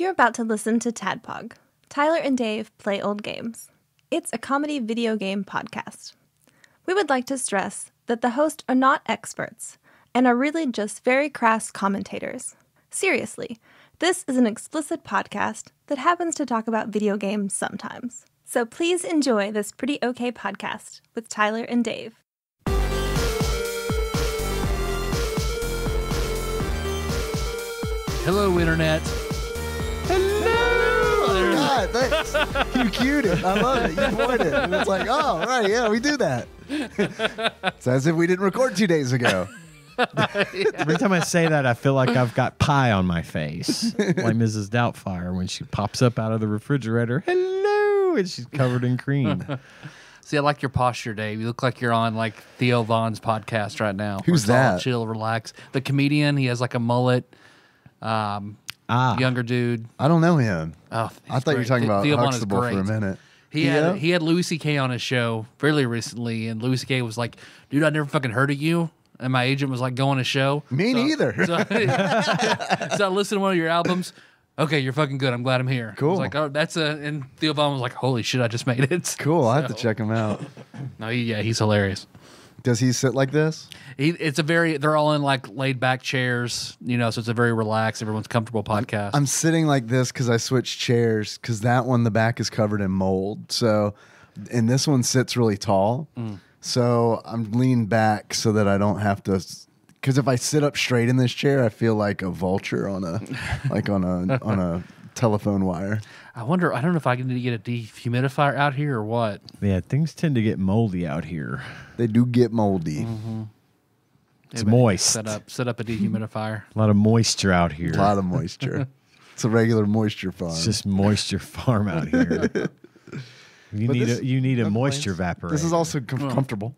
You're about to listen to Tadpog. Tyler and Dave play old games. It's a comedy video game podcast. We would like to stress that the hosts are not experts and are really just very crass commentators. Seriously, this is an explicit podcast that happens to talk about video games sometimes. So please enjoy this pretty okay podcast with Tyler and Dave. Hello, Internet. God, thanks. you cued it. I love it. You pointed. And it's like, oh, right, yeah, we do that. it's as if we didn't record two days ago. Every time I say that, I feel like I've got pie on my face, like Mrs. Doubtfire when she pops up out of the refrigerator. Hello, and she's covered in cream. See, I like your posture, Dave. You look like you're on like Theo Von's podcast right now. Who's it's all that? Chill, relax. The comedian. He has like a mullet. Um, Ah, younger dude. I don't know him. Oh, I he's thought you were talking about Theo Von is Huxtable for a minute. He Theo? had he had Louis C.K. on his show fairly recently, and Louis C.K. was like, "Dude, I never fucking heard of you." And my agent was like, "Go on a show." Me So- neither. So, so I listened to one of your albums. Okay, you're fucking good. I'm glad I'm here. I Cool. was like, oh, that's a. And Theo Von was like, "Holy shit, I just made it." cool. I have to check him out. No, he, yeah, he's hilarious. Does he sit like this? He, it's a very. They're all in like laid back chairs, you know. So it's a very relaxed, everyone's comfortable podcast. I'm sitting like this because I switched chairs because that one, the back is covered in mold. So, and this one sits really tall. Mm. So I'm leaned back so that I don't have to. Because if I sit up straight in this chair, I feel like a vulture on a, like on a on a telephone wire. I wonder. I don't know if I need to get a dehumidifier out here or what. yeah, things tend to get moldy out here. They do get moldy. Mm-hmm. It's Maybe moist. Set up, set up a dehumidifier. A lot of moisture out here. A lot of moisture. it's a regular moisture farm. It's just moisture farm out here. You But need this- a you need a moisture complaints. evaporator. This is also com- comfortable.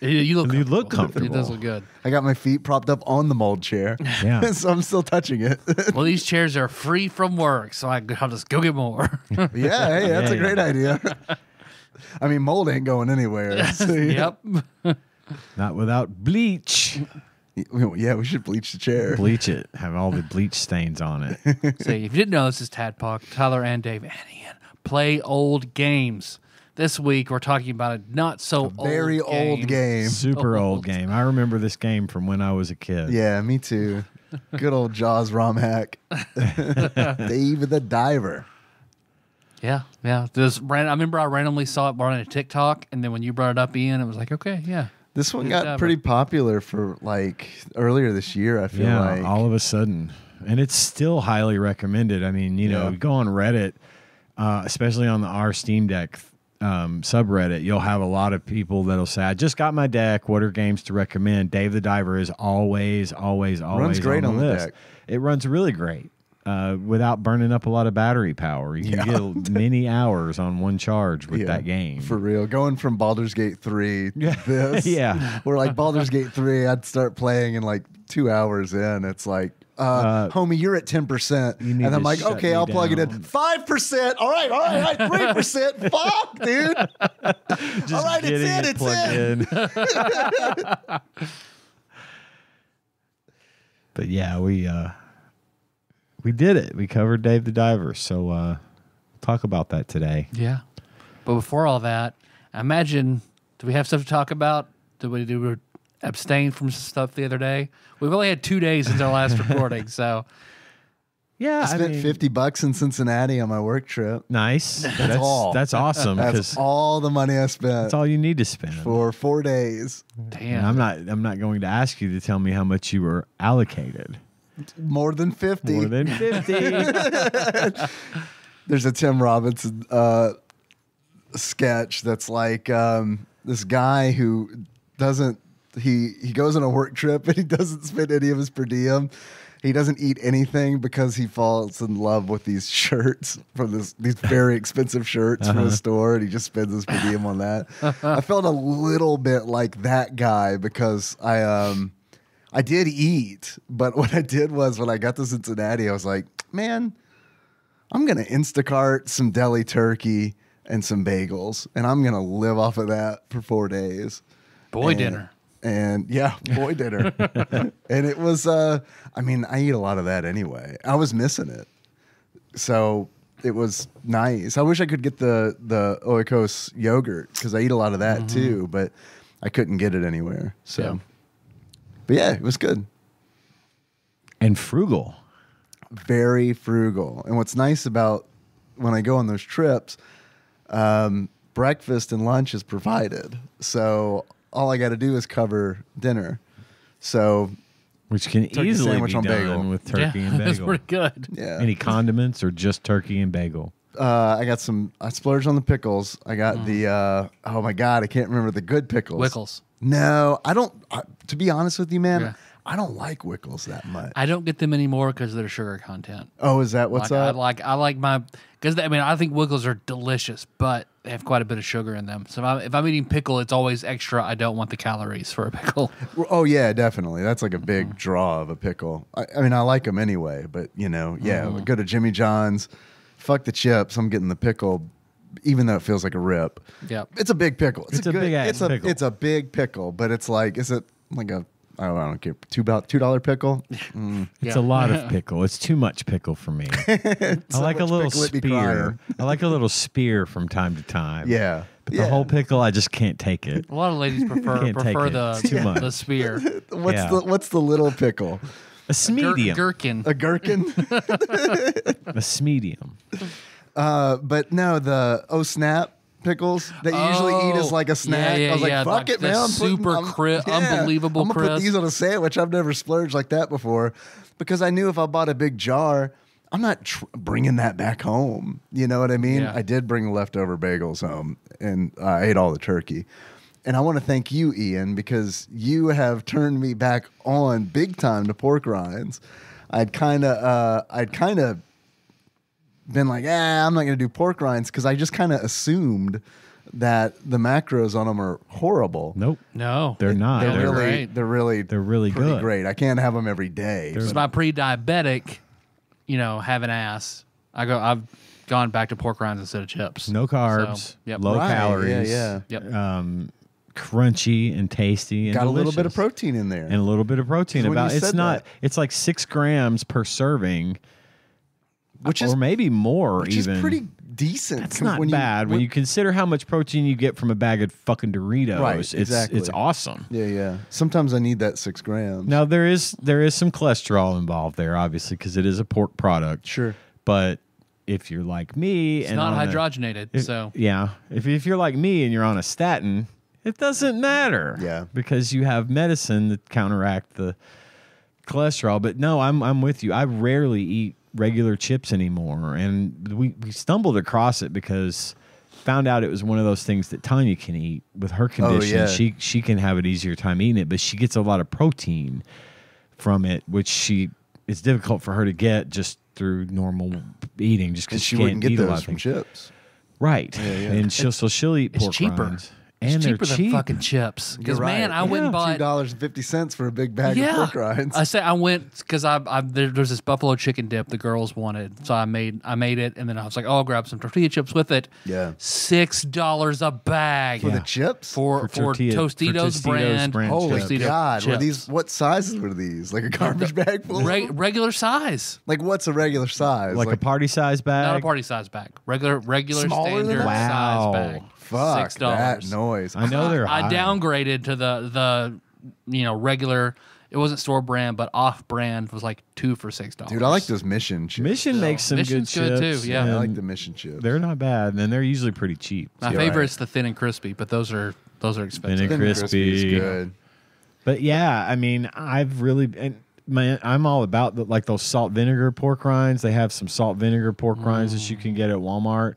You- You look. You look It comfortable. does look good. I got my feet propped up on the mold chair. Yeah. so I'm still touching it. Well, these chairs are free from work, so I, I'll just go get more. yeah, hey, that's Yeah, a great idea. I mean, mold ain't going anywhere. So, yep. not without bleach. Yeah, we should bleach the chair. Bleach it. Have all the bleach stains on it. See, if you didn't know, this is Tadpog, Tyler and Dave and Ian play old games. This week we're talking about a not so Very old game. Super So old game. I remember this game from when I was a kid. Yeah, me too. Good old Jaws ROM hack. Dave the Diver. Yeah, yeah. This ran, I remember I randomly saw it on a TikTok, and then when you brought it up, Ian, it was like, okay, yeah. This one got Diver. pretty popular for like earlier this year. I feel Yeah, like all of a sudden. And it's still highly recommended. I mean, you know, Yeah. you go on Reddit, uh, especially on the R Steam Deck um, subreddit, you'll have a lot of people that'll say, I just got my deck. What are games to recommend? Dave the Diver is always, always, always great on the on the deck. It runs really great. Uh, without burning up a lot of battery power, you can Yeah. get many hours on one charge with Yeah, that game. For real. Going from Baldur's Gate 3 to Yeah. this. Yeah. Where like Baldur's Gate 3, I'd start playing and like two hours in, it's like, uh, Uh, homie, you're at 10%. you need And I'm like, okay, I'll plug it in. 5%. All right, all right, all right. 3%. Fuck, dude. Just all right, it's in, it it's in. in. but yeah, we uh we did it. We covered Dave the Diver. So uh talk about that today. Yeah. But before all that, I imagine, do we have stuff to talk about? Do we do we abstain from stuff the other day? We've only had two days since our last recording, so Yeah, I spent 50 bucks in Cincinnati on my work trip. Nice. That's all. That's awesome That's all the money I spent. that's all you need to spend. for four days. damn. And I'm not I'm not going to ask you to tell me how much you were allocated. More than 50. More than 50. There's a Tim Robinson uh, sketch that's like um, this guy who doesn't he he goes on a work trip and he doesn't spend any of his per diem. He doesn't eat anything because he falls in love with these shirts from this these very expensive shirts from the store, and he just spends his per diem on that. I felt a little bit like that guy because I um I did eat, but what I did was when I got to Cincinnati, I was like, man, I'm gonna Instacart some deli turkey and some bagels, and I'm gonna live off of that for four days. Boy And- dinner. And yeah, boy dinner. and it was uh I mean, I eat a lot of that anyway. I was missing it. so it was nice. I wish I could get the the Oikos yogurt because I eat a lot of that too, but I couldn't get it anywhere. So, Yeah. but yeah, it was good. And frugal. very frugal. And what's nice about when I go on those trips, um, breakfast and lunch is provided. So all I got to do is cover dinner. So Which can Turkey easily sandwich be on done bagel. with turkey yeah, and That's bagel. pretty good. yeah, Any condiments or just turkey and bagel? uh, I got some. I splurged on the pickles. I got the. Uh, oh my god, I can't remember the good pickles. Wickles. No, I don't. I, to be honest with you, man, Yeah. I don't like Wickles that much. I don't get them anymore because of their sugar content. oh, is that what's like, I up? like I like my because I mean I think Wickles are delicious, but they have quite a bit of sugar in them. So if I'm, if I'm eating pickle, it's always extra. I don't want the calories for a pickle. Oh yeah, definitely. That's like a big Mm-hmm. draw of a pickle. I, I mean, I like them anyway, but you know, yeah, Mm-hmm. go to Jimmy John's. Fuck the chips. I'm getting the pickle, even though it feels like a rip. Yep. It's a big pickle. It's, It's a, a good, big-ass It's a pickle. it's a big pickle, but it's like is it like a I don't, I don't care two about two dollar pickle? Mm. It's Yeah. a lot of pickle. It's too much pickle for me. I So like a little pickle, it'd be spear. I like a little spear from time to time. Yeah, But yeah. the whole pickle, I just can't take it. A lot of ladies prefer prefer it. the It's too much. the spear What's Yeah. the what's the little pickle? A smedium. Gur- gherkin. A gherkin? a smedium. uh, but no, the oh snap pickles that you usually eat as Oh, like a snack. yeah, I was like, yeah, fuck like it, man. I'm putting- super I'm- cri- unbelievable I'm gonna put these on a sandwich. I've never splurged like that before because I knew if I bought a big jar, I'm not tr- bringing that back home. You know what I mean? Yeah. I did bring leftover bagels home, and I ate all the turkey. And I want to thank you, Ian, because you have turned me back on big time to pork rinds. I'd kind of, uh, I'd kind of been like, ah, I'm not going to do pork rinds because I just kind of assumed that the macros on them are horrible. Nope. no, They're not. They're, they're really, great. they're really, They're really pretty good. great. I can't have them every day. As my pre-diabetic, you know, have an ass. I go. I've gone back to pork rinds instead of chips. No carbs. So, yep. Low Right, yeah, calories. yeah. Yep. Um, crunchy and tasty. And Got a little bit of protein in there. and a little bit of protein About you it's not. that- It's like six grams per serving, which or is maybe more. which even is pretty decent. That's not when bad when when- you consider how much protein you get from a bag of fucking Doritos. Right, it's exactly. it's awesome. Yeah, yeah. Sometimes I need that six grams. Now there is there is some cholesterol involved there, obviously, because it is a pork product. Sure. But if you're like me, It's and not on a- hydrogenated, if- so yeah, if if you're like me and you're on a statin, it doesn't matter. Yeah. because you have medicine that counteract the cholesterol. But no, I'm I'm with you. I rarely eat regular chips anymore, and we we stumbled across it because found out it was one of those things that Tanya can eat with her oh, condition. yeah. She she can have an easier time eating it, but she gets a lot of protein from it, which she it's difficult for her to get just through normal eating, just because she can't wouldn't get eat a lot those from things. chips. Right. yeah. yeah. And she'll so she'll eat it's pork cheaper. rinds. It's And they're cheaper cheap. than fucking chips. Because You're man, right. I went and two dollars and fifty for a big bag Yeah, of pork rinds. I say I went because I, I there, there's this buffalo chicken dip the girls wanted, so I made I made it, and then I was like, oh, I'll grab some tortilla chips with it. Yeah. six dollars a bag for the chips. for For for, tortilla- for Tostitos, Tostitos brand. brand Holy chips. Tostito God! Were these what sizes were these? Like a garbage bag full? of Reg- them? regular size, Like what's a regular size? like, a party size bag. not a party size bag. Regular regular Smaller than standard? Wow. size bag. Fuck six that dollars. noise. I know they're I high. downgraded to the the you know regular. It wasn't store brand, but off brand was like two for six dollars. Dude, I like those mission chips. Mission So, makes some Mission's good good chips. too, yeah. I like the mission chips. They're not bad, and they're usually pretty cheap. My Yeah, favorite right. is the thin and crispy, but those are those are expensive. Thin Thin and and crispy is good. But yeah, I mean, I've really and man, I'm all about the, like those salt vinegar pork rinds. They have some salt vinegar pork rinds that you mm. can get at Walmart,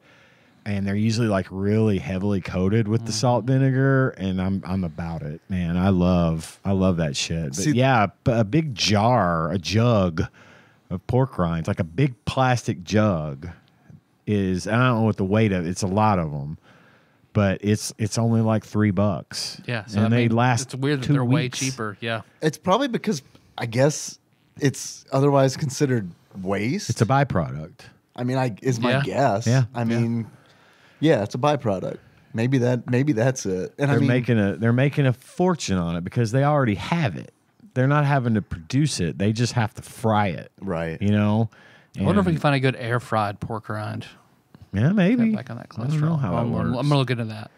and they're usually like really heavily coated with the mm-hmm. salt vinegar. And I'm I'm about it, man. I love I love that shit. But See- yeah, a big jar, a jug of pork rinds, like a big plastic jug, is I don't know what the weight of. It's a lot of them. But it's it's only like three bucks. yeah, so and I they mean, last. It's weird that two they're way cheaper. Yeah, It's probably because I guess it's otherwise considered waste. It's a byproduct. I mean, I is my Yeah. guess. Yeah. I mean, yeah, it's a byproduct. Maybe that. Maybe that's it. And they're I mean, making a they're making a fortune on it because they already have it. They're not having to produce it. They just have to fry it. right. You know, I wonder if we can find a good air fried pork rind. Yeah, maybe. Cut back on that I don't know cholesterol. how that I'm, I'm- works. I'm gonna look into that.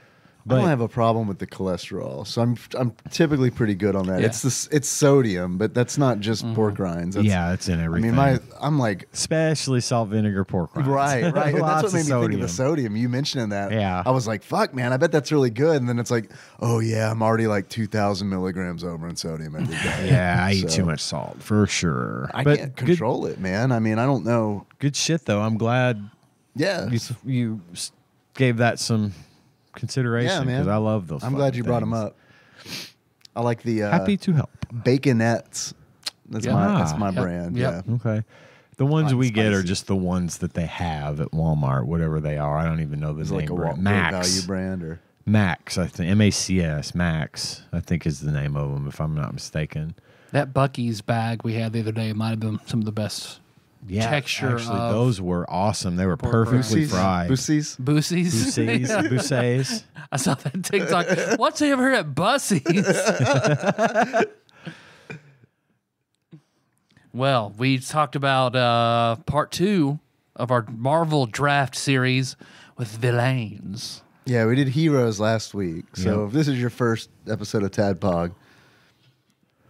I don't have a problem with the cholesterol, so I'm I'm typically pretty good on that. Yeah. It's this it's sodium, but that's not just mm-hmm. pork rinds. That's, yeah, it's in everything. I mean, my I'm like especially salt vinegar pork rinds. right, right. Lots that's what made me of think of the sodium. You mentioning that, Yeah. I was like, fuck, man, I bet that's really good. And then it's like, oh yeah, I'm already like two thousand milligrams over in sodium every day. Yeah, I eat too much salt for sure. I but can't good- control it, man. I mean, I don't know. Good, shit though. I'm glad Yeah, you you gave that some consideration. yeah, man. 'cause I love those. I'm glad fucking you brought them up. I like the uh, Happy to help. Baken-ets. That's Yeah. my that's my Yep, brand. yep. Yeah. Okay. The ones Hot we get are just the ones that they have at Walmart, whatever they are. I don't even know the It's name. like a brand. wa- Max. value brand or Max, I think M A C S Max, I think is the name of them, if I'm not mistaken. That Buc-ee's bag we had the other day might have been some of the best Yeah, Texture Actually, of those were awesome. They were perfectly rinds. fried. Boosies. Boosies. Bussies, Bussies. I saw that TikTok. What's he ever heard at Bussies? well, we talked about uh, part two of our Marvel draft series with villains. Yeah, we did heroes last week. So Yep. if this is your first episode of Tadpog,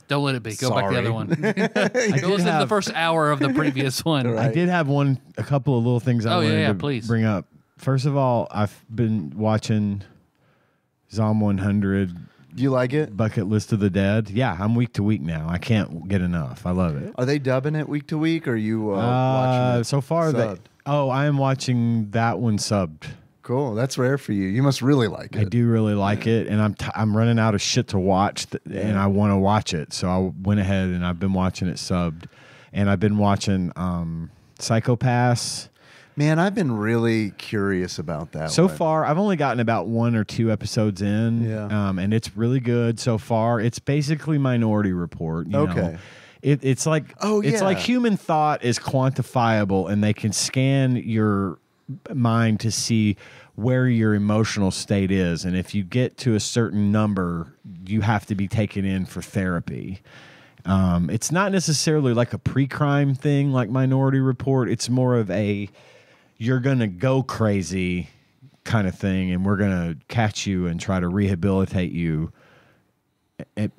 Don't let it be. Go back to the other one. I Go did listen to the have, first hour of the previous one. Right. I did have one, a couple of little things I Oh, yeah, wanted yeah, to please. bring up. First of all, I've been watching Zom 100 do you like it? Bucket List of the Dead. Yeah, I'm week to week now. I can't get enough. I love it. Are they dubbing it week to week or are you uh, Uh, watching it? so far, they, subbed? oh, I am watching that one subbed. Cool. That's rare for you. You must really like it. I do really like it, and I'm t- I'm running out of shit to watch, th- and I want to watch it. So I went ahead and I've been watching it subbed, and I've been watching um, Psycho-Pass. Man, I've been really curious about that. So one. far, I've only gotten about one or two episodes in, Yeah. um, and it's really good so far. It's basically Minority Report. You Okay. know. It, it's like Oh, it's like human thought is quantifiable, and they can scan your mind to see where your emotional state is, and if you get to a certain number, you have to be taken in for therapy. Um, it's not necessarily like a pre-crime thing like Minority Report. It's more of a you're gonna go crazy kind of thing, and we're gonna catch you and try to rehabilitate you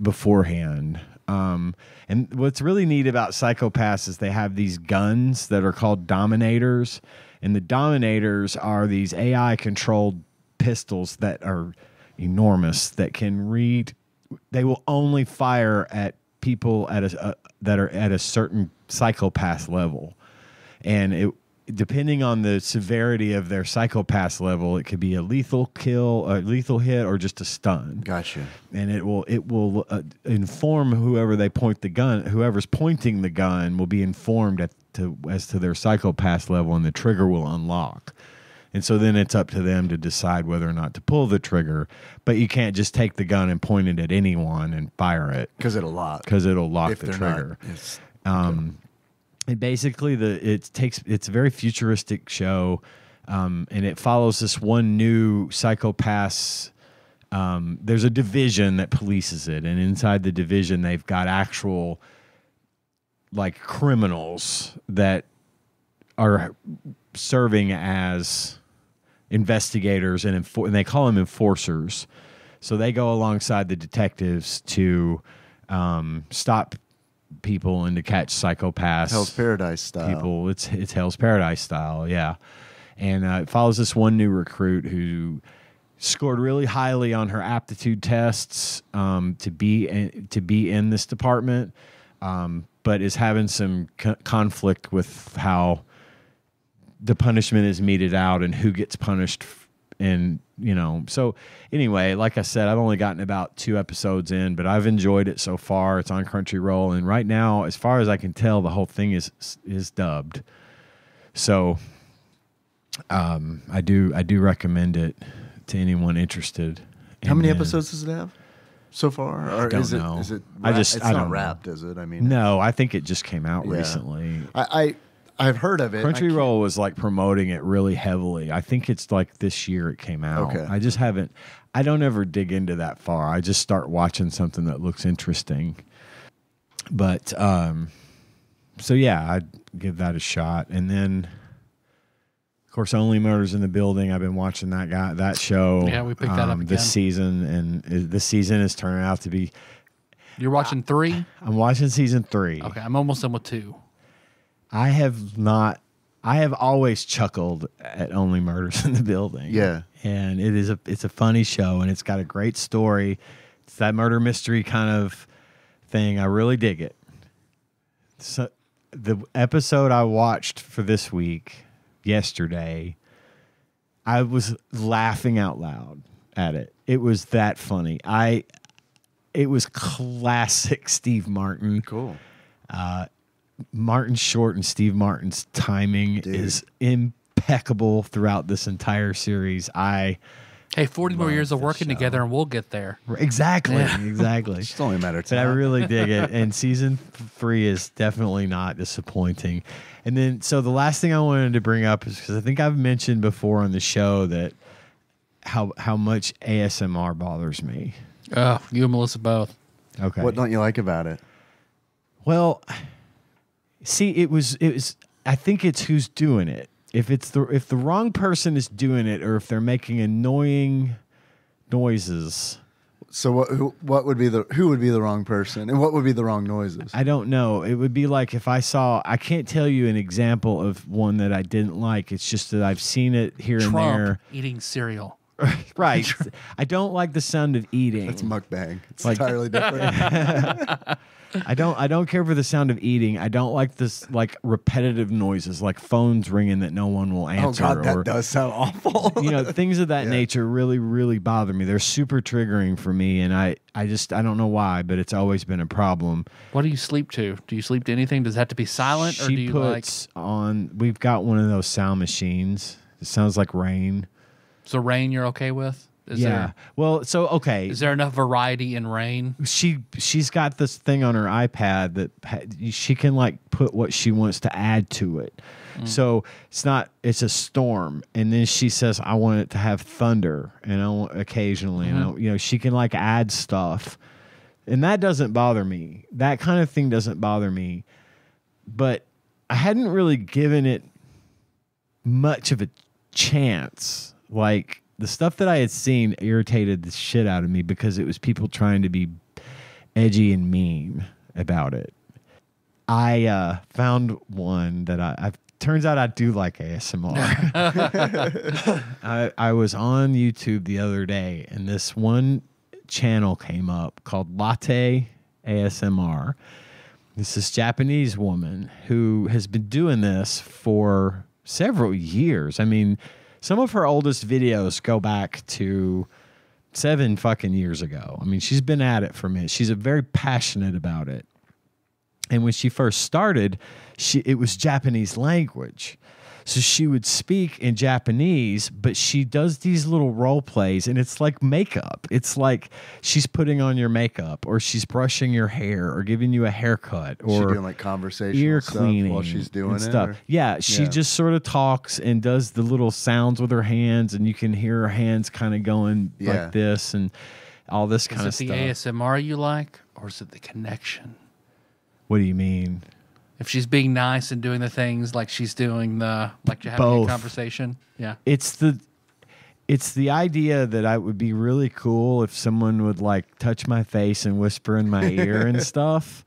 beforehand. Um, and what's really neat about Psycho-Pass is they have these guns that are called Dominators, and the Dominators are these AI controlled pistols that are enormous that can read. They will only fire at people at a, uh, that are at a certain psychopath level, and it depending on the severity of their psychopath level, it could be a lethal kill, a lethal hit, or just a stun Gotcha. and it will it will uh, inform whoever they point the gun whoever's pointing the gun will be informed at to, as to their psychopath level and the trigger will unlock and so then it's up to them to decide whether or not to pull the trigger but you can't just take the gun and point it at anyone and fire it Because it'll lock. because it'll lock if the trigger not. It's, um, and basically the it takes it's a very futuristic show, um, and it follows this one new psychopaths. Um, there's a division that polices it, and inside the division they've got actual like criminals that are serving as investigators and, enfor- and they call them enforcers. So they go alongside the detectives to um, stop people and to catch psychopaths. Hell's Paradise style. People, it's it's Hell's Paradise style, yeah. And uh, it follows this one new recruit who scored really highly on her aptitude tests um, to be in, to be in this department, um, but is having some co- conflict with how the punishment is meted out and who gets punished and you know so anyway like i said i've only gotten about two episodes in but i've enjoyed it so far. It's on crunchyroll and right now as far as i can tell the whole thing is is dubbed. So um i do i do recommend it to anyone interested How many And then- episodes does it have so far? Or don't is it? know. Is it? I just- It's I not don't know. wrapped, is it? I mean, no i think it just came out Yeah. recently I, I I've heard of it. I Crunchyroll was like promoting it really heavily. I think it's like this year it came out. Okay. I just haven't. I don't ever dig into that far. I just start watching something that looks interesting. But um, so yeah, I'd give that a shot. And then, course, Only Murders in the Building. I've been watching that guy that show. um, Yeah, we picked that up this season, and this season is turning out to be. You're watching three? I'm watching season three. Okay, I'm almost done with two. I have not. I have always chuckled at Only Murders in the Building. Yeah. and it is a it's a funny show, and it's got a great story. It's that murder mystery kind of thing. I really dig it. So the episode I watched for this week yesterday, I was laughing out loud at it. It was that funny. I it was classic Steve Martin. Cool. Uh, Martin Short and Steve Martin's timing is impeccable throughout this entire series. I Hey, 40 more years of working show. together and we'll get there. exactly, exactly. It's only a matter of But I really dig it, and season three is definitely not disappointing. And then, so the last thing I wanted to bring up is because I think I've mentioned before on the show that how how much ASMR bothers me. Oh, you and Melissa both. Okay, What don't you like about it? Well, see, it was it was. I think it's who's doing it. If it's the if the wrong person is doing it, or if they're making annoying noises, So what? Who, what would be the who would be the wrong person, and what would be the wrong noises? I don't know. It would be like if I saw. I can't tell you an example of one that I didn't like. It's just that I've seen it here and Trump there. eating cereal. Right. I don't like the sound of eating. It's mukbang. It's Like- entirely different. I don't I don't care for the sound of eating. I don't like this like repetitive noises like phones ringing that no one will answer. oh answer God, that or does sound awful. you know things of that Yeah. nature really really bother me. They're super triggering for me and I I just I don't know why, but it's always been a problem. What do you sleep to? Do you sleep to anything? Does it have to be silent or do she you like puts on we've got one of those sound machines. It sounds like rain. So rain you're okay with? Is yeah. there well, so okay. is there enough variety in rain? she she's got this thing on her iPad that she can like put what she wants to add to it. Mm. So it's not it's a storm, and then she says I want it to have thunder, and I want occasionally, and I, mm-hmm. you know she can like add stuff, and that doesn't bother me. That kind of thing doesn't bother me, but I hadn't really given it much of a chance. Like the stuff that I had seen irritated the shit out of me because it was people trying to be edgy and mean about it. I uh, found one that I, I turns out I do like ASMR. I, I was on YouTube the other day and this one channel came up called Latte ASMR. This is Japanese woman who has been doing this for several years. I mean, some of her oldest videos go back to seven fucking years ago. I mean, she's been at it for a minute. She's a very passionate about it. And when she first started, she it was Japanese language. So she would speak in Japanese, but she does these little role plays and it's like makeup. It's like she's putting on your makeup or she's brushing your hair or giving you a haircut She's or doing like conversational ear stuff cleaning while she's doing and it. stuff. or- Yeah, she Yeah. just sort of talks and does the little sounds with her hands, and you can hear her hands kind of going Yeah. like this and all this kind of stuff. Is kind it of the stuff. ASMR you like or is it the connection? What do you mean? If she's being nice and doing the things like she's doing the like you're having Both. a conversation. Yeah. It's the it's the idea that I would be really cool if someone would like touch my face and whisper in my ear and stuff.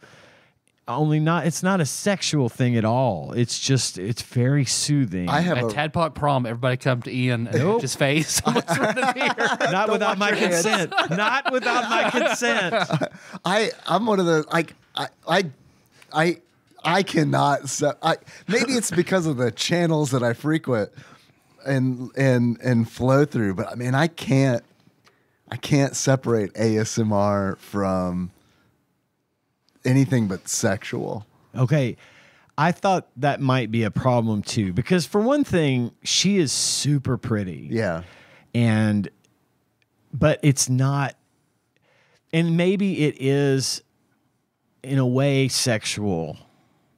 Only not it's not a sexual thing at all. It's just it's very soothing. I have At a Tadpog prom, everybody come to Ian and Nope. touch his face. Whisper in his ear. not without my wash your hands. consent. not without my consent. I I'm one of the like I I I I cannot se- I maybe it's because of the channels that I frequent and and and flow through, but I mean I can't I can't separate ASMR from anything but sexual. Okay. I thought that might be a problem too because for one thing, she is super pretty. Yeah. And but it's not and maybe it is in a way sexual,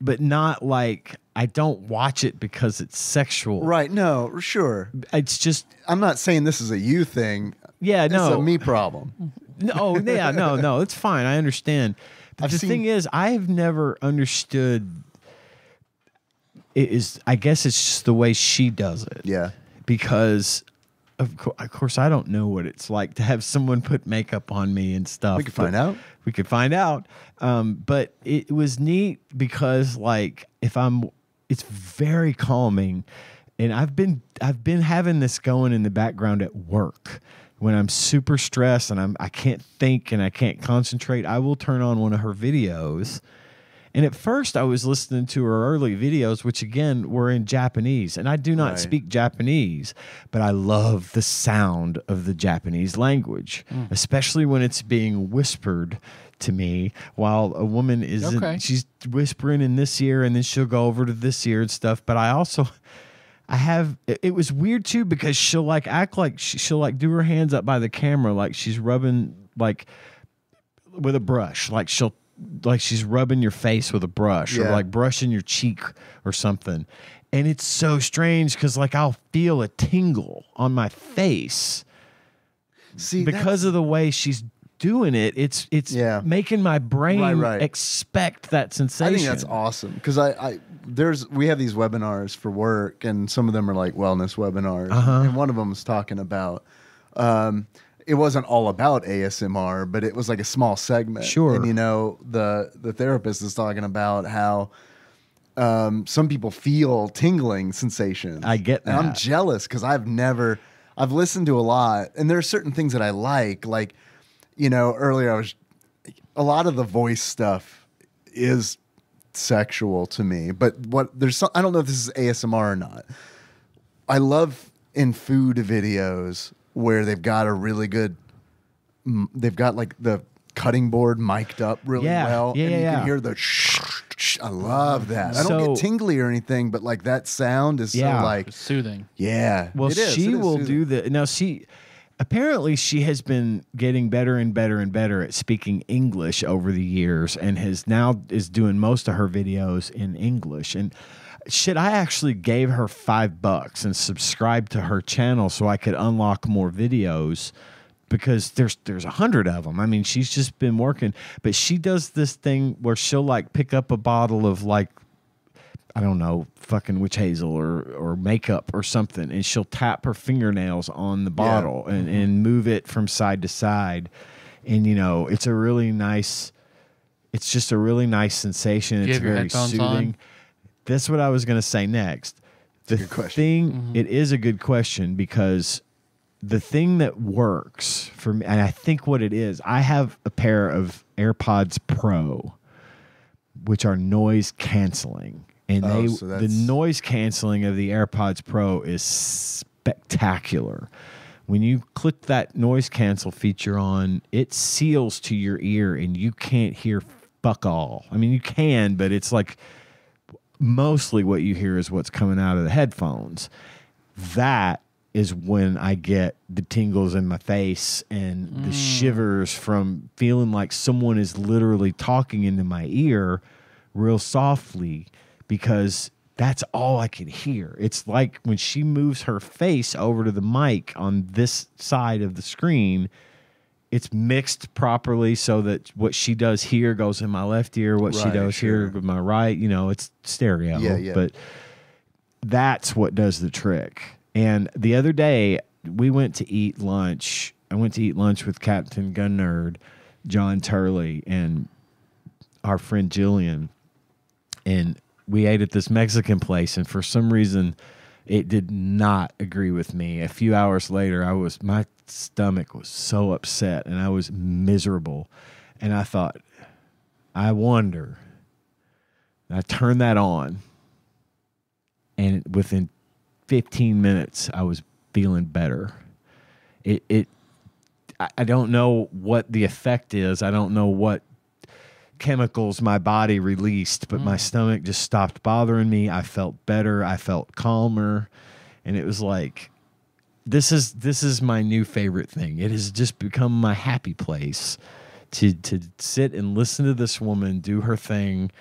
but not like I don't watch it because it's sexual. Right, no, sure. It's just I'm not saying this is a you thing. yeah, It's no. a me problem. No, oh, yeah, no, no, it's fine. I understand. But I've the seen- thing is, I've never understood it is I guess it's just the way she does it. Yeah. Because of, co- of course I don't know what it's like to have someone put makeup on me and stuff. We could find out. We could find out. Um, but it was neat because like if I'm it's very calming and I've been I've been having this going in the background at work. When I'm super stressed and I'm I can't think and I can't concentrate, I will turn on one of her videos. And at first, I was listening to her early videos, which again were in Japanese. And I do not Right. speak Japanese, but I love the sound of the Japanese language, hmm. especially when it's being whispered to me while a woman is Okay. she's whispering in this ear and then she'll go over to this ear and stuff. But I also I have it, it was weird too because she'll like act like she, she'll like do her hands up by the camera like she's rubbing like with a brush like she'll like she's rubbing your face with a brush or like brushing your cheek or something and it's so strange because like i'll feel a tingle on my face See, because of the way she's doing it it's it's Yeah. making my brain Right, right. expect that sensation I think that's awesome because I, I there's we have these webinars for work and some of them are like wellness webinars Uh-huh. and one of them is talking about um, it wasn't all about ASMR but it was like a small segment. Sure. and you know the the therapist is talking about how um, some people feel tingling sensations. I get and I'm jealous because I've never I've listened to a lot. And there are certain things that I like like you know earlier I was a lot of the voice stuff is sexual to me but what there's some, I don't know if this is ASMR or not. I love in food videos where they've got a really good they've got like the cutting board mic'd up really Yeah. well Yeah, and yeah, you yeah. can hear the shh, shh, I love that I don't get tingly or anything but like that sound is Yeah. so like soothing. yeah Well, it is, she it is will soothing. do the now. She apparently she has been getting better and better and better at speaking English over the years, and has now is doing most of her videos in English. And shit, I actually gave her five bucks and subscribed to her channel so I could unlock more videos. Because there's there's a hundred of them. I mean, she's just been working, but she does this thing where she'll like pick up a bottle of like I don't know, fucking witch hazel or or makeup or something, and she'll tap her fingernails on the bottle and, and move it from side to side. And you know, it's a really nice it's just a really nice sensation. Do It's very soothing. on? That's what I was gonna say next. The good question. thing mm-hmm. it is a good question because the thing that works for me, and I think what it is, I have a pair of AirPods Pro, which are noise canceling, and Oh, they so the noise canceling of the AirPods Pro is spectacular. When you click that noise cancel feature on, it seals to your ear, and you can't hear fuck all. I mean, you can, but it's like mostly what you hear is what's coming out of the headphones. That is when I get the tingles in my face and the mm. shivers from feeling like someone is literally talking into my ear real softly because that's all I can hear. It's like when she moves her face over to the mic on this side of the screen, it's mixed properly so that what she does here goes in my left ear, what she Right, does here sure. with my right. You know, it's stereo. Yeah, yeah. But that's what does the trick. And the other day, we went to eat lunch. I went to eat lunch with Captain Gun Nerd, John Turley, and our friend Jillian. And we ate at this Mexican place, and for some reason, it did not agree with me. A few hours later, I was my stomach was so upset and I was miserable. And I thought, I wonder. And I turned that on, and within 15 minutes, I was feeling better. It it I, I don't know what the effect is. I don't know what chemicals my body released, but my mm. stomach just stopped bothering me. I felt better. I felt calmer, and it was like this is this is my new favorite thing. It has just become my happy place to to sit and listen to this woman do her thing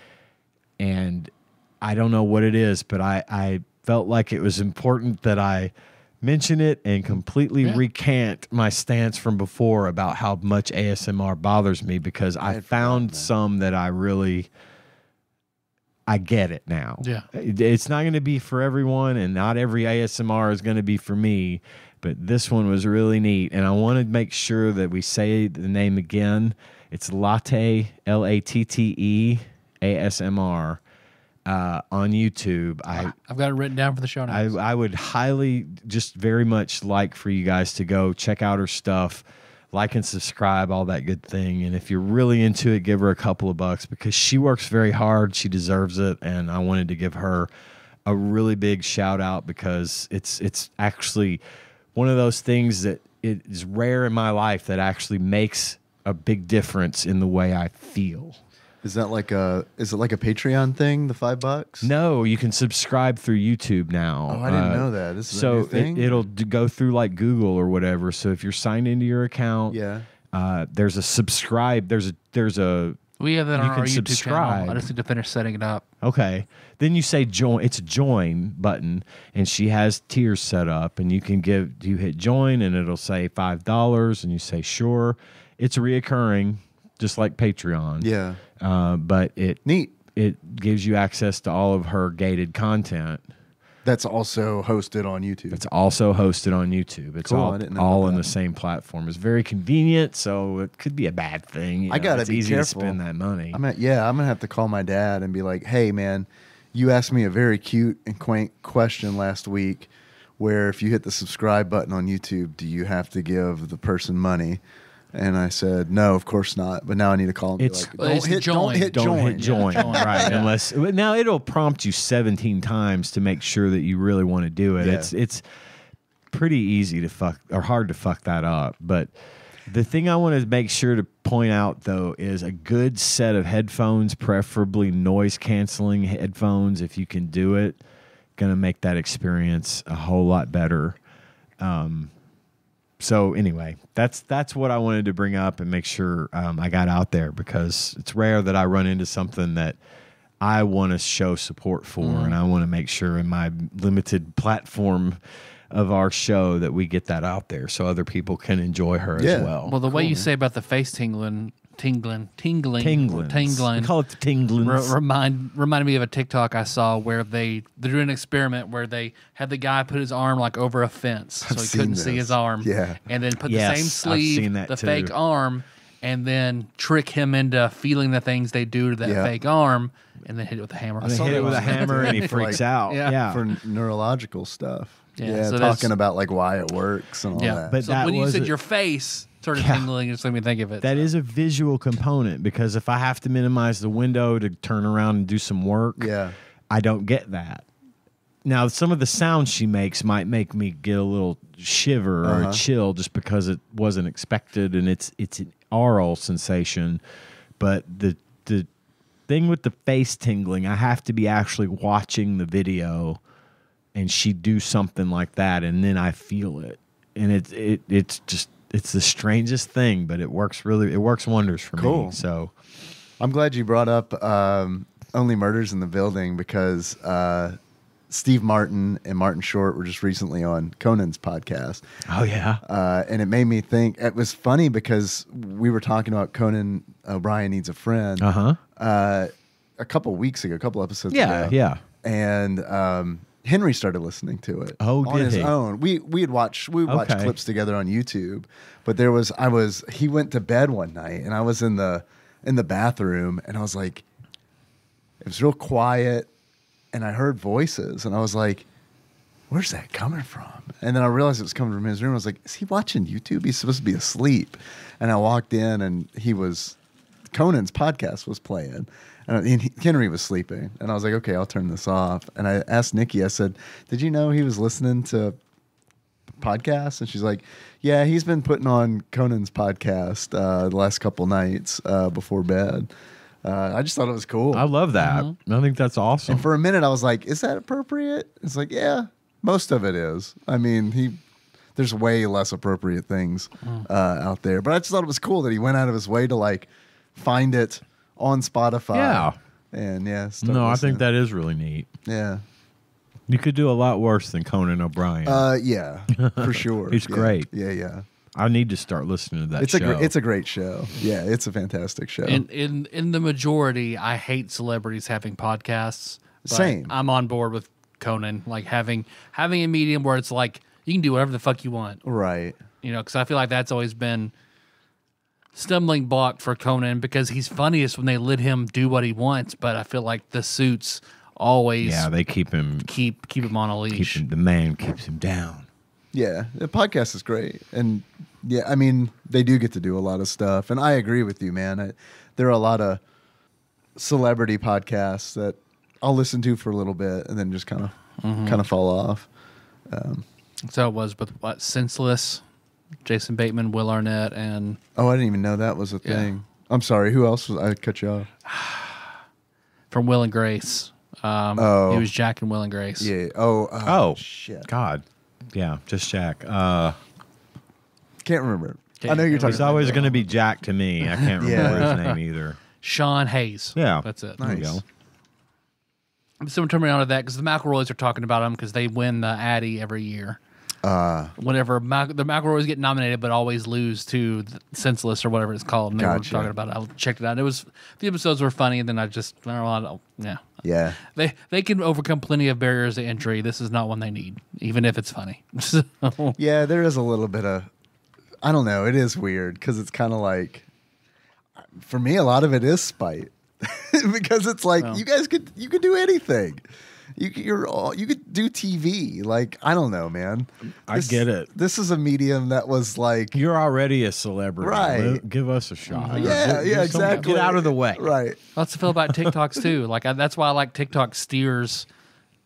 and I don't know what it is, but I, I felt like it was important that I mention it and completely Yeah. recant my stance from before about how much ASMR bothers me because I had found that. some that I really I get it now. Yeah. It's not going to be for everyone, and not every ASMR is going to be for me. But this one was really neat, and I want to make sure that we say the name again. It's Latte L A T T E ASMR uh, on YouTube. I I've got it written down for the show I. I would highly just very much like for you guys to go check out her stuff, like and subscribe, all that good thing. And if you're really into it, give her a couple of bucks because she works very hard. She deserves it. And I wanted to give her a really big shout out because it's it's actually one of those things that it is rare in my life that actually makes a big difference in the way I feel. Is that like a is it like a Patreon thing? The five bucks? No, you can subscribe through YouTube now. Oh, I didn't know that. This is a so new thing? It, will go through like Google or whatever. So if you're signed into your account, Yeah. uh, there's a subscribe. There's a there's a we have that you on our can YouTube subscribe. channel. I just need to finish setting it up. okay. Then you say join. It's a join button, and she has tiers set up, and you can give. You hit join, and it'll say five dollars, and you say sure. It's reoccurring, just like Patreon. Yeah. Uh, but it Neat. it gives you access to all of her gated content. That's also hosted on YouTube. It's also hosted on YouTube. It's Cool, all, all in the same platform. It's very convenient, so it could be a bad thing. you I know, gotta it's be easy careful. to spend that money. I'm at, yeah, I'm gonna have to call my dad and be like, "Hey, man, you asked me a very cute and quaint question last week, where if you hit the subscribe button on YouTube, do you have to give the person money?" And I said, "No, of course not." But now I need to call him. It's- like, don't it's hit, join. don't hit Don't join. hit join, join. right? Yeah. Unless now it'll prompt you 17 times to make sure that you really want to do it. Yeah. It's it's pretty easy to fuck or hard to fuck that up. But the thing I want to make sure to point out though is a good set of headphones, preferably noise canceling headphones, if you can do it, gonna make that experience a whole lot better. Um, so anyway, that's that's what I wanted to bring up and make sure um, I got out there because it's rare that I run into something that I want to show support for, Mm-hmm. and I want to make sure in my limited platform of our show that we get that out there so other people can enjoy her Yeah. as well. Well, the way you say about the face tingling, tingling, tingling, tingling, tingling, We call it the tingling. Re- remind reminded me of a TikTok I saw where they they're doing an experiment where they had the guy put his arm like over a fence so I've he couldn't see his arm. Yeah. and then put Yes, the same sleeve, that the too. fake arm, and then trick him into feeling the things they do to that Yeah. fake arm, and then hit it with a hammer. They saw hit it with a hammer and he freaks like- out. Yeah. Yeah, for neurological stuff. Yeah, Yeah, so talking about like why it works and all yeah, that. But so that when you said a- your face started Yeah. tingling, just let me think of it. That is a visual component because if I have to minimize the window to turn around and do some work, yeah, I don't get that. Now, some of the sounds she makes might make me get a little shiver or a Uh-huh. chill just because it wasn't expected and it's it's an oral sensation. But the the thing with the face tingling, I have to be actually watching the video and she do something like that and then I feel it. And it it it's just it's the strangest thing, but it works really it works wonders for me. Cool. So I'm glad you brought up um, Only Murders in the Building because uh, Steve Martin and Martin Short were just recently on Conan's podcast. Oh yeah. Uh, and it made me think it was funny because we were talking about Conan O'Brien needs a friend Uh-huh. uh, a couple weeks ago, a couple episodes Yeah, ago. yeah. And um, Henry started listening to it. Oh, on his he? own. We we had watched we watched clips together on YouTube, but there was I was he went to bed one night and I was in the in the bathroom and I was like, it was real quiet, and I heard voices and I was like, where's that coming from? And then I realized it was coming from his room. I was like, is he watching YouTube? He's supposed to be asleep. And I walked in and he was, Conan's podcast was playing. And he- Henry was sleeping. And I was like, okay, I'll turn this off. And I asked Nikki, I said, did you know he was listening to podcasts? And she's like, yeah, he's been putting on Conan's podcast uh, the last couple nights uh, before bed. Uh, I just thought it was cool. I love that. I think that's awesome. And for a minute, I was like, "Is that appropriate?" It's like, yeah, most of it is. I mean, he there's way less appropriate things uh, out there, but I just thought it was cool that he went out of his way to like find it on Spotify. Yeah. and yeah. start no, I listening. think that is really neat. yeah, You could do a lot worse than Conan O'Brien. uh, yeah, for sure. He's Yeah. great. Yeah, yeah. I need to start listening to that It's show. a gr- it's a great show. Yeah, it's a fantastic show. In in in the majority, I hate celebrities having podcasts. but Same. I'm on board with Conan, like having having a medium where it's like you can do whatever the fuck you want. right. You know, because I feel like that's always been stumbling block for Conan because he's funniest when they let him do what he wants. But I feel like the suits always yeah, they keep him keep keep him on a keep leash. him, the man keeps him down. Yeah, the podcast is great, and yeah, I mean they do get to do a lot of stuff, and I agree with you, man. I, there are a lot of celebrity podcasts that I'll listen to for a little bit and then just kind of Mm-hmm. kind of fall off. So it was with what Senseless, Jason Bateman, Will Arnett, and Oh, I didn't even know that was a Yeah. thing. I'm sorry. Who else was I cut you off? from Will and Grace. Um, Oh. he was Jack and Will and Grace. Yeah. Oh. Oh. Oh shit. God, yeah, just Jack. Uh, Can't remember. Okay, I know you're talking. he's always going to be Jack to me. I can't remember his name either. Sean Hayes. Yeah. that's it. There you Nice. go. Someone turned me on to that because the McElroys are talking about him because they win the Addy every year. Uh, Whenever Mac- the McElroys get nominated, but always lose to the Senseless or whatever it's called. And they Gotcha. were talking about it. I checked it out. It was the episodes were funny, and then I just I don't know, I don't- yeah. yeah. They they can overcome plenty of barriers to entry. This is not one they need, even if it's funny. So, Yeah, there is a little bit of. I don't know. It is weird because it's kind of like, for me, a lot of it is spite because it's like Well. you guys could you could do anything. You could, you're all you could do TV. Like I don't know, man. I get it. This is a medium that was like You're already a celebrity. Right. Li- Give us a shot. yeah, Give- yeah, give some- exactly. Get out of the way. Right. That's the feel about TikToks too. Like I, that's why I like TikTok steers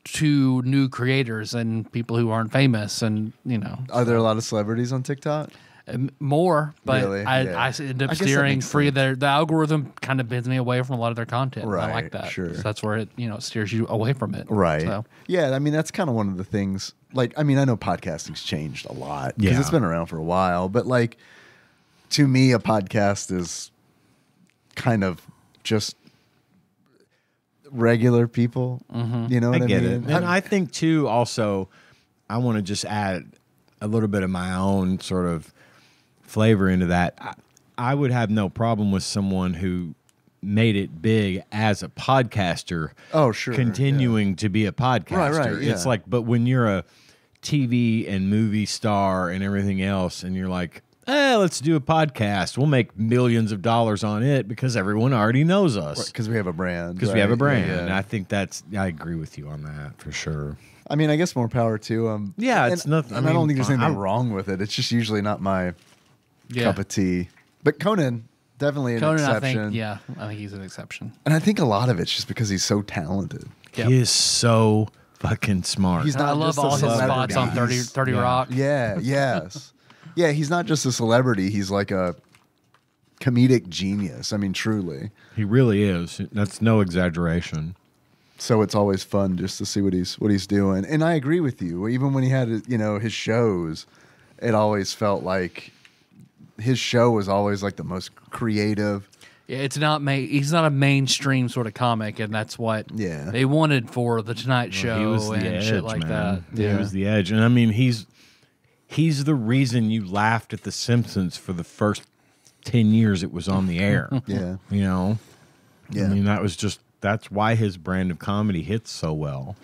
to new creators and people who aren't famous, and you know Are there a lot of celebrities on TikTok? Um, more. But Really? I, Yeah. I s- end up guess that steering free. Their the algorithm kind of bends me away from a lot of their content. and I like that. sure. So that's where it you know steers you away from it. Right. So Yeah, I mean that's kind of one of the things. Like, I mean, I know podcasting's changed a lot because Yeah. it's been around for a while, but like to me, a podcast is kind of just regular people. You know I what I, get mean? it. And I think too also I want to just add a little bit of my own sort of flavor into that. I, I would have no problem with someone who made it big as a podcaster. Oh, sure, Continuing to be a podcaster. Right, right, It's like but when you're a TV and movie star and everything else and you're like Eh, let's do a podcast. We'll make millions of dollars on it because everyone already knows us. because we have a brand. Because we have a brand. Yeah, And. I think that's, I agree with you on that for sure. I mean, I guess more power to them. Yeah, and, it's nothing- I And I, don't think there's anything I'm- wrong with it. It's just usually not my yeah, cup of tea. But Conan definitely an Conan, I exception. think yeah, I think he's an exception. And I think a lot of it's just because he's so talented. Yep. He is so fucking smart. He's And I not love just a all his celebrity. spots on 30, 30 yeah. Rock. Yeah, yes. yeah, he's not just a celebrity, he's like a comedic genius. I mean, truly. he really is. That's no exaggeration. So it's always fun just to see what he's what he's doing. And I agree with you. Even when he had you know his shows, it always felt like his show was always like the most creative. Yeah, it's not ma- He's not a mainstream sort of comic, and that's what Yeah. they wanted for the Tonight Show he was the and edge, shit like man. that. Yeah. He was the edge. And I mean, he's he's the reason you laughed at The Simpsons for the first 10 years it was on the air. Yeah. You know? Yeah. I mean, that was just, that's why his brand of comedy hits so well.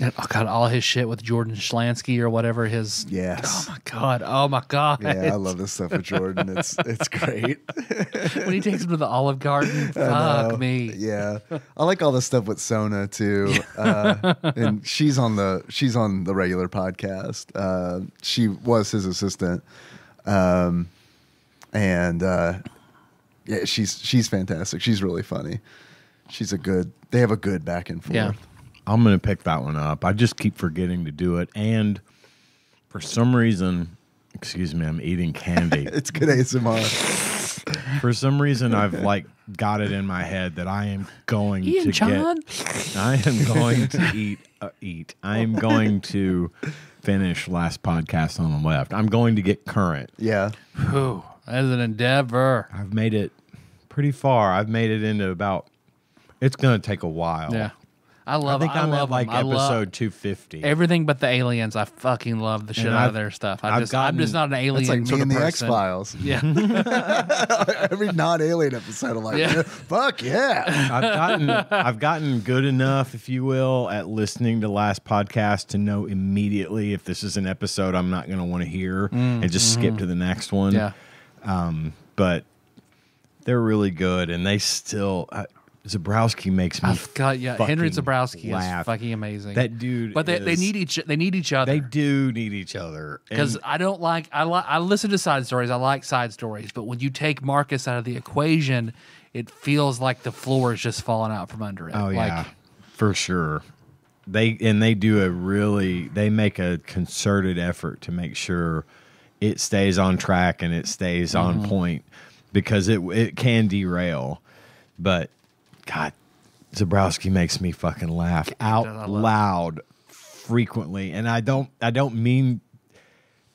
And, oh god, all his shit with Jordan Schlansky or whatever his. Yes. Oh my god. Oh my god. Yeah, I love this stuff with Jordan. It's it's great. when he takes him to the Olive Garden. Fuck me. Yeah, I like all the stuff with Sona too, uh, and she's on the she's on the regular podcast. Uh, she was his assistant, um, and uh, yeah, she's she's fantastic. She's really funny. She's a good. They have a good back and forth. Yeah. I'm going to pick that one up. I just keep forgetting to do it. And for some reason, excuse me, I'm eating candy. It's good ASMR. for some reason, I've like got it in my head that I am going Ian to John. get. I am going to eat. Uh, eat. I am going to finish last podcast on the left. I'm going to get current. Yeah, Whew, that is an endeavor. I've made it pretty far. I've made it into about. It's going to take a while. Yeah. I love. I think I'm love at like them. I love- episode 250. Everything but the aliens. I fucking love the shit And out I've- of their stuff. I I've just, I'm just not an alien That's like sort me of and the X. Files. Yeah. Every non-alien episode, I'm like, Yeah. fuck yeah. I've gotten I've gotten good enough, if you will, at listening to last podcast to know immediately if this is an episode I'm not going to want to hear and just skip to the next one. yeah. Um, but they're really good, and they still uh, Zebrowski makes me. I've got yeah. Henry Zebrowski laugh. is fucking amazing. That dude, but they, they need each they need each other. They do need each other because I don't like I like I listen to side stories. I like side stories, but when you take Marcus out of the equation, it feels like the floor is just falling out from under it. Oh like, yeah, for sure. They and they do a really they make a concerted effort to make sure it stays on track and it stays Mm-hmm. on point because it it can derail. But God, Zebrowski makes me fucking laugh out I love it. loud frequently, and I don't I don't mean.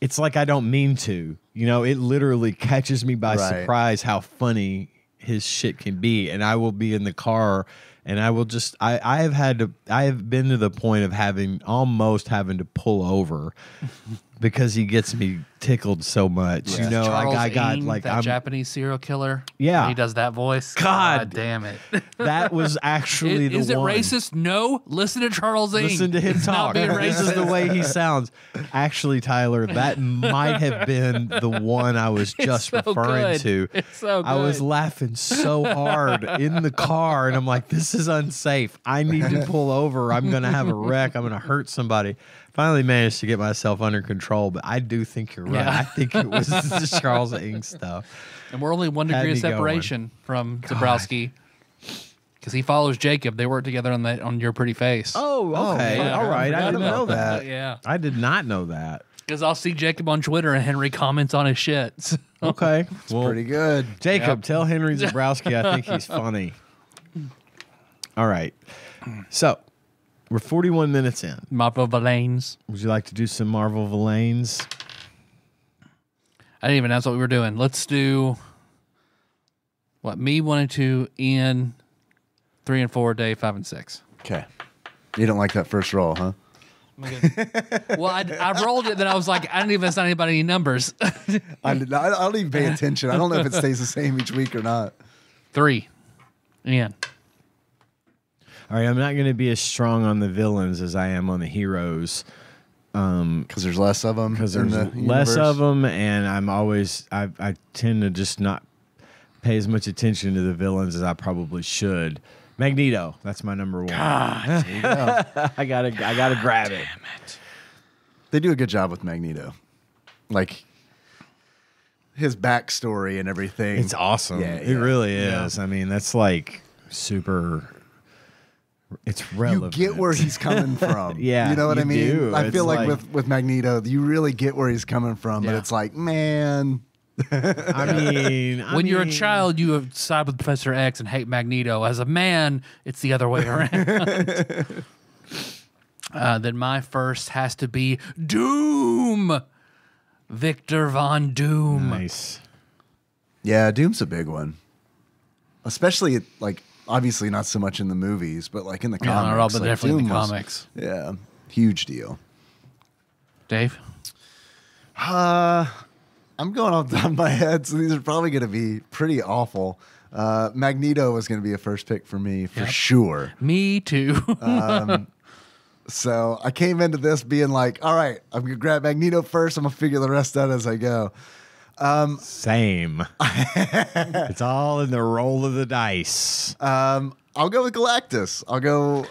It's like I don't mean to, you know. It literally catches me by Right. surprise how funny his shit can be, and I will be in the car, and I will just I I have had to I have been to the point of having almost having to pull over because he gets me tickled so much. You know, Charles I, I got like that I'm Japanese serial killer. Yeah. he does that voice. God. damn it! that was actually Is, the is it racist? No. Listen to Charles Ng. Listen to him It's talk. Not being this is racist. the way he sounds. Actually, Tyler, that might have been the one I was just so referring good. to. It's so I was laughing so hard in the car, and I'm like, "This is unsafe. I need to pull over. I'm going to have a wreck. I'm going to hurt somebody." Finally, managed to get myself under control, but I do think you're right. Yeah. I think it was the Charles Ng stuff. And we're only one degree of me going. separation from Zebrowski. Because he follows Jacob. They work together on that on your pretty face. Oh, oh okay, man. all right. I forgot didn't know about that. that. yeah. I did not know that. Because I'll see Jacob on Twitter and Henry comments on his shit. So- Okay, well, Pretty good. Jacob, Yep. tell Henry Zebrowski I think he's funny. All right. So we're 41 minutes in. Marvel Villains. Would you like to do some Marvel Villains? I didn't even ask what we were doing. Let's do what me one and two, Ian three and four, Dave five and six. Okay. You don't like that first roll, huh? well, I, I rolled it, then I was like, I didn't even assign anybody any numbers. I, I don't even pay attention. I don't know if it stays the same each week or not. Three, Ian. All right, I'm not going to be as strong on the villains as I am on the heroes um, Because there's less of them. because there's less of them, and I'm always I I tend to just not pay as much attention to the villains as I probably should. Magneto, that's my number one. I gotta I gotta grab it. They do a good job with Magneto. Like his backstory and everything. It's awesome. Yeah, it yeah. really is. I mean, that's like super. It's relevant. you get where he's coming from. Yeah, you know what you I mean. do. I feel like, like- with with Magneto, you really get where he's coming from, but it's like, man, I mean, I when you're a child, you have side with Professor X and hate Magneto. As a man, it's the other way around. uh, then my first has to be Doom. Victor Von Doom. nice. yeah, Doom's a big one, especially like obviously not so much in the movies, but like in the Yeah, comics. no, but like, definitely in the was- comics. Yeah, huge deal. Dave. Uh, I'm going off the top of my head, so these are probably going to be pretty awful. Uh, Magneto was going to be a first pick for me for Yep. sure. Me too. So I came into this being like, all right, I'm going to grab Magneto first. I'm going to figure the rest out as I go. Same. it's all in the roll of the dice. Um, I'll go with Galactus. I'll go,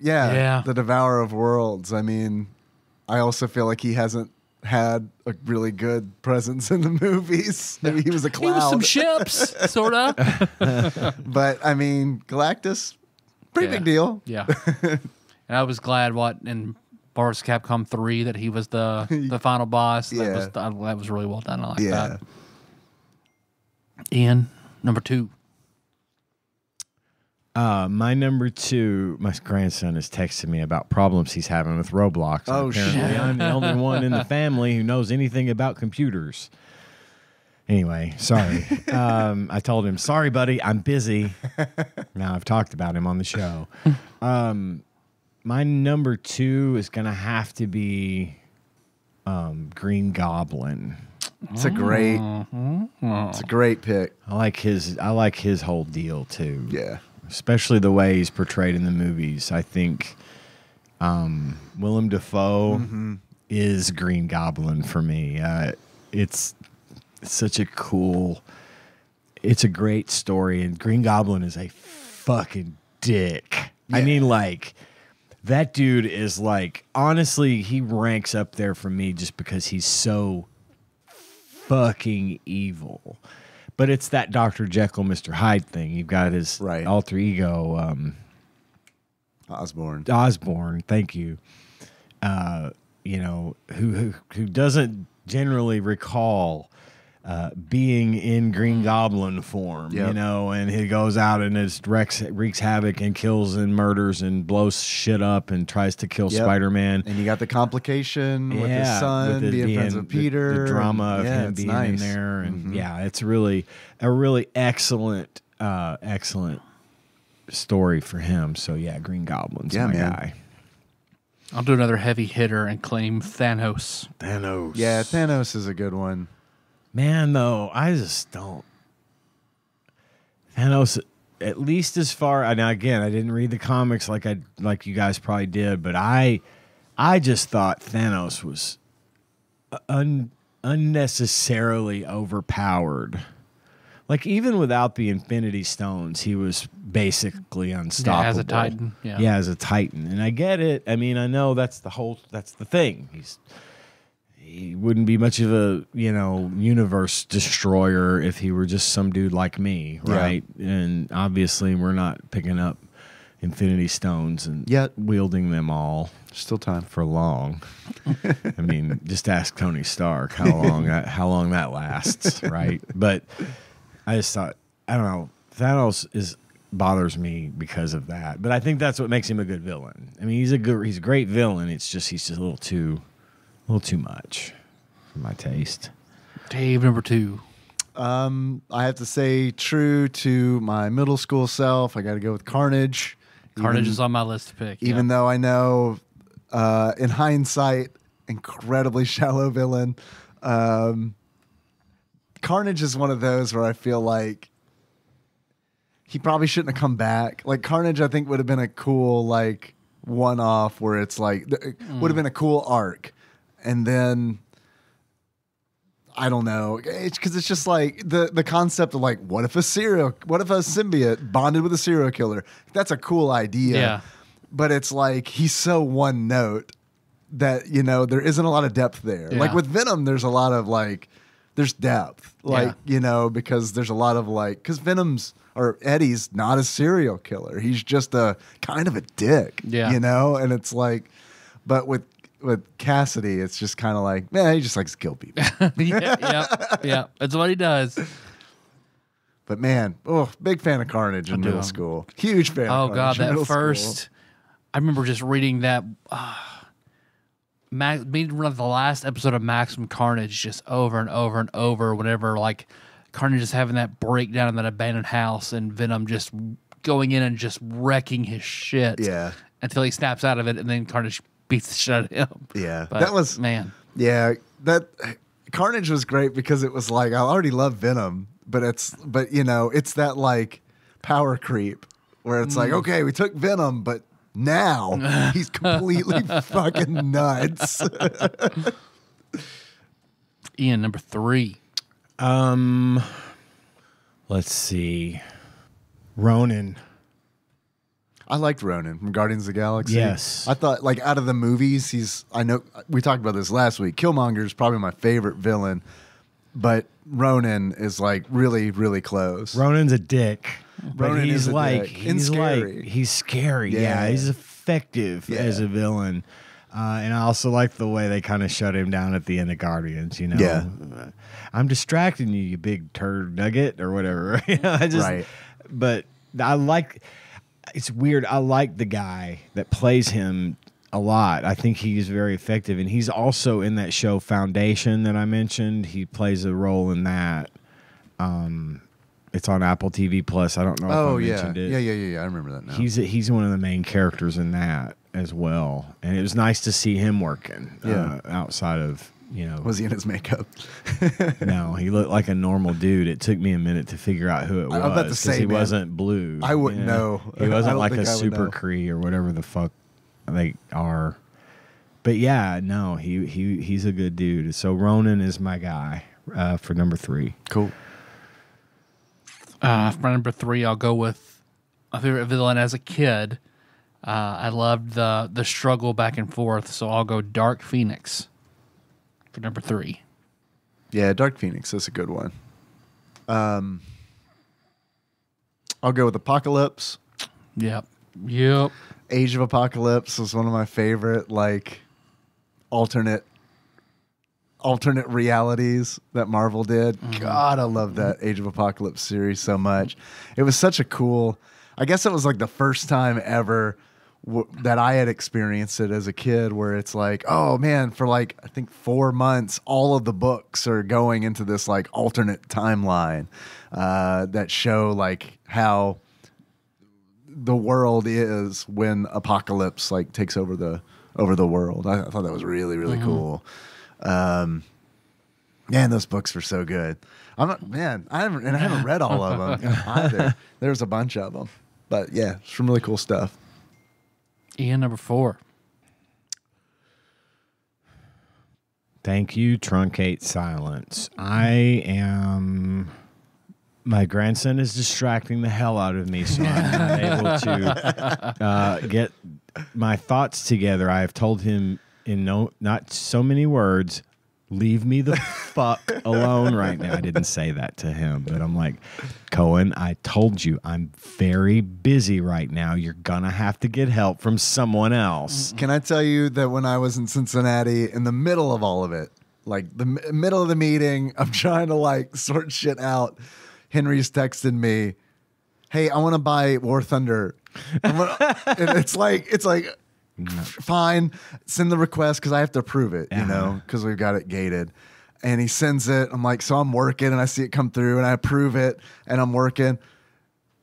yeah, Yeah. the Devourer of Worlds. I mean, I also feel like he hasn't had a really good presence in the movies. Maybe he was a he was some ships, sort of. but I mean, Galactus, pretty Yeah. big deal. Yeah. and I was glad what in Marvel's Capcom 3 that he was the the final boss. That Yeah. was that was really well done. I like Yeah. that. Ian, number 2. Uh, my number two, my grandson is texting me about problems he's having with Roblox. Oh, apparently shit. I'm the only one in the family who knows anything about computers. Anyway, sorry. um, I told him, sorry, buddy, I'm busy. now I've talked about him on the show. Um, my number two is gonna have to be um, Green Goblin. It's a great, it's a great pick. I like his. I like his whole deal too. Yeah. especially the way he's portrayed in the movies. I think um, Willem Dafoe is Green Goblin for me. Uh, it's such a cool. It's a great story, and Green Goblin is a fucking dick. I mean, like that dude is like honestly, he ranks up there for me just because he's so fucking evil. But it's that Dr. Jekyll, Mr. Hyde thing. You've got his Right. alter ego, um, Osborn. Osborn. Thank you. Uh, you know, who, who who doesn't generally recall uh, being in Green Goblin form, you know, and he goes out and it wreaks, wreaks havoc and kills and murders and blows shit up and tries to kill Yep. Spider Man. And you got the complication with his son with it being, friends with the- Peter. The, drama and- of yeah, him being nice. in there, and Mhm. yeah, it's really a really excellent, uh, excellent story for him. So yeah, Green Goblin's Yeah, my man. guy. I'll do another heavy hitter and claim Thanos. Thanos. Yeah, Thanos is a good one. Man, though, I just don't. Thanos, at least as far now again, I didn't read the comics like I like you guys probably did, but I, I just thought Thanos was un, unnecessarily overpowered. Like even without the Infinity Stones, he was basically unstoppable. Yeah, as a Titan. Yeah. Yeah, as a Titan. And I get it. I mean, I know that's the whole that's the thing. He's he wouldn't be much of a, you know, universe destroyer if he were just some dude like me, Yeah. right? And obviously we're not picking up Infinity Stones and Yet. wielding them all Still time. for long. I mean, just ask Tony Stark how long that how long that lasts, right? But I just thought I don't know. Thanos is bothers me because of that. But I think that's what makes him a good villain. I mean, he's a good he's a great villain. It's just he's just a little too a little too much for my taste. Dave number two. Um, I have to say, true to my middle school self, I got to go with Carnage. Carnage even, is on my list to pick. even yeah. though I know, uh, in hindsight, incredibly shallow villain. Um, Carnage is one of those where I feel like he probably shouldn't have come back. Like Carnage, I think would have been a cool like one off where it's like th- would have been a cool arc, and then I don't know. Because it's just like the the concept of like, what if a serial, what if a symbiote bonded with a serial killer? That's a cool idea. Yeah. But it's like he's so one note that you know there isn't a lot of depth there. Like with Venom, there's a lot of like there's depth. Like Yeah. you know because there's a lot of like because Venom's or Eddie's not a serial killer. He's just a kind of a dick. Yeah. You know, and it's like, but with with Kasady, it's just kind of like, man, he just likes to kill people. yeah, yeah, yeah. That's what he does. But man, oh, big fan of Carnage in middle school. Huge fan. Oh of god, Carnage that middle school. first. I remember just reading that. Uh, Max, being one of the last episode of Maximum Carnage, just over and over and over. Whenever like Carnage is having that breakdown in that abandoned house, and Venom just going in and just wrecking his shit. Yeah. Until he snaps out of it, and then Carnage beats the shit out of him. Yeah, But, that was man. Yeah, that Carnage was great because it was like I already love Venom, but it's but you know it's that like power creep where it's Mm. like okay, we took Venom, but now he's completely fucking nuts. Ian number three. Um let's see. Ronan. I liked Ronan from Guardians of the Galaxy. Yes. I thought like out of the movies, he's I know we talked about this last week. Killmonger is probably my favorite villain, but Ronan is like really really close. Ronan's a dick. Ronan he's is a like dick. He's scary. like he's scary. Yeah, Yeah. he's effective Yeah. as a villain. Uh, and I also like the way they kind of shut him down at the end of Guardians. You know, Yeah. Uh, I'm distracting you, you big turd nugget or whatever. you know, I just, Right. but I like. It's weird. I like the guy that plays him a lot. I think he's very effective, and he's also in that show Foundation that I mentioned. He plays a role in that. Um, it's on Apple TV Plus. I don't know Oh if I yeah. mentioned it. yeah, yeah, yeah, yeah. I remember that now. He's he's one of the main characters in that. as well, and it was nice to see him working. Yeah. uh, outside of you know, Was he in his makeup? no, he looked like a normal dude. It took me a minute to figure out who it was I was about to 'cause say, he man, wasn't blue. I wouldn't you know. He wasn't like a think I would super. Cree or whatever the fuck they are. But yeah, no, he he he's a good dude. So Ronan is my guy uh, for number three. Cool. Uh, for number three, I'll go with my favorite villain as a kid. Uh, I loved the the struggle back and forth, so I'll go Dark Phoenix for number three. Yeah, Dark Phoenix is a good one. Um, I'll go with Apocalypse. Yep. Yep. Age of Apocalypse was one of my favorite like alternate alternate realities that Marvel did. God, I love that Age of Apocalypse series so much. It was such a cool. I guess it was like the first time ever w- that I had experienced it as a kid, where it's like, oh man, for like I think four months, all of the books are going into this like alternate timeline uh, that show like how the world is when apocalypse like takes over the over the world. I, I thought that was really really cool. Um, man, those books were so good. I'm not, man, I haven't and I haven't read all of them either. There's a bunch of them, but yeah, some really cool stuff. Ian number four. Thank you, Truncate Silence. I am. My grandson is distracting the hell out of me, so I'm not able to uh, get my thoughts together. I have told him in no, not so many words, leave me the fuck alone right now. I didn't say that to him, but I'm like, Cohen, I told you I'm very busy right now. You're gonna have to get help from someone else. Mm-hmm. Can I tell you that when I was in Cincinnati, in the middle of all of it, like the middle of the meeting, I'm trying to like sort shit out. Henry's texting me, "Hey, I want to buy War Thunder," and it's like it's like fine, send the request because I have to approve it, you know, uh-huh. because we've got it gated. And he sends it. I'm like, so I'm working, and I see it come through, and I approve it, and I'm working.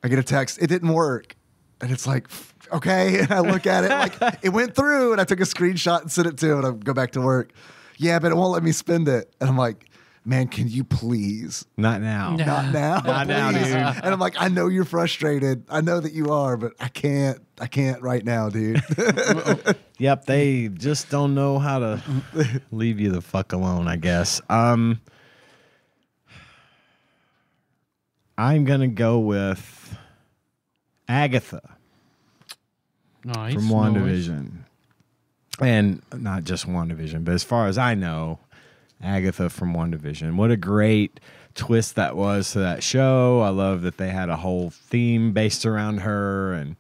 I get a text. It didn't work. And it's like, okay. And I look at it like it went through and I took a screenshot and sent it to him and I go back to work. Yeah, but it won't let me spend it. And I'm like, man, can you please? Not now. Not now. Not now, dude. And I'm like, I know you're frustrated. I know that you are, but I can't. I can't right now, dude. Yep, they just don't know how to leave you the fuck alone, I guess. Um I'm going to go with Agatha Nice. from WandaVision. And not just WandaVision, but as far as I know, Agatha from WandaVision. What a great twist that was to that show. I love that they had a whole theme based around her and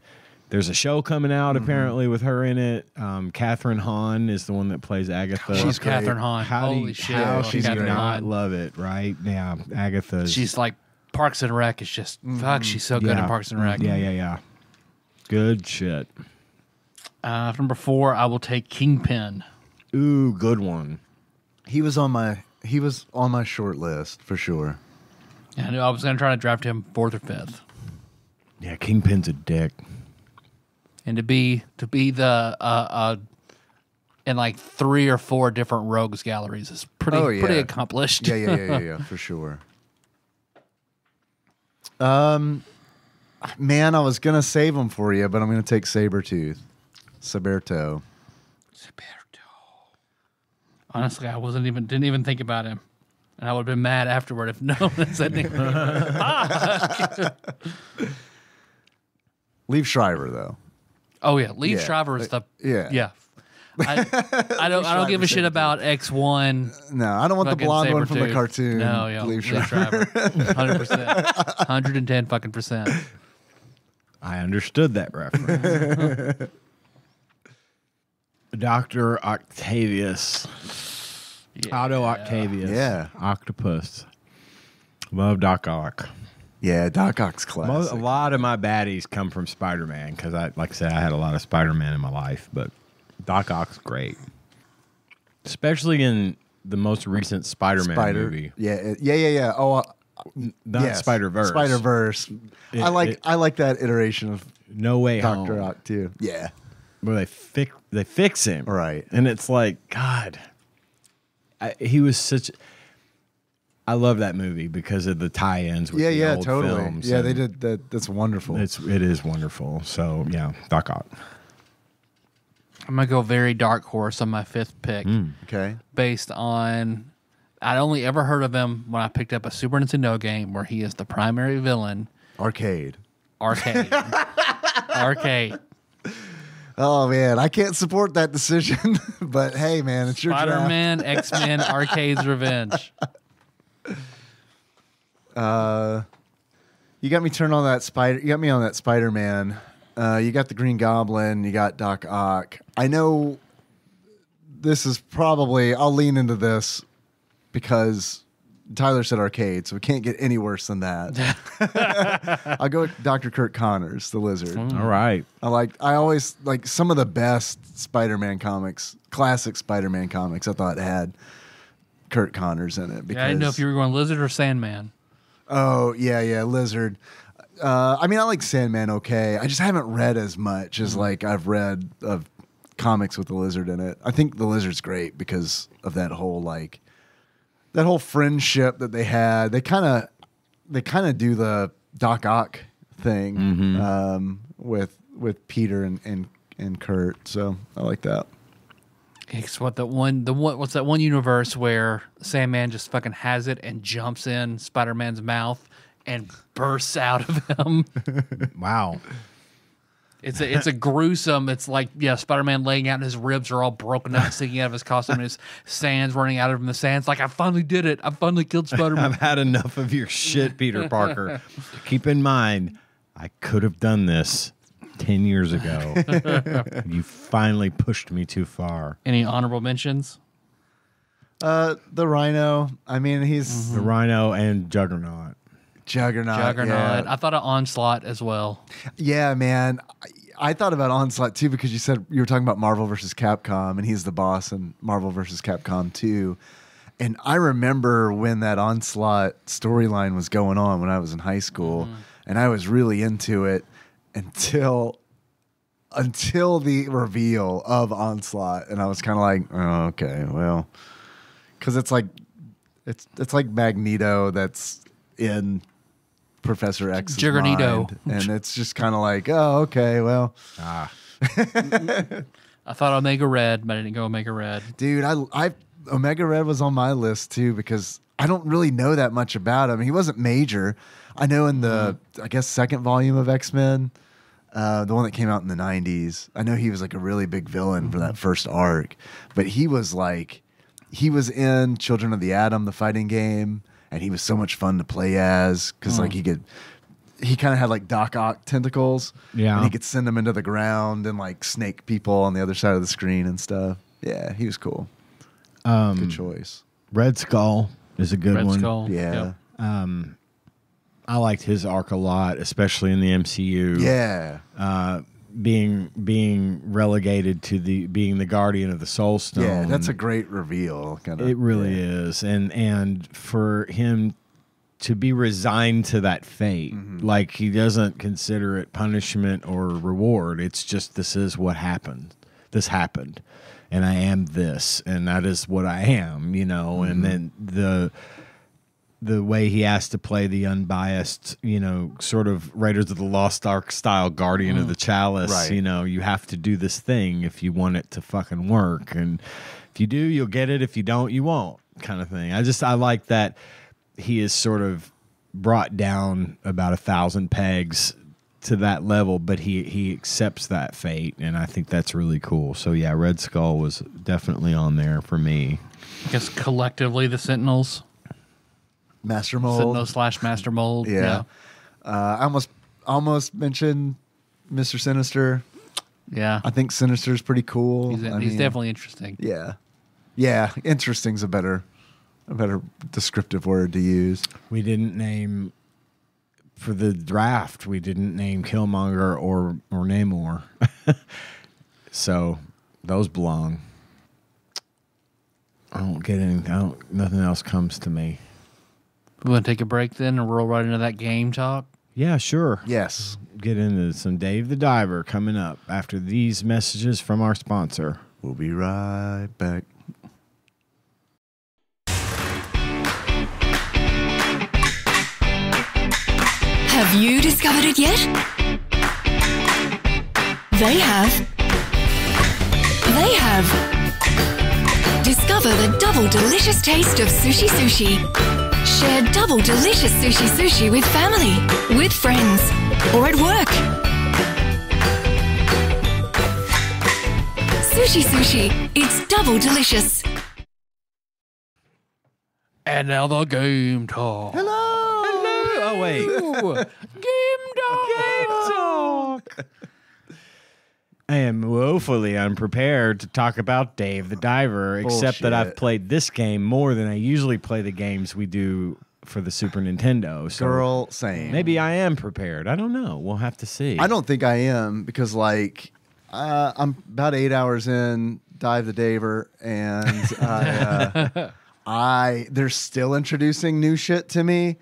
there's a show coming out apparently with her in it. Um, Kathryn Hahn is the one that plays Agatha. She's great. Kathryn Hahn. how do Holy you, shit. how love do Catherine not Hahn. love it, right? Yeah, Agatha. She's like Parks and Rec is just fuck. She's so good in Parks and Rec. Yeah, yeah, yeah. Good shit. Uh, number four, I will take Kingpin. Ooh, good one. He was on my he was on my short list for sure. I knew I was going to try to draft him fourth or fifth, Yeah, Kingpin's a dick. and to be to be the uh, uh, in like three or four different rogues galleries is pretty Oh, yeah. pretty accomplished. Yeah, yeah, yeah, yeah, yeah, for sure. Um, man, I was gonna save him for you, but I'm gonna take Sabretooth. Saberto. Honestly, I wasn't even didn't even think about him, and I would have been mad afterward if no one said anything. Liev Schreiber though. oh yeah, Liev Yeah. Schreiber is uh, the yeah. yeah. I, I don't I don't give a shit about X one. No, I don't want the blonde one from the cartoon. No, yeah, Liev Liev Schreiber. Schreiber, hundred percent, hundred and ten fucking percent. I understood that reference. Dr. Octavius. Otto Octavius. Yeah. Octopus. Love Doc Ock. Yeah, Doc Ock's Mo- classic. A lot of my baddies come from Spider Man because I, like I said, I had a lot of Spider Man in my life, but Doc Ock's great, especially in the most recent Spider Man Spider. movie, Yeah, yeah, yeah, yeah. Oh, uh, not yes. Spider Verse. Spider Verse. I like it- I like that iteration of No way Doctor home. Ock too. Yeah, where they fix they fix him Right. and it's like God, I, he was such. I love that movie because of the tie-ins with Yeah, the yeah, old totally. films. Yeah, they did that. That's wonderful. It's it is wonderful. So yeah, Doc Ock. I'm gonna go very dark horse on my fifth pick, hmm. okay. based on I'd only ever heard of him when I picked up a Super Nintendo game where he is the primary villain. Arcade. Arcade, arcade. Oh man, I can't support that decision, but hey, man, it's your. Spider Man, X Men, Arcade's Revenge. Uh, you got me turned on that spider. You got me on that Spider Man. Uh, you got the Green Goblin. You got Doc Ock. I know this is probably. I'll lean into this because Tyler said arcade, so we can't get any worse than that. I'll go with Dr. Curt Connors, the Lizard. All right. I like. I always like some of the best Spider-Man comics, classic Spider-Man comics. I thought had Curt Connors in it. Because, Yeah, I didn't know if you were going Lizard or Sandman. Oh yeah, yeah, Lizard. Uh, I mean, I like Sandman. Okay, I just haven't read as much as like I've read of comics with the Lizard in it. I think the Lizard's great because of that whole like that whole friendship that they had. They kind of they kind of do the Doc Ock thing um, with with Peter and, and and Kurt. So I like that. It's what the one the one what's that one universe where Sandman just fucking has it and jumps in Spider Man's mouth and bursts out of him. Wow. It's a it's a gruesome. It's like yeah, Spider Man laying out and his ribs are all broken out, sticking out of his costume, and his sands running out of him. The sands like I finally did it. I finally killed Spider Man. I've had enough of your shit, Peter Parker. Keep in mind, I could have done this 10 years ago. you finally pushed me too far. Any honorable mentions? Uh, the Rhino. I mean, he's The Rhino and Juggernaut. Juggernaut. Juggernaut. Yeah. I thought of Onslaught as well. Yeah, man. I, I thought about Onslaught too because you said you were talking about Marvel versus Capcom, and he's the boss in Marvel versus Capcom 2. And I remember when that Onslaught storyline was going on when I was in high school, mm-hmm. and I was really into it until until the reveal of Onslaught, and I was kind of like, oh, okay, well, because it's like it's it's like Magneto that's in Professor X's Juggernato. mind, and it's just kind of like, oh, okay, well, Ah. I thought Omega Red, but I didn't go Omega Red. dude, I I Omega Red was on my list too because I don't really know that much about him. He wasn't major. I know in the I guess second volume of X Men, uh, the one that came out in the '90s. I know he was like a really big villain for that first arc, but he was like he was in Children of the Atom, the fighting game, and he was so much fun to play as because like he could. He kind of had like Doc Ock tentacles. Yeah. And he could send them into the ground and like snake people on the other side of the screen and stuff. Yeah, he was cool. Um, Good choice. Red Skull is a good Red one. Skull. Yeah. Yep. I liked his arc a lot, especially in the MCU. Yeah. Uh, being being relegated to the being the guardian of the Soul Stone. Yeah. That's a great reveal. Kind of. It really is, and and for him to be resigned to that fate, Mm-hmm. like he doesn't consider it punishment or reward. It's just this is what happened. This happened, and I am this, and that is what I am. You know, Mm-hmm. and then the the way he has to play the unbiased, you know, sort of Raiders of the Lost Ark style guardian of the mm. chalice. Right. You know, you have to do this thing if you want it to fucking work. And if you do, you'll get it. If you don't, you won't, kind of thing. I just, I like that he is sort of brought down about a thousand pegs to that level, but he he accepts that fate, and I think that's really cool. So yeah, Red Skull was definitely on there for me. I guess collectively the Sentinels, Master Mold. Sentinel slash Master Mold. Yeah. Uh, I almost almost mentioned Mr. Sinister. yeah. I think Sinister's pretty cool. He's, I he's mean, definitely interesting. Yeah. Yeah. Interesting's a better a better descriptive word to use. We didn't name for the draft. We didn't name Killmonger or or Namor. so those belong. I don't get any. I don't. Nothing else comes to me. We want to take a break then and roll right into that game talk. Yeah, sure. Yes. get into some Dave the Diver coming up after these messages from our sponsor. We'll be right back. Have you discovered it yet? They have. They have. Discover the double delicious taste of sushi sushi. Share double delicious sushi sushi with family, with friends, or at work. Sushi sushi. It's double delicious. And now the game talk. Hello. Hello! Oh wait. Game talk! Game talk. I am woefully unprepared to talk about Dave the Diver, except that I've played this game more than I usually play the games we do for the Super Nintendo. So Girl, same. maybe I am prepared. I don't know. We'll have to see. I don't think I am because like uh, I'm about eight hours in Dive the Daver, and I, uh, I they're still introducing new shit to me.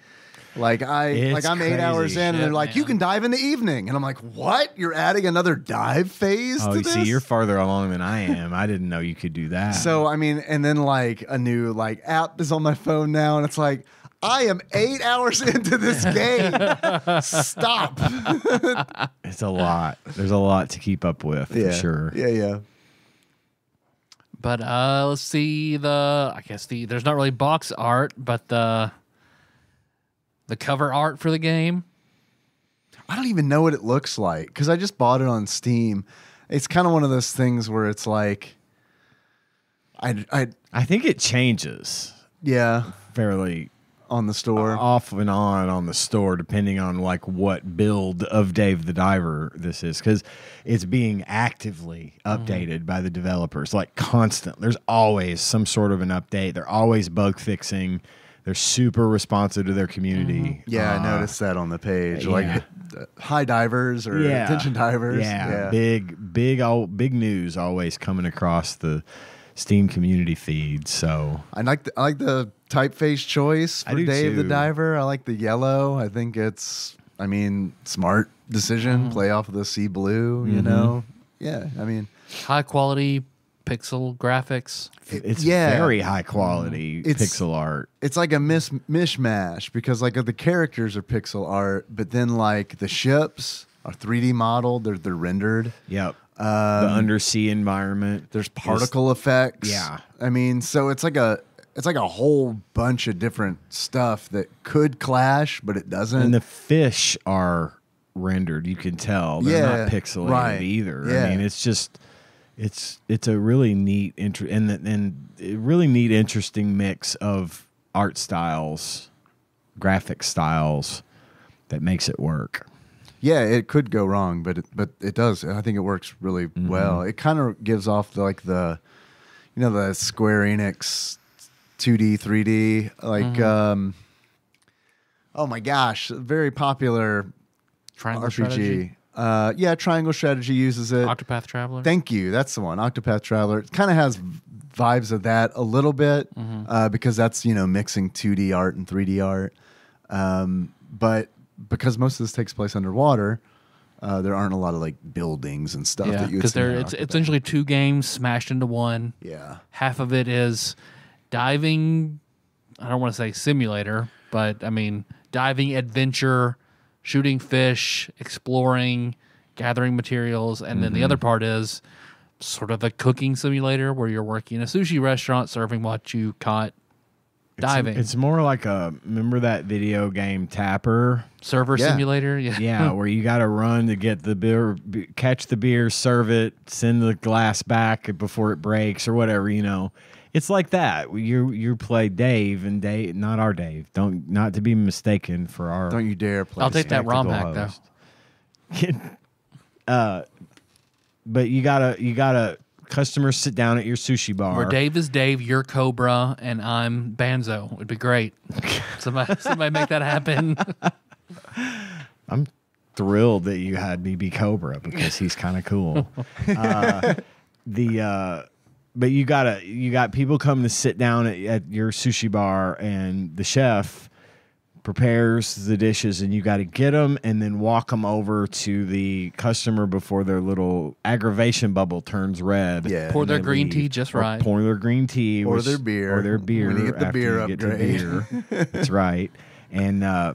Like I It's like I'm eight crazy hours in, and they're shit, like, "You can dive in the evening," and I'm like, "What? You're adding another dive phase Oh, to you this?" see, you're farther along than I am. I didn't know you could do that. So I mean, and then like a new like app is on my phone now, and it's like. I am eight hours into this game. Stop. it's a lot. There's a lot to keep up with yeah. for sure. Yeah, yeah. But uh let's see the I guess the there's not really box art, but the the cover art for the game. I don't even know what it looks like because I just bought it on Steam. It's kind of one of those things where it's like, I, I, I think it changes yeah, fairly on the store. off and on on the store depending on like what build of Dave the Diver this is because it's being actively mm-hmm. updated by the developers like constant. There's always some sort of an update. They're always bug fixing. They're super responsive to their community. yeah, Uh, I noticed that on the page. yeah. Like uh, high divers or yeah. attention divers. Yeah, big, big, old, big news always coming across the Steam community feed. So I like the, I like the typeface choice for do Dave the. Diver. I like the yellow. I think it's, I mean, smart decision. Mm-hmm. Play off of the sea blue. You know. Yeah, I mean, High quality pixel graphics. it's yeah. very high quality mm-hmm. It's- pixel art. it's like a mis- mishmash because like the characters are pixel art, but then like the ships are 3D modeled. They're they're rendered. Yep. the um, undersea environment. There's particle effects. Yeah. I mean, so it's like a it's like a whole bunch of different stuff that could clash, but it doesn't. and the fish are rendered. You can tell they're Yeah, not pixelated right. either. Yeah. I mean, it's just it's it's a really neat inter- and and really neat interesting mix of art styles, graphic styles that makes it work. yeah, it could go wrong, but it, but it does. I think it works really Mm-hmm. well. It kind of gives off the, like the you know the Square Enix 2D 3D like Mm-hmm. um oh my gosh, very popular Triangle RPG. strategy. Uh, yeah, Triangle Strategy uses it. Octopath Traveler. Thank you. That's the one. Octopath Traveler. It kind of has vibes of that a little bit Mm-hmm. uh, because that's you know mixing 2D art and 3D art. Um, but because most of this takes place underwater, uh, there aren't a lot of like buildings and stuff yeah, that you would because they're it's, Octopath. it's essentially two games smashed into one. yeah. Half of it is diving. I don't want to say simulator, but I mean diving adventure, shooting fish, exploring, gathering materials, and then the mm-hmm. other part is sort of a cooking simulator where you're working in a sushi restaurant serving what you caught diving. It's more like a remember that video game Tapper. Server Yeah. simulator. Yeah. Yeah, where you got to run to get the beer, catch the beer, serve it, send the glass back before it breaks or whatever. You know, it's like that. You you play Dave and Dave, not our Dave. Don't not to be mistaken for our. Don't you dare play. I'll take that ROM Spectacle hack though. uh, but you gotta you gotta customers sit down at your sushi bar. Where Dave is Dave, you're Cobra, and I'm Bancho. It'd be great. somebody, somebody make that happen. I'm thrilled that you had me be Cobra because he's kind of cool. uh, the uh, but you gotta you got people come to sit down at, at your sushi bar and the chef prepares the dishes, and you got to get them and then walk them over to the customer before their little aggravation bubble turns red. Yeah. Pour their green leave. tea just Or right. Pour their green tea Or which- their beer. or their beer. When you get the beer you get to upgrade. beer. That's right. And uh,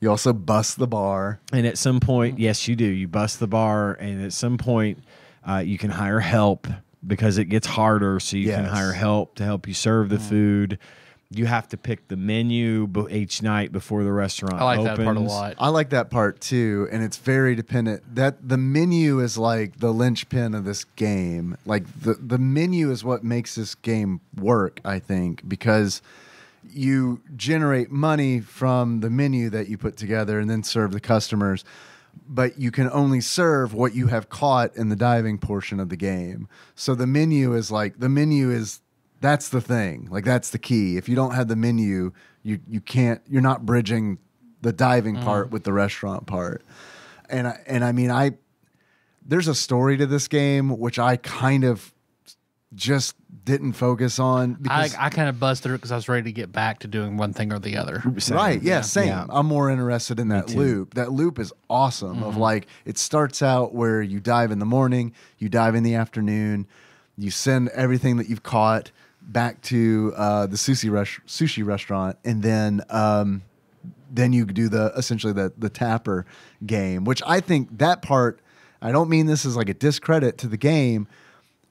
You also bust the bar. and at some point, yes, you do. You bust the bar, and at some point, uh, you can hire help because it gets harder. So you can hire help to help you serve the mm. food. You have to pick the menu each night before the restaurant. I like that part a lot. I like that part too, and it's very dependent. That the menu is like the linchpin of this game. Like the the menu is what makes this game work. I think because you generate money from the menu that you put together and then serve the customers. But you can only serve what you have caught in the diving portion of the game. So the menu is like the menu is that's the thing. Like that's the key. If you don't have the menu, you you can't. You're not bridging the diving mm. part with the restaurant part. And I, and I mean I there's a story to this game which I kind of just didn't focus on I, because I kind of buzzed through it because I was ready to get back to doing one thing or the other. Same. Right. Yeah, Same. Yeah. I'm more interested in that loop. That loop is awesome. Mm-hmm. Of like, it starts out where you dive in the morning, you dive in the afternoon, you send everything that you've caught back to uh, the sushi res- sushi restaurant, and then um, then you do the essentially the the tapper game, which I think that part. I don't mean this as like a discredit to the game,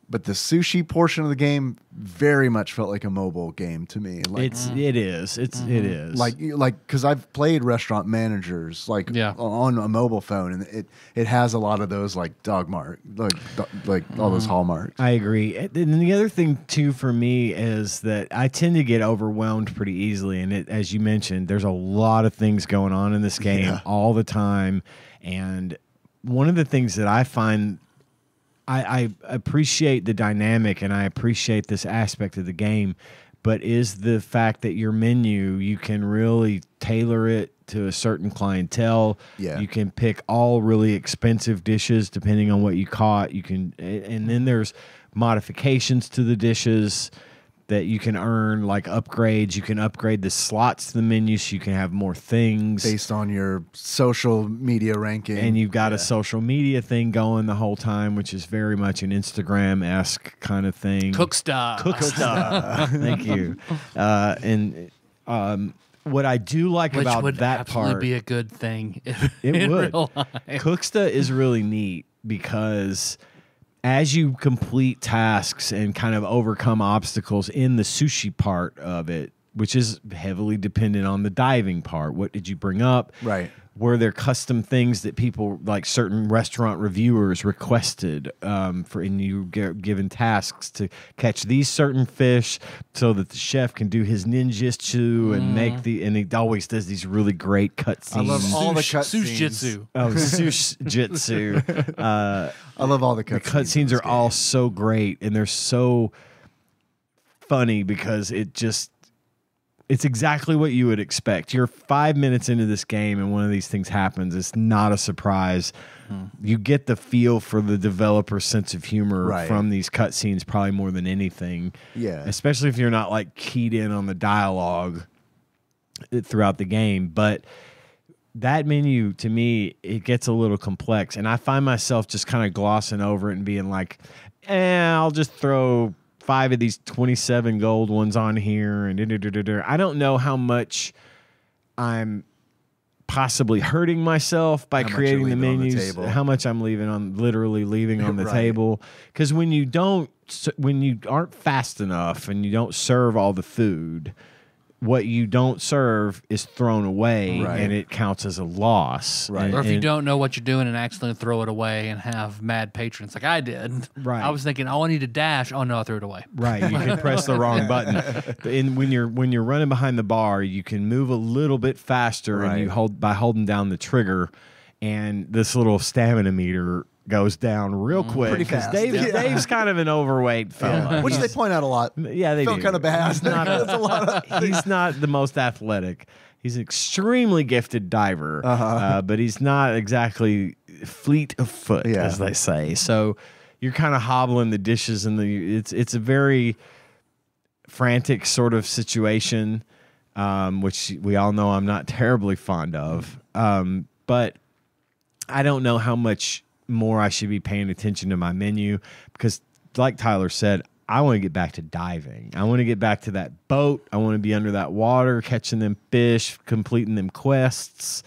but the sushi portion of the game very much felt like a mobile game to me. Like, It's mm-hmm. it is. It's it mm-hmm. is. like like because I've played restaurant managers like Yeah. on a mobile phone and it it has a lot of those like dog mark like do- like all those mm-hmm. hallmarks. I agree. And then the other thing too for me is that I tend to get overwhelmed pretty easily, and it, as you mentioned, there's a lot of things going on in this game Yeah. all the time, and one of the things that I find I, I appreciate the dynamic and I appreciate this aspect of the game, but is the fact that your menu you can really tailor it to a certain clientele. Yeah. You can pick all really expensive dishes depending on what you caught. You can and then there's modifications to the dishes that you can earn like upgrades. You can upgrade the slots to the menu so you can have more things based on your social media ranking. and you've got a social media thing going the whole time, which is very much an Instagram esque kind of thing. Cooksta. cook stuff. Thank you. Uh, and um, what I do like Which about would that absolutely part, be a good thing. it in would. real life. Cooksta is really neat because as you complete tasks and kind of overcome obstacles in the sushi part of it, which is heavily dependent on the diving part. What did you bring up? Right. Were there custom things that people like certain restaurant reviewers requested um, for and you get given tasks to catch these certain fish so that the chef can do his ninjutsu and make the and he always does these really great cutscenes. I love all the Sush- cut scenes. jitsu. Oh, sush jitsu. Uh, I love all the cutscenes. the cutscenes. cutscenes are all so great and they're so funny because it just it's exactly what you would expect. You're five minutes into this game and one of these things happens. It's not a surprise. You get the feel for the developer's sense of humor Right. from these cutscenes probably more than anything. Yeah. Especially if you're not like keyed in on the dialogue throughout the game. But that menu to me it gets a little complex and i find myself just kind of glossing over it and being like eh, i'll just throw five of these 27 gold ones on here and da-da-da-da-da." i don't know how much i'm possibly hurting myself by How creating the on the menus how much i'm leaving on literally leaving on the Right. table because when you don't when you aren't fast enough and you don't serve all the food what you don't serve is thrown away Right. and it counts as a loss. Right. And- Or if you and- don't know what you're doing and accidentally throw it away and have mad patrons like I did. Right. I was thinking, oh, I need to dash. Oh no, I threw it away. Right, you can press the wrong button. And when you're when you're running behind the bar, you can move a little bit faster, and you hold by holding down the trigger, and this little stamina meter goes down real quick. Mm, Pretty fast. Dave, Yeah. Dave's kind of an overweight fella. which they point out a lot. Yeah, they Felt do. kinda bad. He's not, a lot of he's not the most athletic. He's an extremely gifted diver, uh but he's not exactly fleet of foot, Yeah. as they say. So you're kind of hobbling the dishes, and the it's it's a very frantic sort of situation. um, which we all know I'm not terribly fond of. Um, but I don't know how much more I should be paying attention to my menu because, like Tyler said, I want to get back to diving. I want to get back to that boat. I want to be under that water, catching them fish, completing them quests,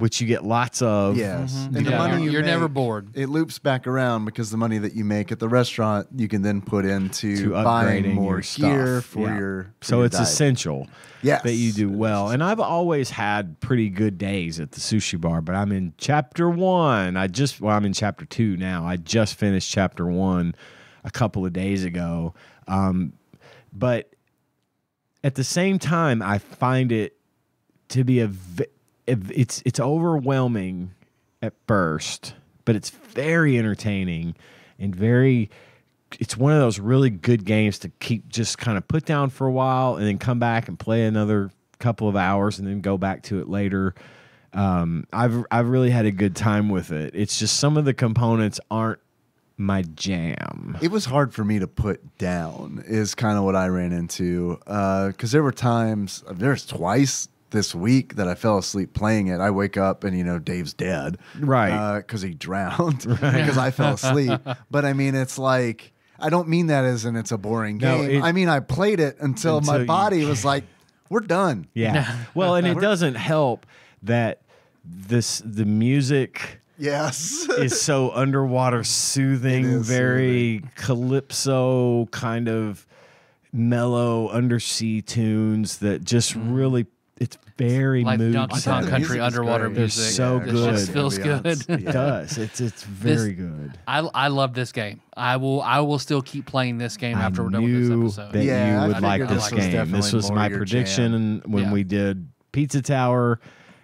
which you get lots of. Yes, and the money you're- you you're never bored. It loops back around because the money that you make at the restaurant, you can then put into To buying more stuff. gear for Yeah. your. for so your it's dive. essential Yes. that you do well. And I've always had pretty good days at the sushi bar, but I'm in chapter one. I just well, I'm in chapter two now. I just finished chapter one a couple of days ago. Um, but at the same time, I find it to be a v- it's it's overwhelming at first, but it's very entertaining and very it's one of those really good games to keep just kind of put down for a while and then come back and play another couple of hours and then go back to it later. Um, I've I've really had a good time with it. It's just some of the components aren't my jam. It was hard for me to put down. Is kind of what I ran into because there were times. There's twice this week that I fell asleep playing it. I wake up and you know Dave's dead, Right. Uh, because he drowned because I fell asleep. But I mean, it's like I don't mean that as in it's a boring No, game. it- I mean I played it until, Until my you- body was like, "We're done." Yeah. well, and it doesn't help that this the music Yes. is so underwater soothing, It is very calypso kind of mellow undersea tunes that just mm. really it's very Like mood Donkey Kong setting. the Country underwater great. music. It's so It good. just feels good. It does. It's it's very good. I, I love this game. I will I will still keep playing this game I after we're done knew with this episode. that Yeah, I you would figured like this this was game. This definitely was my your prediction when Yeah. we did Pizza Tower.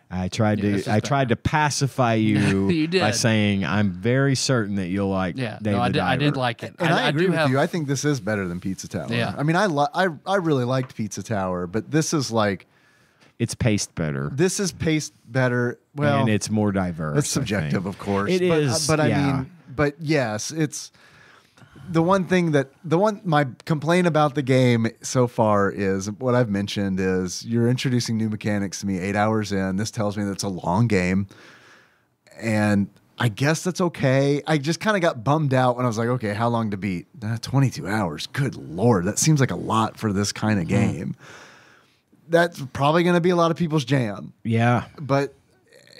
I tried Yeah, to I better. tried to pacify you, You by saying I'm very certain that you'll like Yeah, David no, I did, I did like it. And I, agree do with have, you. I think this is better than Pizza Tower. Yeah. I mean, I, li- I I really liked Pizza Tower, but this is like it's paced better. this is paced better. Well, and it's more diverse. it's subjective, of course. It but, is, but I yeah. mean, but yes, it's the one thing that the one my complaint about the game so far is what I've mentioned is you're introducing new mechanics to me eight hours in. This tells me that it's a long game, and I guess that's okay. I just kind of got bummed out when I was like, okay, how long to beat? Uh, 22 hours. Good lord, that seems like a lot for this kind of game. That's probably going to be a lot of people's jam Yeah, but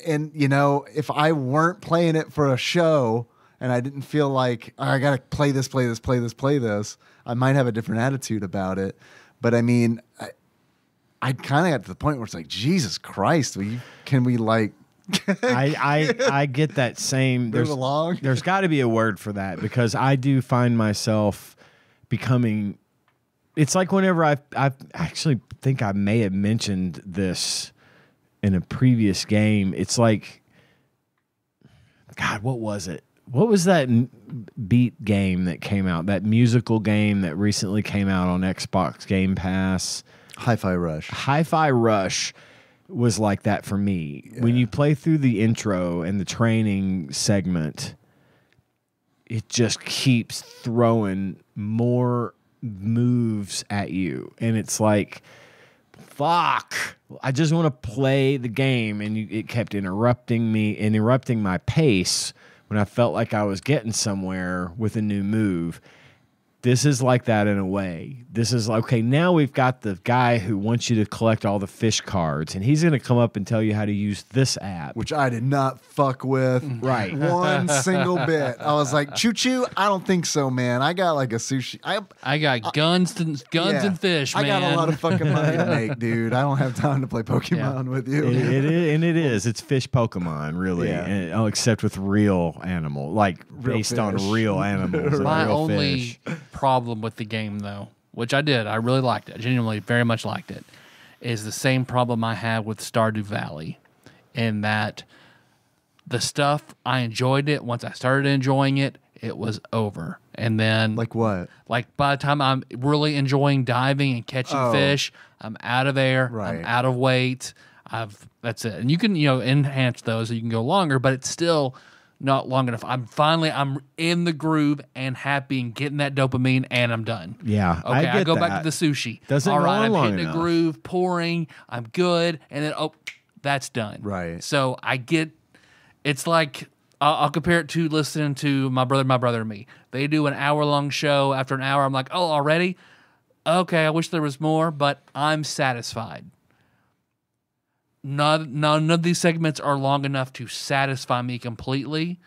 and you know if i weren't playing it for a show and i didn't feel like "Oh, i gotta play this play this play this play this i might have a different attitude about it but i mean i, I kind of got to the point where it's like jesus christ we can we like I, I I get that same. There's along? there's got to be a word for that because I do find myself becoming. It's like whenever I I actually think I may have mentioned this in a previous game. It's like, God, what was it? What was that beat game that came out? That musical game that recently came out on Xbox Game Pass. hi-fi rush Hi-Fi Rush was like that for me. When you play through the intro and the training segment, it just keeps throwing more moves at you, and it's like, fuck. I just want to play the game, and you, it kept interrupting me, interrupting my pace when I felt like I was getting somewhere with a new move this is like that in a way. This is like, okay, now we've got the guy who wants you to collect all the fish cards, and he's going to come up and tell you how to use this app. which i did not fuck with mm-hmm. Right. one single bit i was like choo choo i don't think so man i got like a sushi i I got guns and guns Yeah. and fish, I man. got a lot of fucking money to make, dude. I don't have time to play Pokemon with you. It, it is, and it is. It's fish Pokemon, really. Yeah. And, oh, except with real animal, like Real based fish. on real animals. and My real only fish. Problem with the game, though, which I did, I really liked it, genuinely very much liked it, is the same problem I had with Stardew Valley, in that the stuff I enjoyed it. Once I started enjoying it, it was over, and then like what? like by the time I'm really enjoying diving and catching Oh. fish, I'm out of. I'm Right. out of weight. I've that's it. And you can you know enhance those so you can go longer, but it's still not long enough. I'm finally I'm in the groove and happy and getting that dopamine, and I'm done. Yeah, Okay, I I, go back to the sushi. Doesn't All right, I'm hitting enough. a groove, pouring. I'm good, and then oh, that's done. Right. So I get. It's like I'll, I'll compare it to listening to my brother, my brother, and me. They do an hour long show. After an hour, I'm like, oh, already. Okay, I wish there was more, but I'm satisfied. None, none of these segments are long enough to satisfy me completely.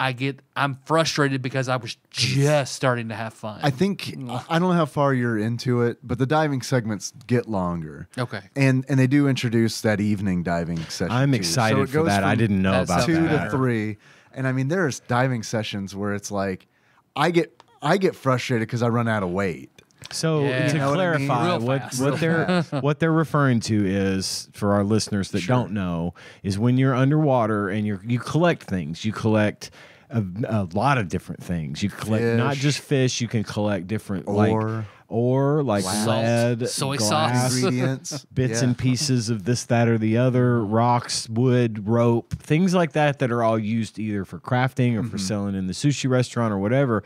I get, I'm frustrated because I was just starting to have fun. I think mm. I don't know how far you're into it, but the diving segments get longer. Okay. And and they do introduce that evening diving session. I'm too. excited So for that. I didn't know about sounds two that. to three. And I mean, there's diving sessions where it's like, I get I get frustrated because I run out of weight. So Yeah. to You know what I mean? clarify, what what they're what they're referring to is for our listeners that don't know is when you're underwater and you you collect things. You collect a, a lot of different things. You collect not just fish. You can collect different Ore. like or like Glass. lead, Soy glass, sauce. Ingredients. bits Yeah. and pieces of this, that, or the other, rocks, wood, rope, things like that that are all used either for crafting or for mm-hmm. selling in the sushi restaurant or whatever.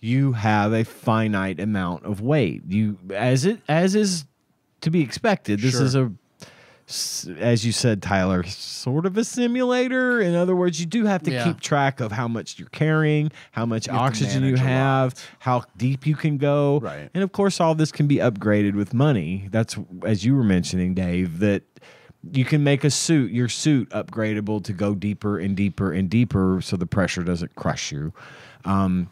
You have a finite amount of weight. You as it as is to be expected. This Sure. is a as you said, Tyler, sort of a simulator. In other words, you do have to Yeah. keep track of how much you're carrying, how much to oxygen you have, how deep you can go. Right. And of course, all this can be upgraded with money. That's as you were mentioning, Dave, that you can make a suit, your suit upgradable to go deeper and deeper and deeper so the pressure doesn't crush you. Um,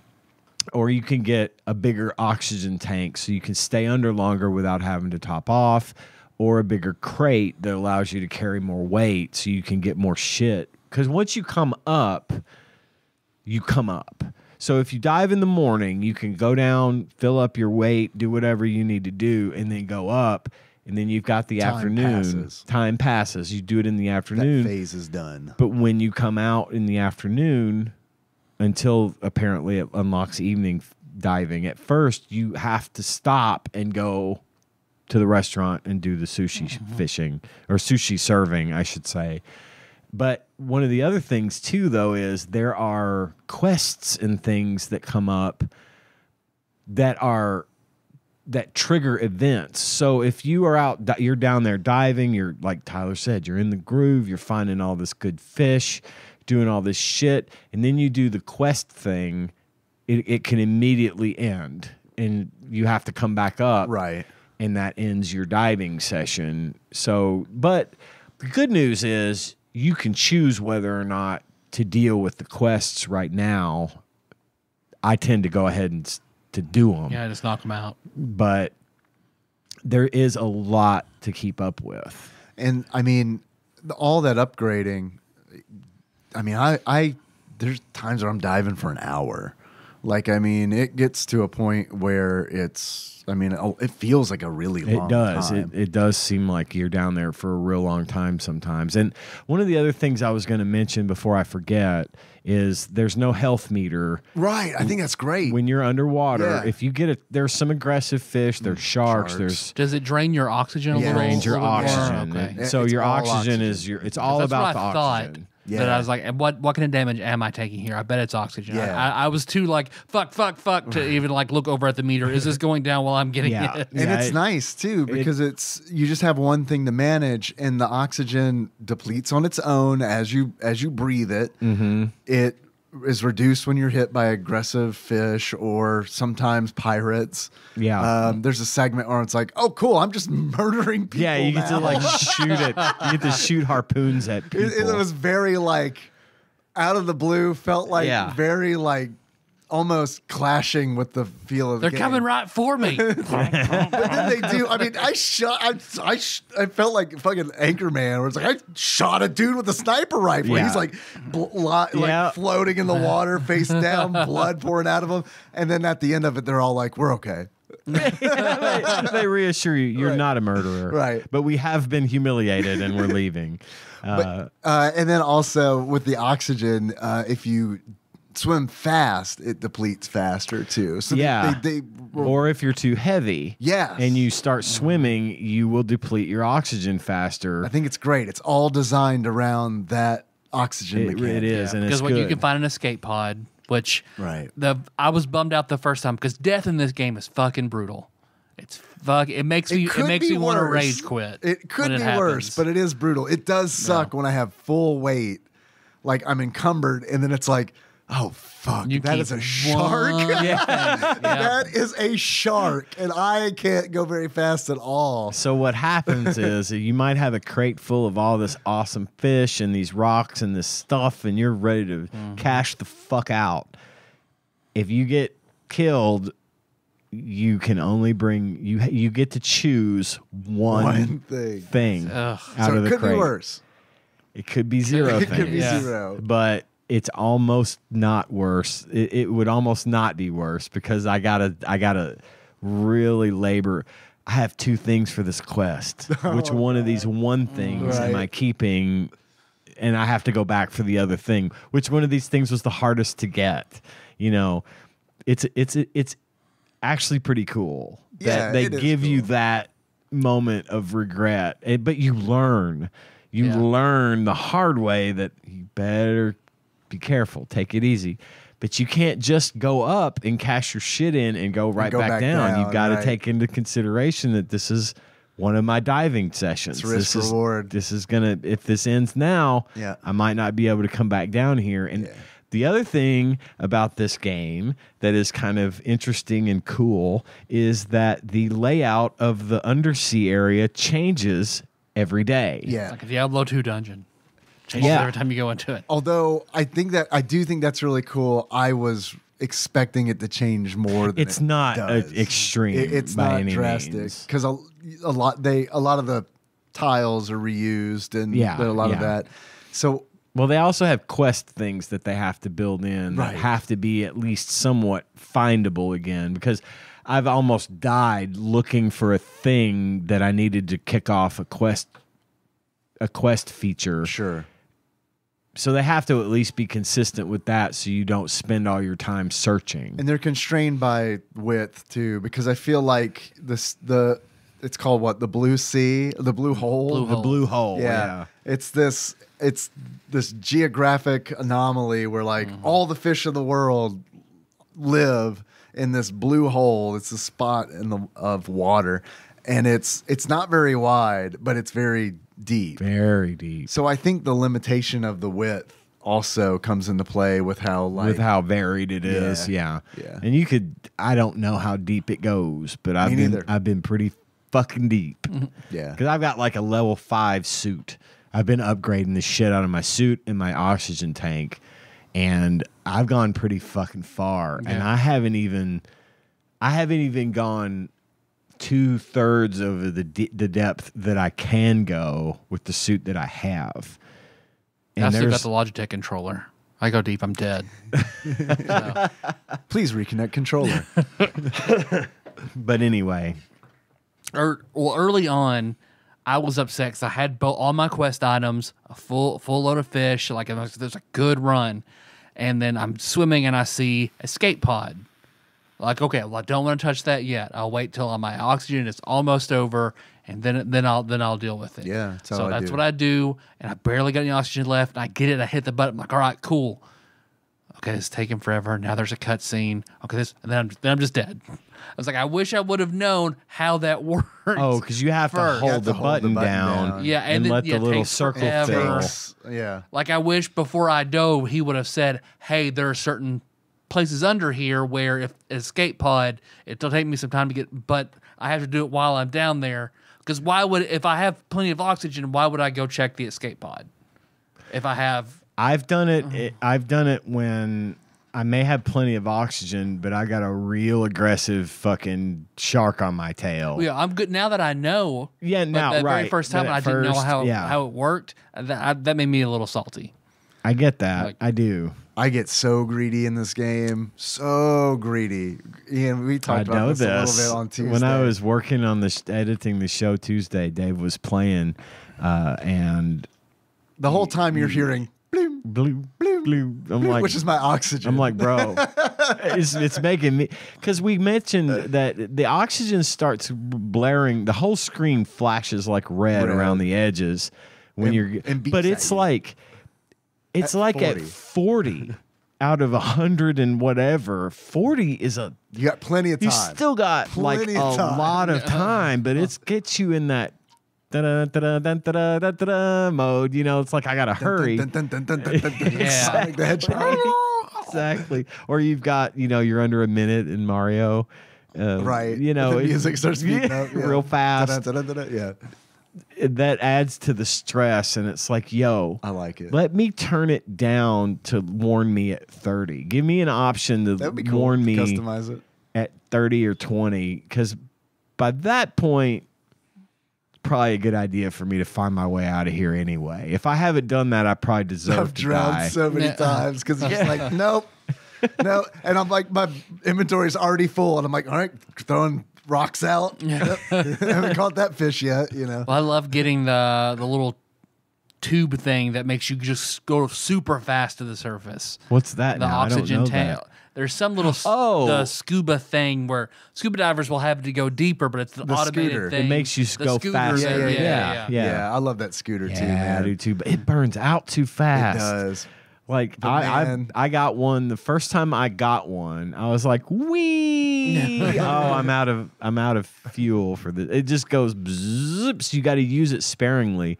or you can get a bigger oxygen tank so you can stay under longer without having to top off, or a bigger crate that allows you to carry more weight so you can get more shit. Because once you come up, you come up. So if you dive in the morning, you can go down, fill up your weight, do whatever you need to do, and then go up. And then you've got the Time afternoon. passes. Time passes. You do it in the That afternoon. phase is done. But when you come out in the afternoon, until apparently it unlocks evening diving, at first you have to stop and go to the restaurant and do the sushi sh- mm-hmm. fishing or sushi serving, I should say. But one of the other things too, though, is there are quests and things that come up that are that trigger events. So if you are out, you're down there diving, you're like Tyler said, you're in the groove, you're finding all this good fish, doing all this shit, and then you do the quest thing, it, it can immediately end. And you have to come back up. Right. And that ends your diving session. So, but the good news is you can choose whether or not to deal with the quests right now. I tend to go ahead and to do them yeah, just knock them out. but there is a lot to keep up with. And I mean, all that upgrading. I mean, I, I there's times where I'm diving for an hour. Like, I mean, it gets to a point where it's. I mean, oh, it feels like a really long It does. It, time. it does seem like you're down there for a real long time sometimes. And one of the other things I was going to mention before I forget is there's no health meter right. I think that's great. when you're underwater. Yeah. If you get it, there's some aggressive fish. There's mm. sharks. sharks. There's Does it drain your oxygen a Yeah. little? drains your little bit more? oxygen. Okay. So it's your oxygen, oxygen. is your. It's all That's about what the I thought. Oxygen. Yeah. But I was like, "And what what kind of damage am I taking here? I bet it's oxygen. I- Yeah. I, I was too like fuck, fuck, fuck to even like look over at the meter. Is this going down while I'm getting Yeah. it? and Yeah, it's it- nice too because it's you just have one thing to manage and the oxygen depletes on its own as you as you breathe it Mm-hmm. it is reduced when you're hit by aggressive fish or sometimes pirates Yeah. um, there's a segment where it's like oh cool i'm just murdering people Yeah, you get to like shoot it. You get to shoot harpoons at people. it, it was very like out of the blue felt like Yeah. very like almost clashing with the feel of They're game. coming right for me. But then they do. I mean, I shot. I, I, sh- I felt like fucking Anchorman, where it's like I shot a dude with a sniper rifle. Yeah. He's like, bl- like Yeah. floating in the water, face down, blood pouring out of him. And then at the end of it, they're all like, "We're okay." they, they reassure you you're Right. not a murderer. Right. But we have been humiliated and we're leaving. Uh, Uh, and then also with the oxygen, uh, if you swim fast, it depletes faster too. So Yeah. they, they, or if you're too heavy Yes. and you start swimming, you will deplete your oxygen faster. I think it's great. It's all designed around that oxygen It, mechanic. it is, and because it's what you can find an escape pod, which Right. the I was bummed out the first time because death in this game is fucking brutal. It's fuck. It makes me. It, makes be me want to rage quit. It could be it worse, but it is brutal. It does suck when I have full weight, like I'm encumbered, and then it's like, oh fuck, You that keep is a shark. one- yeah. that is a shark, and I can't go very fast at all. So what happens is you might have a crate full of all this awesome fish and these rocks and this stuff, and you're ready to Mm-hmm. cash the fuck out. If you get killed, you can only bring you. You get to choose one, One thing. thing Ugh. out so of it could crate. be worse. It could be zero. It could be. Yeah. zero. but it's almost not worse. It, it would almost not be worse because I gotta I gotta really labor. I have two things for this quest. Which oh, one of these one things am I keeping? And I have to go back for the other thing. Which one of these things was the hardest to get? You know, it's it's it's actually pretty cool Yeah, that they it is give you that moment of regret. But you learn. You Yeah. learn the hard way that you better be careful, take it easy. But you can't just go up and cash your shit in and go right go back, back down. down, You've got to right. take into consideration that this is one of my diving sessions. It's risk this is, reward. This is gonna if this ends now, Yeah. I might not be able to come back down here. And the other thing about this game that is kind of interesting and cool is that the layout of the undersea area changes every day. Yeah. like a Diablo two dungeon. Changes Yeah. every time you go into it. Although I think that I do think that's really cool. I was expecting it to change more. Than It's it not, does. extreme It- it's by not any drastic because a, a lot they a lot of the tiles are reused and Yeah, a lot of that. So Well, they also have quest things that they have to build in Right. that have to be at least somewhat findable again because I've almost died looking for a thing that I needed to kick off a quest a quest feature. sure, So they have to at least be consistent with that so you don't spend all your time searching. and they're constrained by width too because I feel like this the it's called what the blue sea the blue hole Blue the hole. blue hole, yeah. yeah. It's this it's this geographic anomaly where like mm-hmm. all the fish of the world live in this blue hole. It's a spot in the of water. And it's it's not very wide, but it's very deep. Very deep. So I think the limitation of the width also comes into play with how like with how varied it is, Yeah. yeah. Yeah. And you could I don't know how deep it goes, but I've been. I've been pretty fucking deep. Mm-hmm. yeah. Because I've got like a level five suit. I've been upgrading the shit out of my suit and my oxygen tank, and I've gone pretty fucking far. And I haven't even, I haven't even gone two thirds of the de- the depth that I can go with the suit that I have. I still got the Logitech controller. I go deep, I'm dead. Please reconnect controller. but anyway, er, well, early on, I was upset because I had bo- all my quest items, a full full load of fish, like there's a good run, and then I'm swimming and I see escape pod. Like, okay, well, I don't want to touch that yet. I'll wait till my oxygen is almost over, and then then I'll then I'll deal with it. Yeah, that's so that's do. what I do, and I barely got any oxygen left. And I get it, I hit the button, I'm like, all right, cool. Okay, it's taking forever. Now there's a cutscene. Okay, this, and then I'm then I'm just dead. I was like, I wish I would have known how that works. oh, because you have to hold, have the, to hold the button button down, down. Yeah, and and then- let yeah, the little circle fill. Yeah. Like I wish before I dove, he would have said, "Hey, there are certain places under here where if escape pod, it'll take me some time to get, but I have to do it while I'm down there. Because why would if I have plenty of oxygen, why would I go check the escape pod? If I have, I've done it, Uh-huh. it. I've done it when I may have plenty of oxygen, but I got a real aggressive fucking shark on my tail. yeah, I'm good now that I know. Yeah, now, that very right, first time I didn't know how yeah. how it worked. That I, that made me a little salty. I get that. Like- I do. I get so greedy in this game, so greedy. Ian, we I talked know about this, a little bit on Tuesday. When I was working on the sh- editing the show Tuesday, Dave was playing, uh, and the whole time you're hearing, bloom, blue, blue, blue. I'm bloom, like, which is my oxygen. I'm like, bro, it's, it's making me because we mentioned that the oxygen starts blaring. The whole screen flashes like red, Red. around the edges when And- you're. and but it's you. like It's At like 40. at 40 out of 100 and whatever, 40 is a You got plenty of time. you still got like a time. lot of time, but it gets you in that da-da, da-da, da da da da mode. You know, it's like I gotta hurry. Yeah. The Hedgehog. exactly. Or you've got, you know, you're under a minute in Mario. Uh, Right. You know, the music starts speeding up. yeah. real fast. Dun, dun, Yeah. That adds to the stress, and it's like, yo, I like it. let me turn it down to warn me at 30. Give me an option to That'd be cool. warn to me Customize it. at 30 or 20 because by that point it's probably a good idea for me to find my way out of here anyway if i haven't done that i probably deserve I've to drowned die so many times because it's just like, nope, no. And I'm like, my inventory's already full, and I'm like, all right, throwing rocks out. Yep. haven't caught that fish yet, you know. Well, I love getting the the little tube thing that makes you just go super fast to the surface. what's that The now? Oxygen know tank. There's some little Oh. the scuba thing where scuba divers will have to go deeper, but it's the, The automated scooter. It makes you The go scooter faster. thing, Yeah, Yeah, yeah, yeah, yeah. Yeah. I love that scooter too, yeah, man. I do too, but it burns out too It fast. does. Like But I, man- I, I got one the first time I got one. I was like, "Wee!" oh, I'm out of I'm out of fuel for this. It just goes bzzz, so you got to use it sparingly.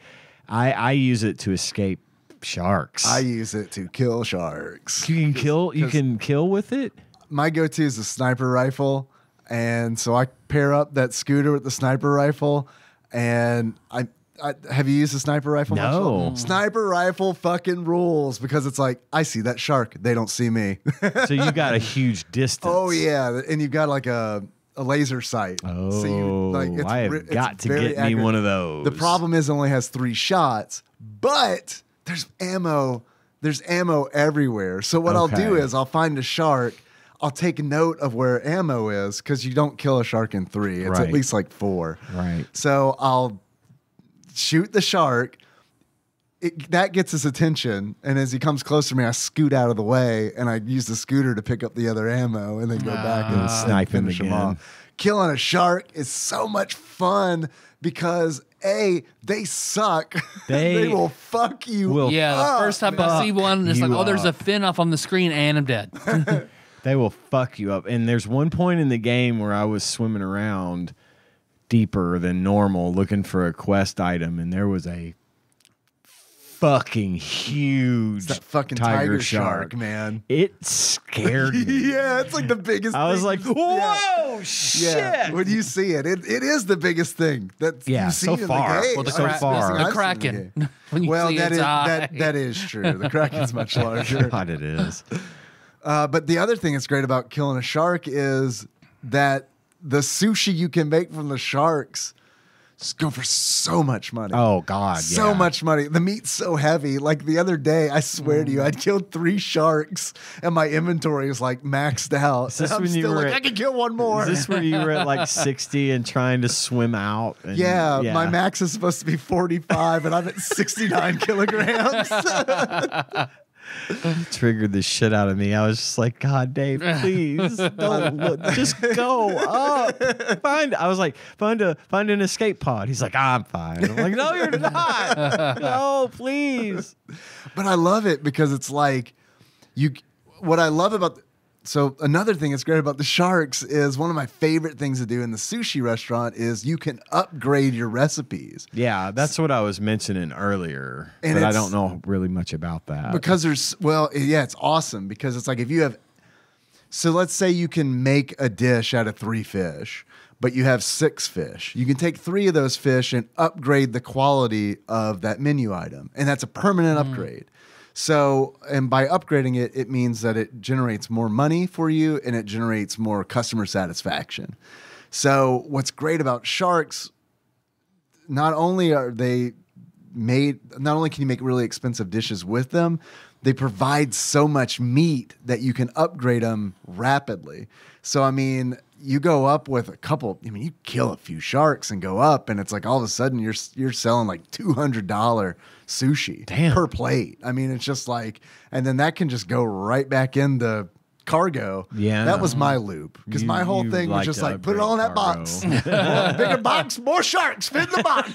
I I use it to escape sharks. I use it to kill sharks. you can kill you can kill with it. My go-to is the sniper rifle, and so I pair up that scooter with the sniper rifle, and I. I, have you used a sniper rifle? much? No. Mm. Sniper rifle fucking rules because it's like I see that shark, they don't see me. So you got a huge distance. oh yeah, and you've got like a a laser sight. Oh, so you, like, oh, it's I have it's got to very get me accurate. one of those. The problem is it only has three shots, but there's ammo. There's ammo everywhere. So what I'll do is I'll find a shark. I'll take note of where ammo is because you don't kill a shark in three. It's Right. at least like four. Right. So I'll shoot the shark. It, that gets his attention, and as he comes closer to me, I scoot out of the way, and I use the scooter to pick up the other ammo, and then go back and, ah. And snipe him finish him again. off. Killing a shark is so much fun because a they suck. They will fuck you. will Yeah, the first time man. I see one, it's like, you oh, there's a fin off on the screen, and I'm dead. They will fuck you up. And there's one point in the game where I was swimming around deeper than normal looking for a quest item, and there was a fucking huge It's that fucking tiger, shark, man. It scared me. yeah, it's like the biggest. I was thing like, you've- yeah. whoa, shit. Yeah, when you see it, it, it is the biggest thing that Yeah, you see so far. the. Well, the, So cra- far. the kraken. game. well, see that its is eye. that that is true. The kraken's much larger. God, it is. Uh, but the other thing that's great about killing a shark is that the sushi you can make from the sharks s- go for so much money. Oh God, So yeah. much money. The meat's so heavy. Like the other day, I swear to you, Mm. I killed three sharks, and my inventory is like maxed out. Is this And when you were like, at- I could kill one more. Is this where you were at like 60 and trying to swim out? And, yeah, my max is supposed to be 45, and I'm at 69 kilograms. triggered the shit out of me. I was just like, God, Dave, please don't look. Just go up. Find. I was like, find a find an escape pod. He's like, I'm fine. I'm like, no, you're not. no, please. but I love it because it's like you. What I love about so another thing that's great about the sharks is one of my favorite things to do in the sushi restaurant is you can upgrade your recipes. Yeah, that's what I was mentioning earlier, And but I don't know really much about that. because there's well yeah it's awesome because it's like if you have so let's say you can make a dish out of three fish but you have six fish. You can take three of those fish and upgrade the quality of that menu item and that's a permanent mm. upgrade so and by upgrading it it means that it generates more money for you and it generates more customer satisfaction. So what's great about sharks not only are they made not only can you make really expensive dishes with them they provide so much meat that you can upgrade them rapidly. So i mean you go up with a couple i mean you kill a few sharks and go up and it's like all of a sudden you're you're selling like $200 sushi Damn. per plate i mean it's just like and then that can just go right back into cargo Yeah. that was my loop because my whole thing was just like put it all in that upgrade box cargo. bigger box more sharks fit in the box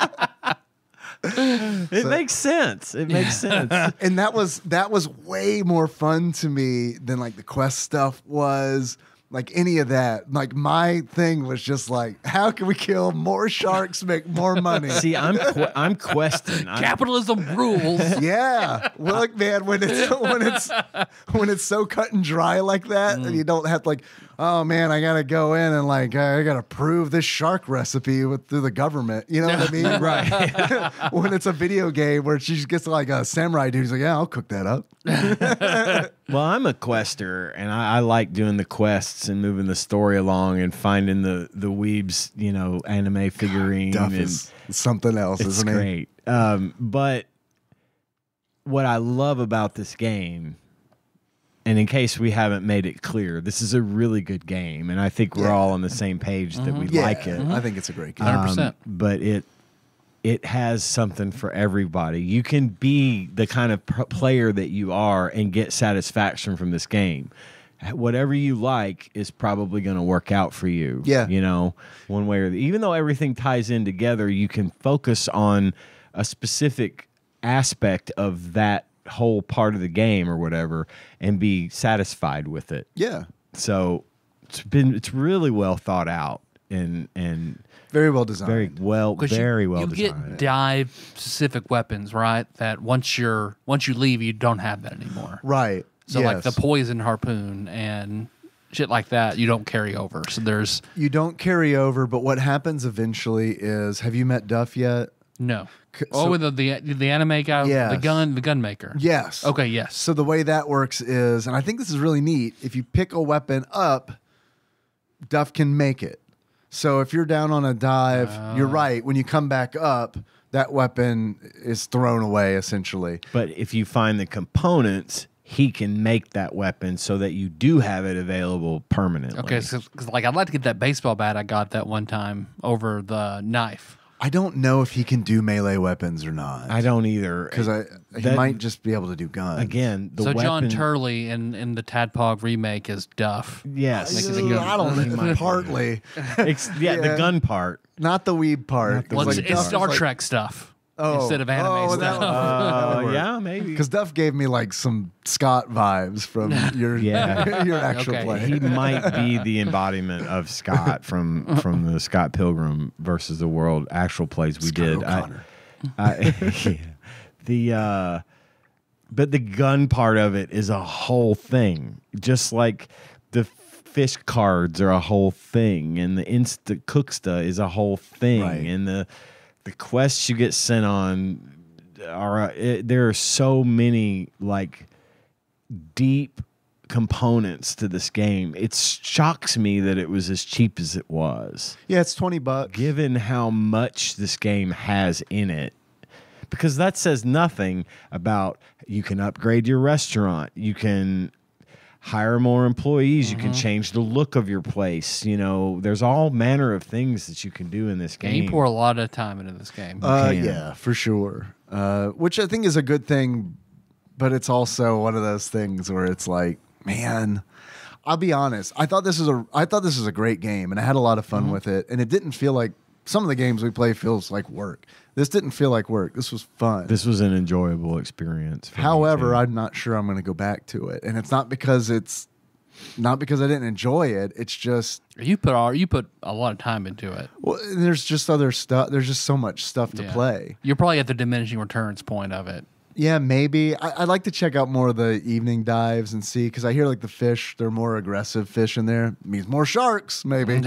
It makes sense. It makes sense. and that was that was way more fun to me than like the quest stuff was like any of that like my thing was just like how can we kill more sharks make more money See, I'm que- I'm questing. I'm, Capitalism rules. yeah well look man when it's when it's when it's so cut and dry like that and mm. you don't have to like oh man i gotta go in and like i gotta prove this shark recipe with through the government you know what i mean right. when it's a video game where she just gets like a samurai dude he's like yeah i'll cook that up Well, I'm a quester, and I, I like doing the quests and moving the story along and finding the the weebs, you know, anime figurine. Duff and something else it's isn't he great. Um, but what I love about this game, and in case we haven't made it clear, this is a really good game, and I think we're Yeah. all on the same page that we yeah like it. i think it's a great game 100%. Um, but it it has something for everybody. You can be the kind of pr- player that you are and get satisfaction from this game. Whatever you like is probably going to work out for you. Yeah. you know, one way or the, even though everything ties in together, you can focus on a specific aspect of that whole part of the game or whatever and be satisfied with it. yeah So it's been it's really well thought out and and very well designed very well 'Cause you- very well designed. you designed. get dive specific weapons, right? That once you're once you leave, you don't have that anymore. right So like the poison harpoon and shit like that, you don't carry over. So there's you don't carry over but what happens eventually is have you met duff yet no. C- oh, with the, the the anime guy, the gun, the gun maker. yes Okay. Yes. So the way that works is, and I think this is really neat, if you pick a weapon up, Duff can make it. So if you're down on a dive, you're Ah. right. When you come back up, that weapon is thrown away essentially. but if you find the components, he can make that weapon so that you do have it available permanently. Okay, so 'cause, like I'd like to get that baseball bat I got that one time over the knife. I don't know if he can do melee weapons or not. I don't either because I he That- might just be able to do guns again the so John Turley in in the Tadpog remake is Duff. Yes, Makes it Ugh. I don't know. Partly, Ex- yeah, Yeah. the gun part. not the weeb part. Not the Well, it's, Like it's Duff Star is like- Trek stuff Oh. instead of anime Oh, stuff. one- Uh, yeah, maybe. Because Duff gave me like some Scott vibes from your Yeah. your actual Okay. play. he might be the embodiment of Scott from from the Scott Pilgrim versus the World actual plays we Scott did. I- I, yeah. The uh, but the gun part of it is a whole thing, just like the fish cards are a whole thing, and the instant cooksta is a whole thing, Right. and the the quests you get sent on are uh, it, there are so many like deep components to this game. It shocks me that it was as cheap as it was Yeah, it's twenty bucks. given how much this game has in it because that says nothing about you can upgrade your restaurant you can hire more employees you Mm-hmm. can change the look of your place you know there's all manner of things that you can do in this And game you pour a lot of time into this game. Uh, yeah, for sure. Uh, which I think is a good thing, but it's also one of those things where it's like, man, I'll be honest. I thought this was a I thought this was a great game, and I had a lot of fun with it. And it didn't feel like some of the games we play feels like work. This didn't feel like work. This was fun. this was an enjoyable experience for However, too. I'm not sure I'm going to go back to it, and it's not because it's not because I didn't enjoy it. It's just you put all you put a lot of time into it. well, there's just other stuff. There's just so much stuff to Yeah. play. You're probably at the diminishing returns point of it. Yeah, maybe. I, I'd like to check out more of the evening dives and see because I hear like the fish, they're more aggressive fish in there. means more sharks, maybe.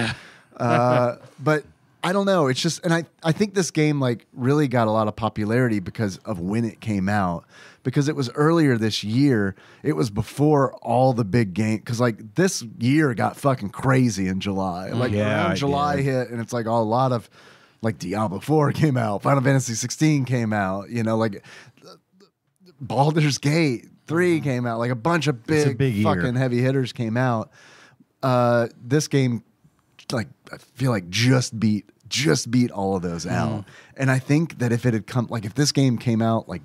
uh, but I don't know. It's just, and I, I think this game like really got a lot of popularity because of when it came out. Because it was earlier this year. It was before all the big game. Because like this year got fucking crazy in July. Like Yeah, around July hit, and it's like a lot of like Diablo 4 came out, Final Fantasy 16 came out, you know, like Baldur's Gate 3 came out, like a bunch of big, big fucking heavy hitters came out. Uh, this game, like, I feel like just beat just beat all of those out. Mm. And I think that if it had come, like, if this game came out, like,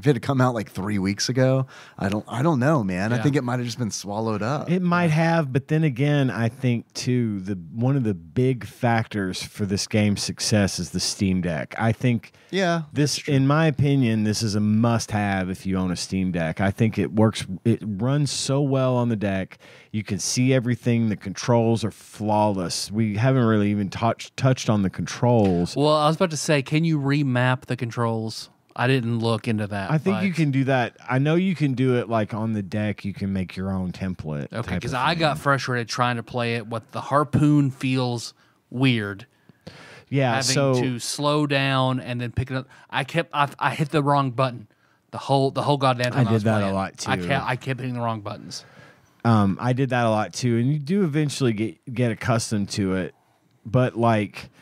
if it had come out like three weeks ago, I don't I don't know, man. I think it might have just been swallowed up. It might have, but then again, I think too the one of the big factors for this game's success is the Steam Deck. I think yeah, this, in my opinion, this is a must-have if you own a Steam Deck. I think it works. It runs so well on the deck. You can see everything. The controls are flawless. We haven't really even touched touched on the controls. Well, I was about to say, can you remap the controls? I didn't look into that. I think but- you can do that. I know you can do it like on the deck. You can make your own template. Okay, because I got frustrated trying to play it. What the harpoon feels weird. yeah. having So to slow down and then pick it up. I kept I, I hit the wrong button. The whole the whole goddamn time. I I, did that a playing. lot, I too. kept I kept hitting the wrong buttons. Um, I did that a lot too, and you do eventually get get accustomed to it. But like, I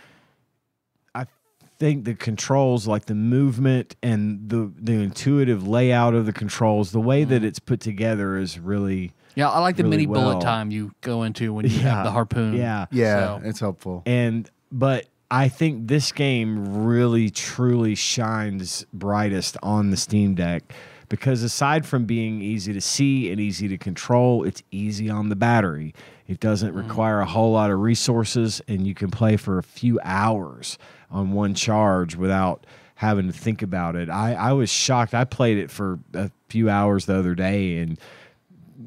think the controls, like the movement and the the intuitive layout of the controls, the way Mm-hmm. that it's put together is really Yeah, I like the Really mini well. bullet time you go into when you have the harpoon. Yeah, yeah, So- it's helpful. and but I think this game really truly shines brightest on the Steam Deck because aside from being easy to see and easy to control, it's easy on the battery. It doesn't require a whole lot of resources and you can play for a few hours on one charge without having to think about it. I, I was shocked. I played it for a few hours the other day and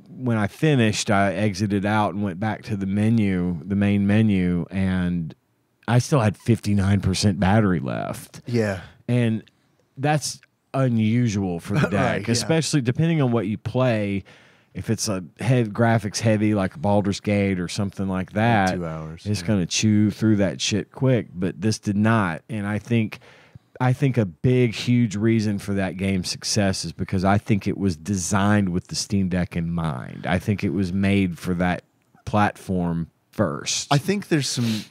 when I finished, I exited out and went back to the menu, the main menu, and I still had 59% battery left. Yeah, And that's unusual for the deck, Right, yeah. especially depending on what you play. If it's a head graphics heavy like Baldur's Gate or something like that, two hours, it's yeah. going to chew through that shit quick. But this did not, and I think, I think a big, huge reason for that game's success is because I think it was designed with the Steam Deck in mind. I think it was made for that platform first. I think there's some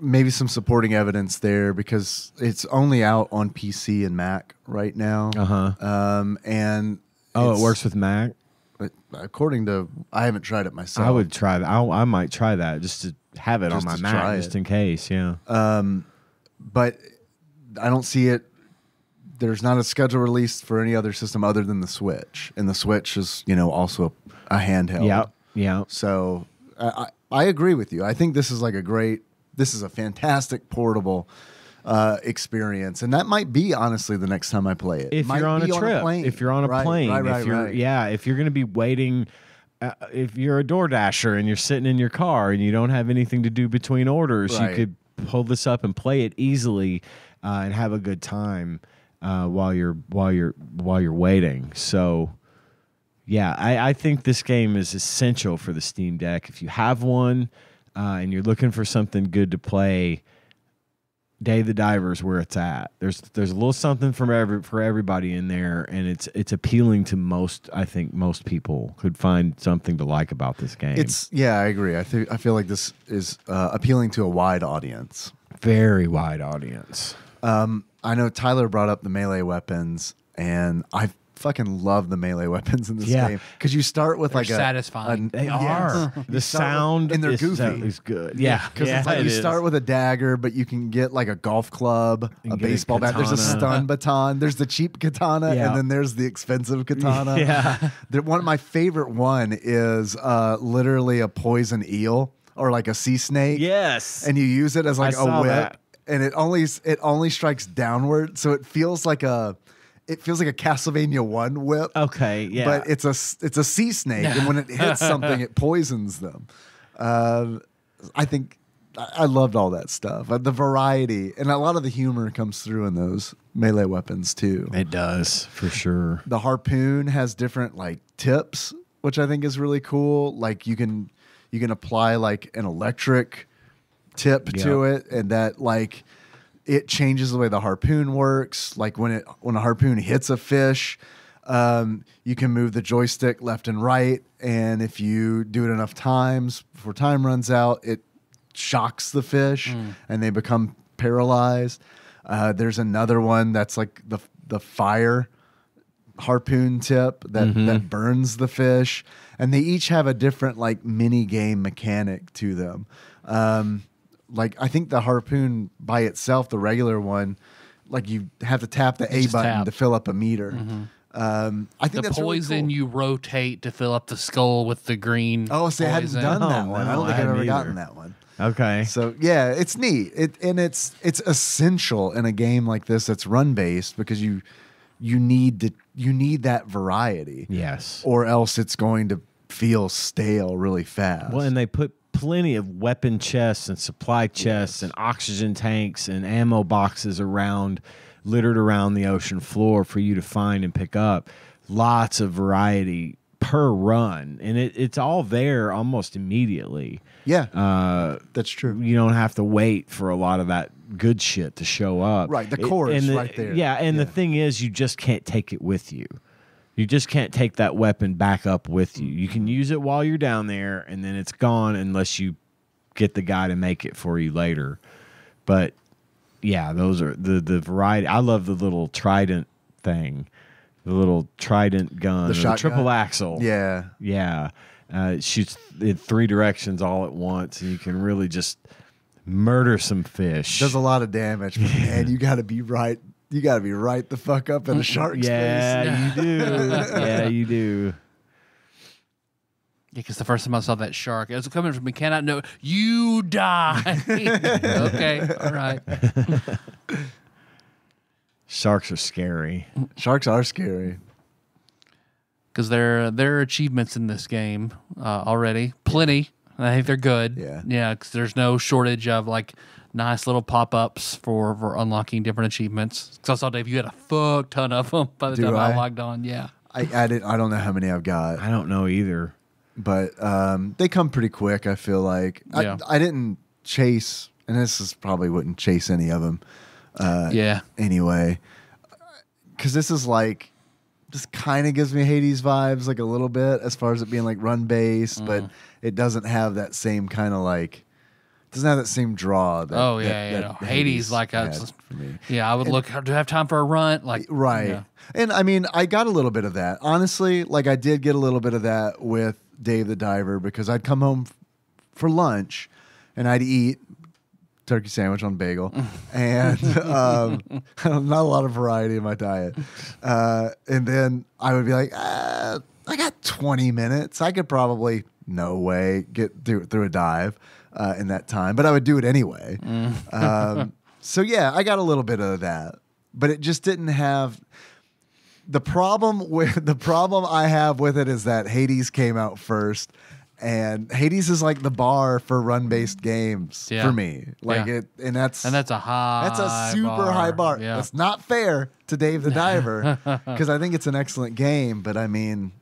maybe some supporting evidence there because it's only out on PC and Mac right now. Uh huh. Um, and Oh, it works with Mac. But According to, I haven't tried it myself. I would try that. I, I might try that just to have it Just on my Mac, just in case. Yeah. Um, but I don't see it. There's not a schedule release for any other system other than the Switch, and the Switch is, you know, also a, a handheld. Yep. Yeah. So I, I I agree with you. I think this is like a great. This is a fantastic portable uh, experience, and that might be honestly the next time I play it. if Might you're on a trip, plane. if you're on a Right, plane, right, if you're right. yeah, if you're going to be waiting, uh, if you're a Door Dasher and you're sitting in your car and you don't have anything to do between orders, Right. you could pull this up and play it easily uh, and have a good time uh, while you're while you're while you're waiting. So. Yeah, I, I think this game is essential for the Steam Deck. If you have one uh, and you're looking for something good to play, Dave the Diver's where it's at. There's there's a little something from every for everybody in there, and it's it's appealing to most. I think most people could find something to like about this game. It's yeah, I agree. I think I feel like this is uh, appealing to a wide audience. very wide audience. Um, I know Tyler brought up the melee weapons, and I fucking love the melee weapons in this Yeah. game because you start with They're like a satisfying. a- They are You the start with- sound and they're is, goofy. is good. Yeah, Because yeah, it's like you is. start with a dagger, but you can get like a golf club, You a can get a baseball bat. There's a stun baton. There's the cheap katana, Yeah. and then there's the expensive katana. Yeah. The- one of my favorite one is uh, literally a poison eel or like a sea snake. yes, and you use it as like I a saw whip, that. and it only it only strikes downward, so it feels like a it feels like a Castlevania one whip. okay, yeah, But it's a it's a sea snake, and when it hits something, it poisons them. Uh, I think I loved all that stuff. Uh, the variety and a lot of the humor comes through in those melee weapons too. it does for sure. The harpoon has different like tips, which I think is really cool. Like you can you can apply like an electric tip to it, and that like it changes the way the harpoon works. Like when it when a harpoon hits a fish, um, you can move the joystick left and right, and if you do it enough times before time runs out, it shocks the fish and they become paralyzed. Uh, there's another one that's like the the fire harpoon tip that that burns the fish, and they each have a different like mini game mechanic to them. Um, like I think the harpoon by itself, the regular one, like you have to tap the A just button tap. Mm-hmm. to fill up a meter. Um, I think The that's really poison cool. you rotate to fill up the skull with the green. Oh, see, I hadn't done that Oh, one. I no, don't think I I've ever hadn't gotten that one. Okay. So yeah, it's neat. It and it's it's essential in a game like this that's run based because you you need to you need that variety. yes. Or else it's going to feel stale really fast. Well, and they put plenty of weapon chests and supply chests and oxygen tanks and ammo boxes around, littered around the ocean floor for you to find and pick up. Lots of variety per run, and it, it's all there almost immediately. yeah, Uh, that's true. you don't have to wait for a lot of that good shit to show up. Right, the core is right there. Yeah, and Yeah. the thing is, you just can't take it with you. You just can't take that weapon back up with you. You can use it while you're down there, and then it's gone unless you get the guy to make it for you later. But yeah, those are the the variety. I love the little trident thing, the little trident gun, The the triple axle. Yeah. Yeah. Uh, it shoots in three directions all at once, and you can really just murder some fish. Does a lot of damage, but man, you got to be right. You got to be right the fuck up in a shark's face. yeah, you do. yeah, you do. Yeah, because the first time I saw that shark, it was coming from me. Cannot know you die. okay, all right. Sharks are scary. Sharks are scary. Because there there are achievements in this game uh, already, plenty. I think they're good. Yeah. yeah. Because there's no shortage of like nice little pop ups for for unlocking different achievements. Because I saw Dave, you had a fuck ton of them by the Do time I? I? logged on. Yeah. I I didn't. I don't know how many I've got. I don't know either. but um, they come pretty quick. I feel like Yeah. I, I didn't chase, and this is probably wouldn't chase any of them uh, yeah. anyway, because this is like this kind of gives me Hades vibes, like a little bit as far as it being like run based, Mm. but it doesn't have that same kind of like doesn't have that same draw. That, Oh, that- yeah, yeah, that no. Hades, like, a- for me. Yeah. I would look. Do I have time for a run? Like Right. yeah. And I mean, I got a little bit of that. Honestly, like I did get a little bit of that with Dave the Diver because I'd come home f- for lunch and I'd eat turkey sandwich on bagel and um, not a lot of variety in my diet. Uh, and then I would be like, uh, I got 20 minutes. I could probably, no way, get through, through a dive uh, in that time, but I would do it anyway. Um, so yeah, I got a little bit of that, but it just didn't have the problem with the problem I have with it is that Hades came out first, and Hades is like the bar for run based games Yeah. for me. Like Yeah. it, and that's And that's a high. that's a super high bar. Yeah. That's not fair to Dave the Diver because I think it's an excellent game, but I mean,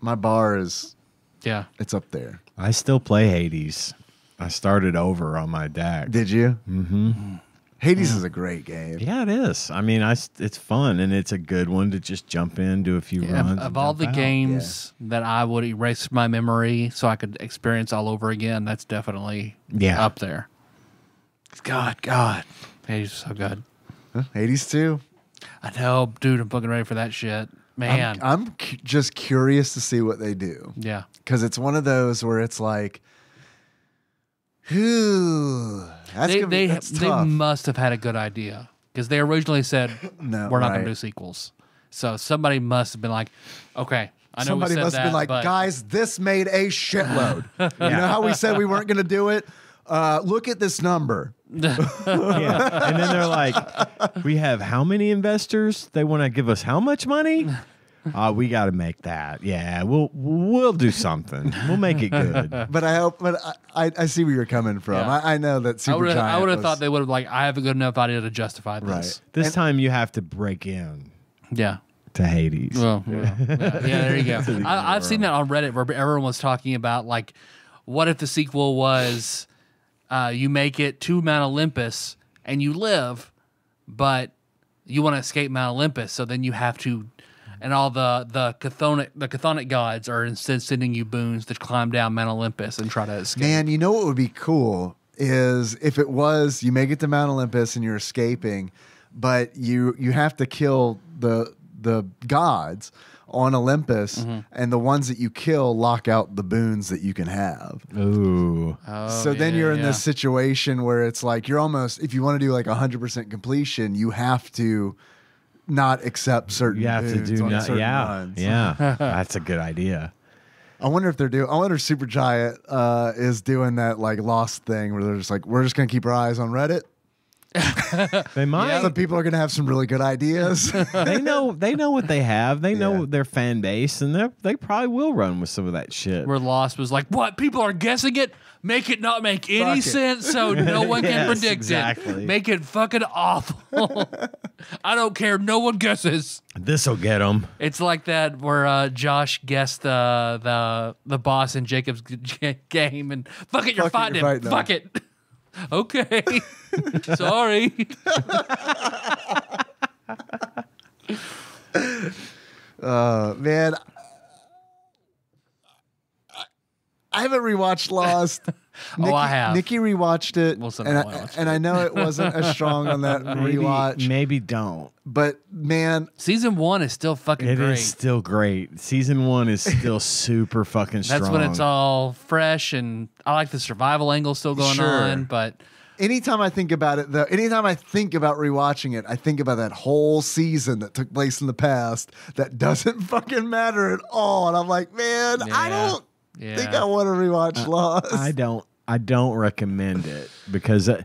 my bar is yeah. it's up there. I still play Hades. I started over on my Deck. Did you? Mm-hmm. Hades is a great game. Yeah, it is. I mean, I s- it's fun and it's a good one to just jump in, do a few Yeah, runs. of, of all the out. games that I would erase my memory so I could experience all over again, that's definitely Yeah. up there. God, God, Hades is so good. Huh? Hades too. I know, dude. I'm fucking ready for that shit, man. I'm, I'm cu- just curious to see what they do. yeah, because it's one of those where it's like, whew, that's they gonna be, they, that's they must have had a good idea because they originally said No, we're not going to do sequels. So somebody must have been like, okay, I know Somebody we said must have that, been like, but guys, this made a shitload. You know how we said we weren't going to do it? Uh, look at this number. yeah. And then they're like, we have how many investors? They want to give us how much money? Uh, we got to make that. Yeah, we'll we'll do something. We'll make it good. But I hope, but I, I, I see where you're coming from. Yeah. I, I know that I Super would have I would have thought they would have like I have a good enough idea to justify this. Right. This time you have to break in Yeah. to Hades. Well, yeah, yeah, yeah, there you go. I, I've seen that on Reddit where everyone was talking about like, what if the sequel was, uh, you make it to Mount Olympus and you live, but you want to escape Mount Olympus, so then you have to, and all the the chthonic the chthonic gods are instead sending you boons to climb down Mount Olympus and try to escape. Man, you know what would be cool is if it was you make it to Mount Olympus and you're escaping, but you you have to kill the the gods on Olympus, Mm-hmm. and the ones that you kill lock out the boons that you can have. Ooh. Oh, so then yeah, you're in yeah. this situation where it's like you're almost if you want to do like 100% completion, you have to not accept certain You have to do not, yeah, runs. yeah. That's a good idea. I wonder if they're doing. I wonder if Supergiant uh, is doing that like Lost thing where they're just like, we're just gonna keep our eyes on Reddit. They might. Some people are gonna have some really good ideas. they know. They know what they have. They know Yeah. their fan base, and they they probably will run with some of that shit. Where Lost was like, what? People are guessing it? Make it not make any it. sense so no one can Yes, predict exactly. it. Make it fucking awful. I don't care. No one guesses. This'll get them. It's like that where uh, Josh guessed the the the boss in Jacob's g- g- game and fuck it, you're Fuck it, fighting you're him. fighting him. fuck it. Okay. Sorry. Uh, man, I haven't rewatched Lost. Oh, I have. Nikki rewatched it, Wilson and, I, and I know it wasn't as strong on that Maybe, rewatch. maybe don't. But man, Season one is still fucking It is great. still great. Season one is still super fucking strong. That's when it's all fresh and I like the survival angle still going Sure. on, but anytime I think about it, though, anytime I think about rewatching it, I think about that whole season that took place in the past that doesn't fucking matter at all. And I'm like, man, I don't think I want to rewatch Lost. I don't. I don't recommend it because uh,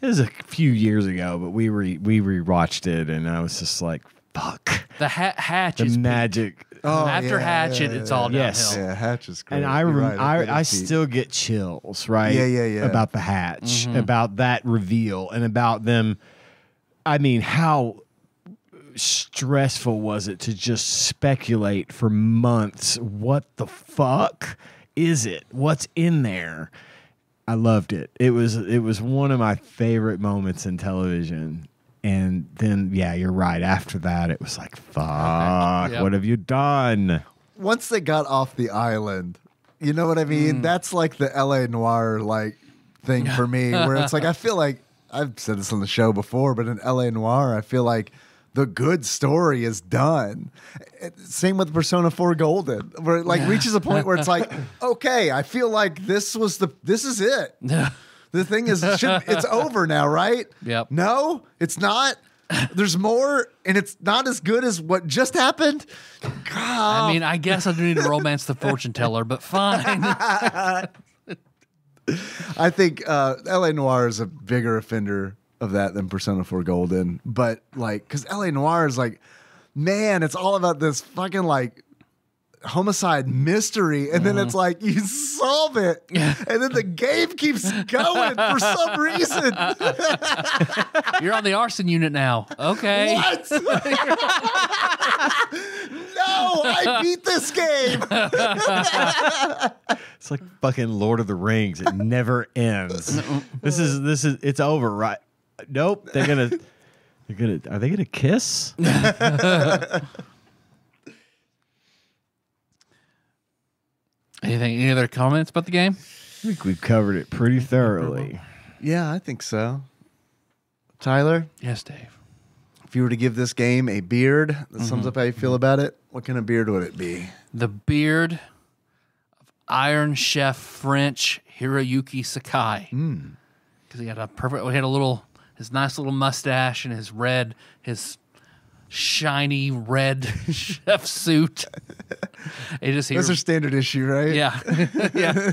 it was a few years ago, but we re we rewatched it, and I was just like, "Fuck!" the ha- hatch The is magic. Oh, after yeah, Hatchet, yeah, it's yeah, all yeah. Yes. downhill. Yeah, Hatch is great. And I, rem- right, I, I still get chills, right? Yeah, yeah, yeah. About the hatch, Mm-hmm. about that reveal, and about them. I mean, how stressful was it to just speculate for months? What the fuck is it? What's in there? I loved it. It was it was one of my favorite moments in television. And then, yeah, you're right. After that, it was like, fuck, Yep. what have you done? once they got off the island, you know what I Mm. mean? That's like the L.A. Noire like thing for me, where it's like I feel like I've said this on the show before, but in L.A. Noire, I feel like the good story is done. Same with Persona 4 Golden, where it like reaches a point where it's like, okay, I feel like this was the this is it. The thing is, should, it's over now, right? Yep. No, it's not. There's more, and it's not as good as what just happened. God, I mean, I guess I do need to romance the fortune teller, but fine. I think uh, L.A. Noire is a bigger offender of that than Persona 4 Golden. But like, because L.A. Noire is like, man, it's all about this fucking like homicide mystery. And then it's mm-hmm. like, you solve it. And then the game keeps going for some reason. You're on the arson unit now. Okay. What? no, I beat this game. It's like fucking Lord of the Rings. It never ends. this is this is it's over, right? Nope. They're gonna they're gonna are they gonna kiss? Anything? Any other comments about the game? I think we've covered it pretty thoroughly. Yeah, I think so. Tyler, Yes, Dave. if you were to give this game a beard that sums mm-hmm. up how you feel mm-hmm. about it, what kind of beard would it be? The beard of Iron Chef French Hiroyuki Sakai. Hmm. Because he had a perfect. He had a little his nice little mustache and his red his shiny red chef suit. It just Those are standard issue, right? Yeah, yeah.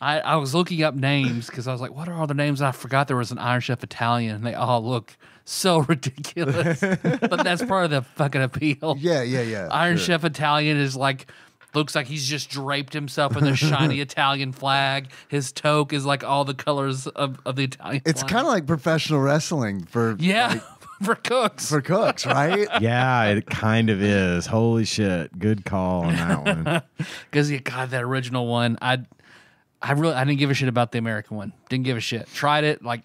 I, I was looking up names because I was like, what are all the names? I forgot there was an Iron Chef Italian, and they all look so ridiculous. but that's part of the fucking appeal. Yeah, yeah, yeah. Iron sure. Chef Italian is like looks like he's just draped himself in the shiny Italian flag. His toque is like all the colors of, of the Italian. It's kind of like professional wrestling for yeah for cooks. for cooks, right? yeah, it kind of is. Holy shit. Good call on that one. Because you got that original one. I I really I didn't give a shit about the American one. Didn't give a shit. Tried it like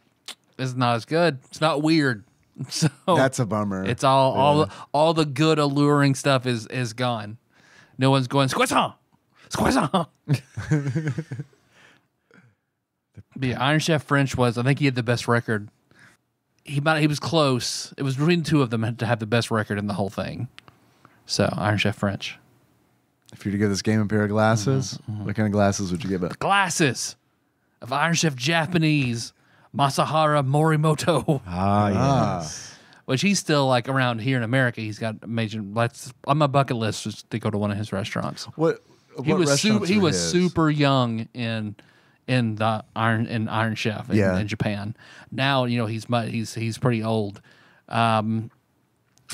it's not as good. It's not weird. So That's a bummer. it's all all all the good alluring stuff is is gone. No one's going squisson. But yeah, Iron Chef French was. I think he had the best record. He might. He was close. It was between the two of them to have the best record in the whole thing. So Iron Chef French. If you were to give this game a pair of glasses, what kind of glasses would you give it? Glasses of Iron Chef Japanese Masaharu Morimoto, Ah, yes. Which he's still like around here in America. He's got major. That's on my bucket list is to go to one of his restaurants. What, what he was su- he was his? super young in in the Iron in Iron Chef in, Yeah. in Japan. Now you know he's mu- he's he's pretty old. Um,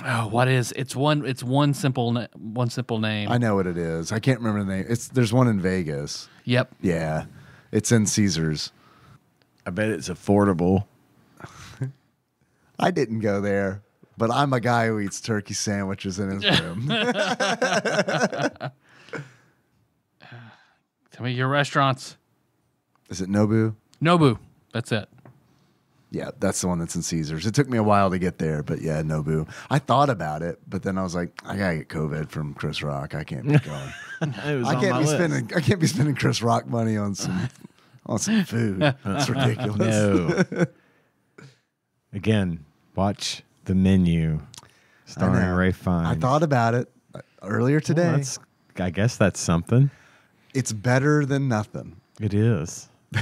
oh, what is it's one it's one simple one simple name. I know what it is. I can't remember the name. It's there's one in Vegas. yep. Yeah, it's in Caesars. I bet it's affordable. I didn't go there, but I'm a guy who eats turkey sandwiches in his room. Tell me your restaurants. is it Nobu? Nobu. That's it. Yeah, that's the one that's in Caesars. It took me a while to get there, but yeah, Nobu. I thought about it, but then I was like, I gotta get COVID from Chris Rock. I can't be going. I can't be list. spending. I can't be spending Chris Rock money on some on some food. That's ridiculous. No. Again, watch the menu starring know. Ralph Fiennes. I thought about it uh, earlier Well, today. that's, I guess that's something. it's better than nothing. It is.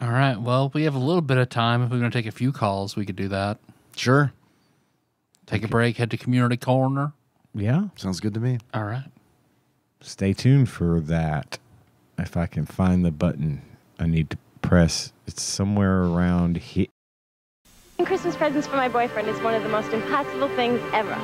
All right. Well, we have a little bit of time. If we're going to take a few calls, we could do that. Sure, Take a break, head to community corner. Yeah. sounds good to me. All right. Stay tuned for that. If I can find the button I need to press, it's somewhere around here. Christmas presents for my boyfriend is one of the most impossible things ever.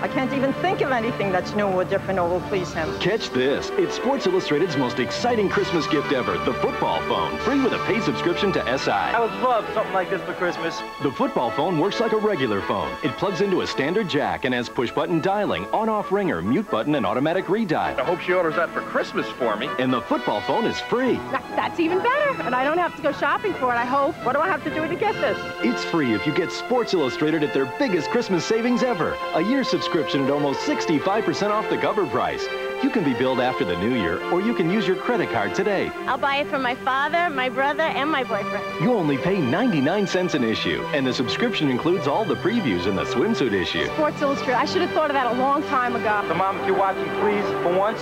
I can't even think of anything that's new or different or will please him. Catch this. It's Sports Illustrated's most exciting Christmas gift ever, the football phone. Free with a paid subscription to SI. I would love something like this for Christmas. The football phone works like a regular phone. It plugs into a standard jack and has push-button dialing, on-off ringer, mute button, and automatic redial. I hope she orders that for Christmas for me. And the football phone is free. That's even better, and I don't have to go shopping for it, I hope. What do I have to do to get this? It's free if you get Sports Illustrated at their biggest Christmas savings ever. A year subscription at almost 65% off the cover price. You can be billed after the new year, or you can use your credit card today. I'll buy it for my father, my brother, and my boyfriend. You only pay 99 cents an issue, and the subscription includes all the previews in the swimsuit issue. Sports Illustrated. I should have thought of that a long time ago. So, Mom, if you're watching, please, for once.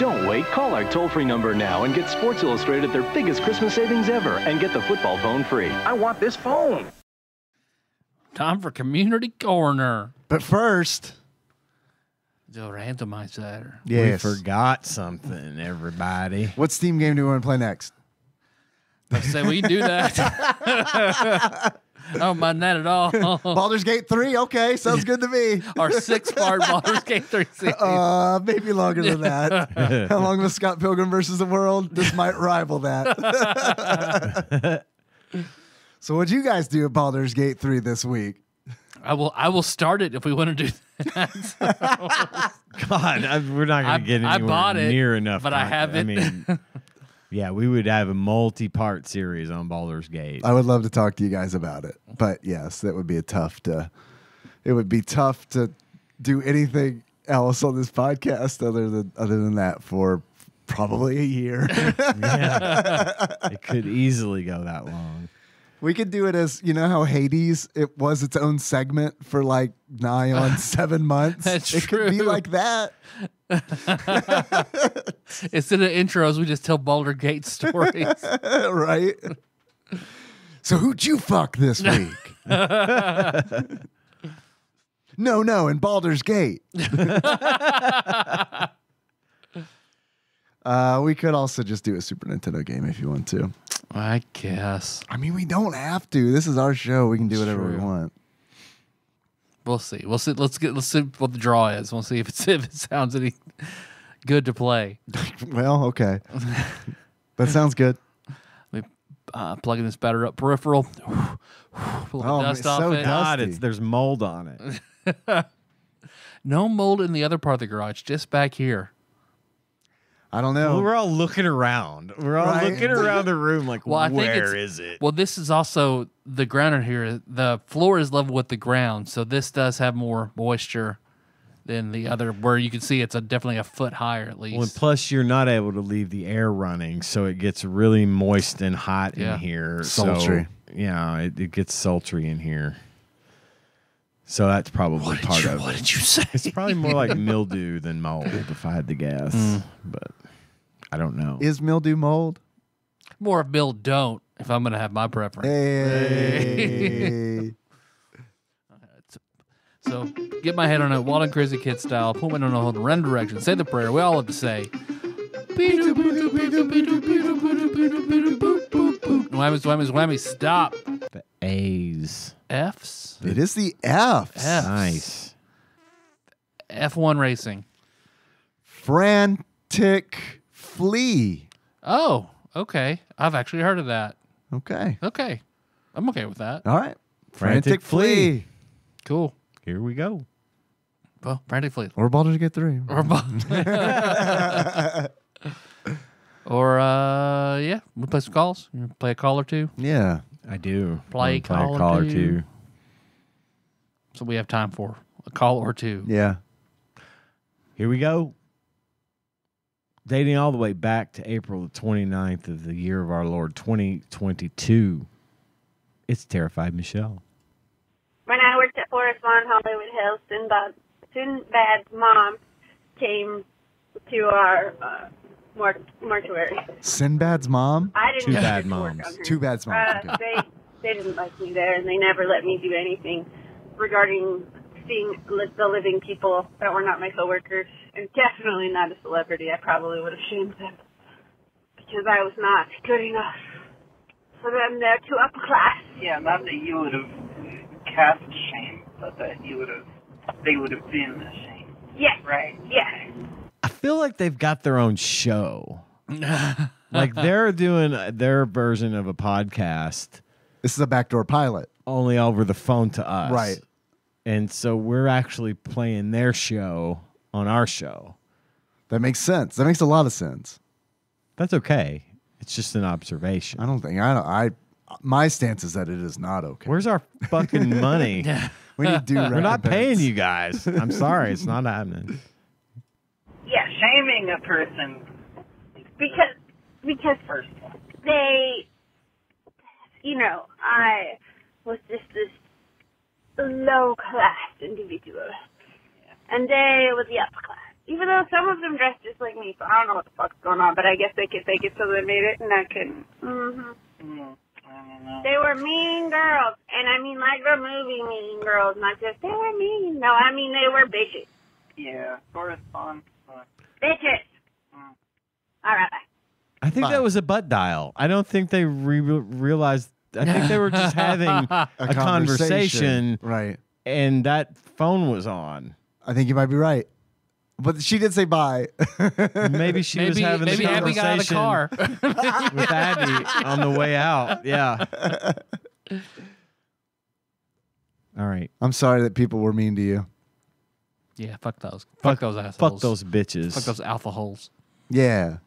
Don't wait. Call our toll-free number now and get Sports Illustrated their biggest Christmas savings ever and get the football phone free. I want this phone. Time for community corner. But first, The randomizer. yes. We forgot something, everybody. What Steam game do you want to play next? I say we can do that. I don't mind that at all. Baldur's Gate 3? Okay, sounds good to me. Our six part Baldur's Gate 3 series. Uh, maybe longer than that. How long was Scott Pilgrim versus the World? This might rival that. so, what'd you guys do at Baldur's Gate 3 this week? I will I will start it if we want to do that. God, I, we're not going to get I anywhere bought it, near enough. but I content. haven't. mean, yeah, we would have a multi-part series on Baldur's Gate. I would love to talk to you guys about it. But yes, that would be a tough to it would be tough to do anything else on this podcast other than other than that for probably a year. yeah, it could easily go that long. We could do it as you know how Hades it was its own segment for like nigh on seven months. That's it could be like that. Instead of intros, we just tell Baldur Gate stories. right? So who'd you fuck this week? no, no, in Baldur's Gate. uh, we could also just do a Super Nintendo game if you want to. I guess. I mean, we don't have to. This is our show. We can do whatever we True. want. We'll see. We'll see. Let's get let's see what the draw is. We'll see if it's if it sounds any good to play. Well, okay. that sounds good. Uh, plugging this batter up peripheral. Pull the Oh, dust it's off so it. God, it's there's mold on it. No mold in the other part of the garage, just back here. I don't Well, know. we're all looking around. We're all Right. looking around the room like, Well, I think is it? Well, this is also the ground in here. The floor is level with the ground, so this does have more moisture than the other. Where you can see it's a definitely a foot higher at least. Well, and plus you're not able to leave the air running, so it gets really moist and hot Yeah. in here. Sultry. So, yeah, it, it gets sultry in here. So that's probably part you- of what it. did you say? It's probably more like mildew than mold, if I had to guess. Mm. But I don't know. Is mildew mold? More of Bill don't if I'm gonna have my preference. Hey. So get my head on it, Walden Crazy Kid style, put me on a hold, run direction, say the prayer. We all have to say. Whammies, whammies, whammies, stop. The A's. F's? it is the F's. F's. Nice. F1 racing. Frantic flea. Oh, okay. I've actually heard of that. Okay. Okay. I'm okay with that. All right. Frantic Frantic, flea. flea. Cool. Here we go. Well, Frantic Flea. Or Baldur's Gate 3. Or, bo- or uh, yeah, we play some calls. You play a call or two. Yeah. I do. Play Wanna play call a or call or two. two. So we have time for a call or two. Yeah. Here we go. Dating all the way back to April the 29th of the year of our Lord 2022. It's Terrified Michelle. When I worked at Forest Lawn Hollywood Hills, Sinbad, Sinbad's mom came to our uh, mort- mortuary. Sinbad's mom? I didn't Two get bad moms. on. Two bad moms. Uh, they they didn't like me there, and they never let me do anything regarding seeing li- the living people that were not my coworkers, and definitely not a celebrity. I probably would have shamed them because I was not good enough for them. They're too upper class. Yeah, not that you would have cast shame, but that you would have, they would have been ashamed. Yes. Right. Yes. I feel like they've got their own show. like they're doing their version of a podcast This is a backdoor pilot. only over the phone to us. Right. And so we're actually playing their show on our show. That makes sense. That makes a lot of sense. That's okay. It's just an observation. I don't think I don't I my stance is that it is not okay. Where's our fucking money? We need to do We're not paying you guys. I'm sorry, it's not happening. Yeah, shaming a person because because first. they, you know, I was just this low class individual, and they were the upper class. Even though some of them dressed just like me, so I don't know what the fuck's going on. But I guess they could fake it, so they made it, and I couldn't. hmm Mm, I don't know. They were mean girls, and I mean like the movie Mean Girls, not just they were mean. No, I mean they were bitches. Yeah, correspond. Bitches. Mm. All right. Bye. I think that was a butt dial. I don't think they re- realized. I think they were just having a, A conversation, Right. and that phone was on. I think you might be right. But she did say bye. Maybe she was maybe having maybe the Abby got out of the car. with Abby on the way out. Yeah. All right. I'm sorry that people were mean to you. yeah, fuck those. Fuck- Fuck, those assholes. Fuck those bitches. Fuck those alpha holes. Yeah.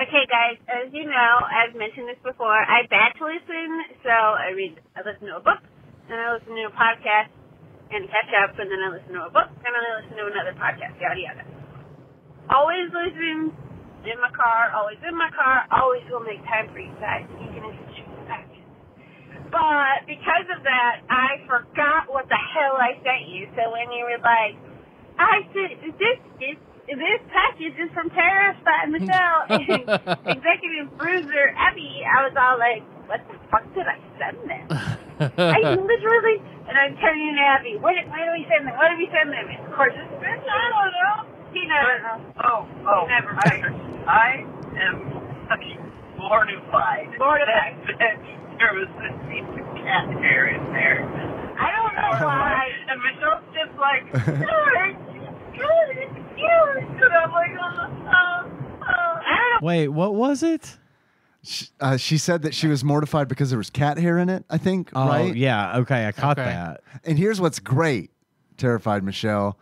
Okay, guys. As you know, I've mentioned this before. I batch listen, so I read, I listen to a book, and I listen to a podcast, and catch up, and then I listen to a book, and then I listen to another podcast. Yada yada. Always listen in my car. Always in my car. Always will make time for you guys. You can introduce back. But because of that, I forgot what the hell I sent you. So when you were like, I said, is this is this package is from Terrified Michelle and Executive Bruiser Abby. I was all like, what the fuck did I send them? I literally, and I'm telling Abby, what, did- why do we send them? Why do we send them? And of course, it's, I don't know. He never knows. Oh, oh, Never I, mind. I am fucking mortified. Mortified. that there was this piece of cat hair in there. I don't know why. And Michelle's just like, good, good, it's cute. And I'm like, oh, oh, oh. I don't know. Wait, what was it? She, uh, she said that she was mortified because there was cat hair in it, I think, Right? Oh, right? yeah. Okay, I caught Okay. that. And here's what's great, Terrified Michelle.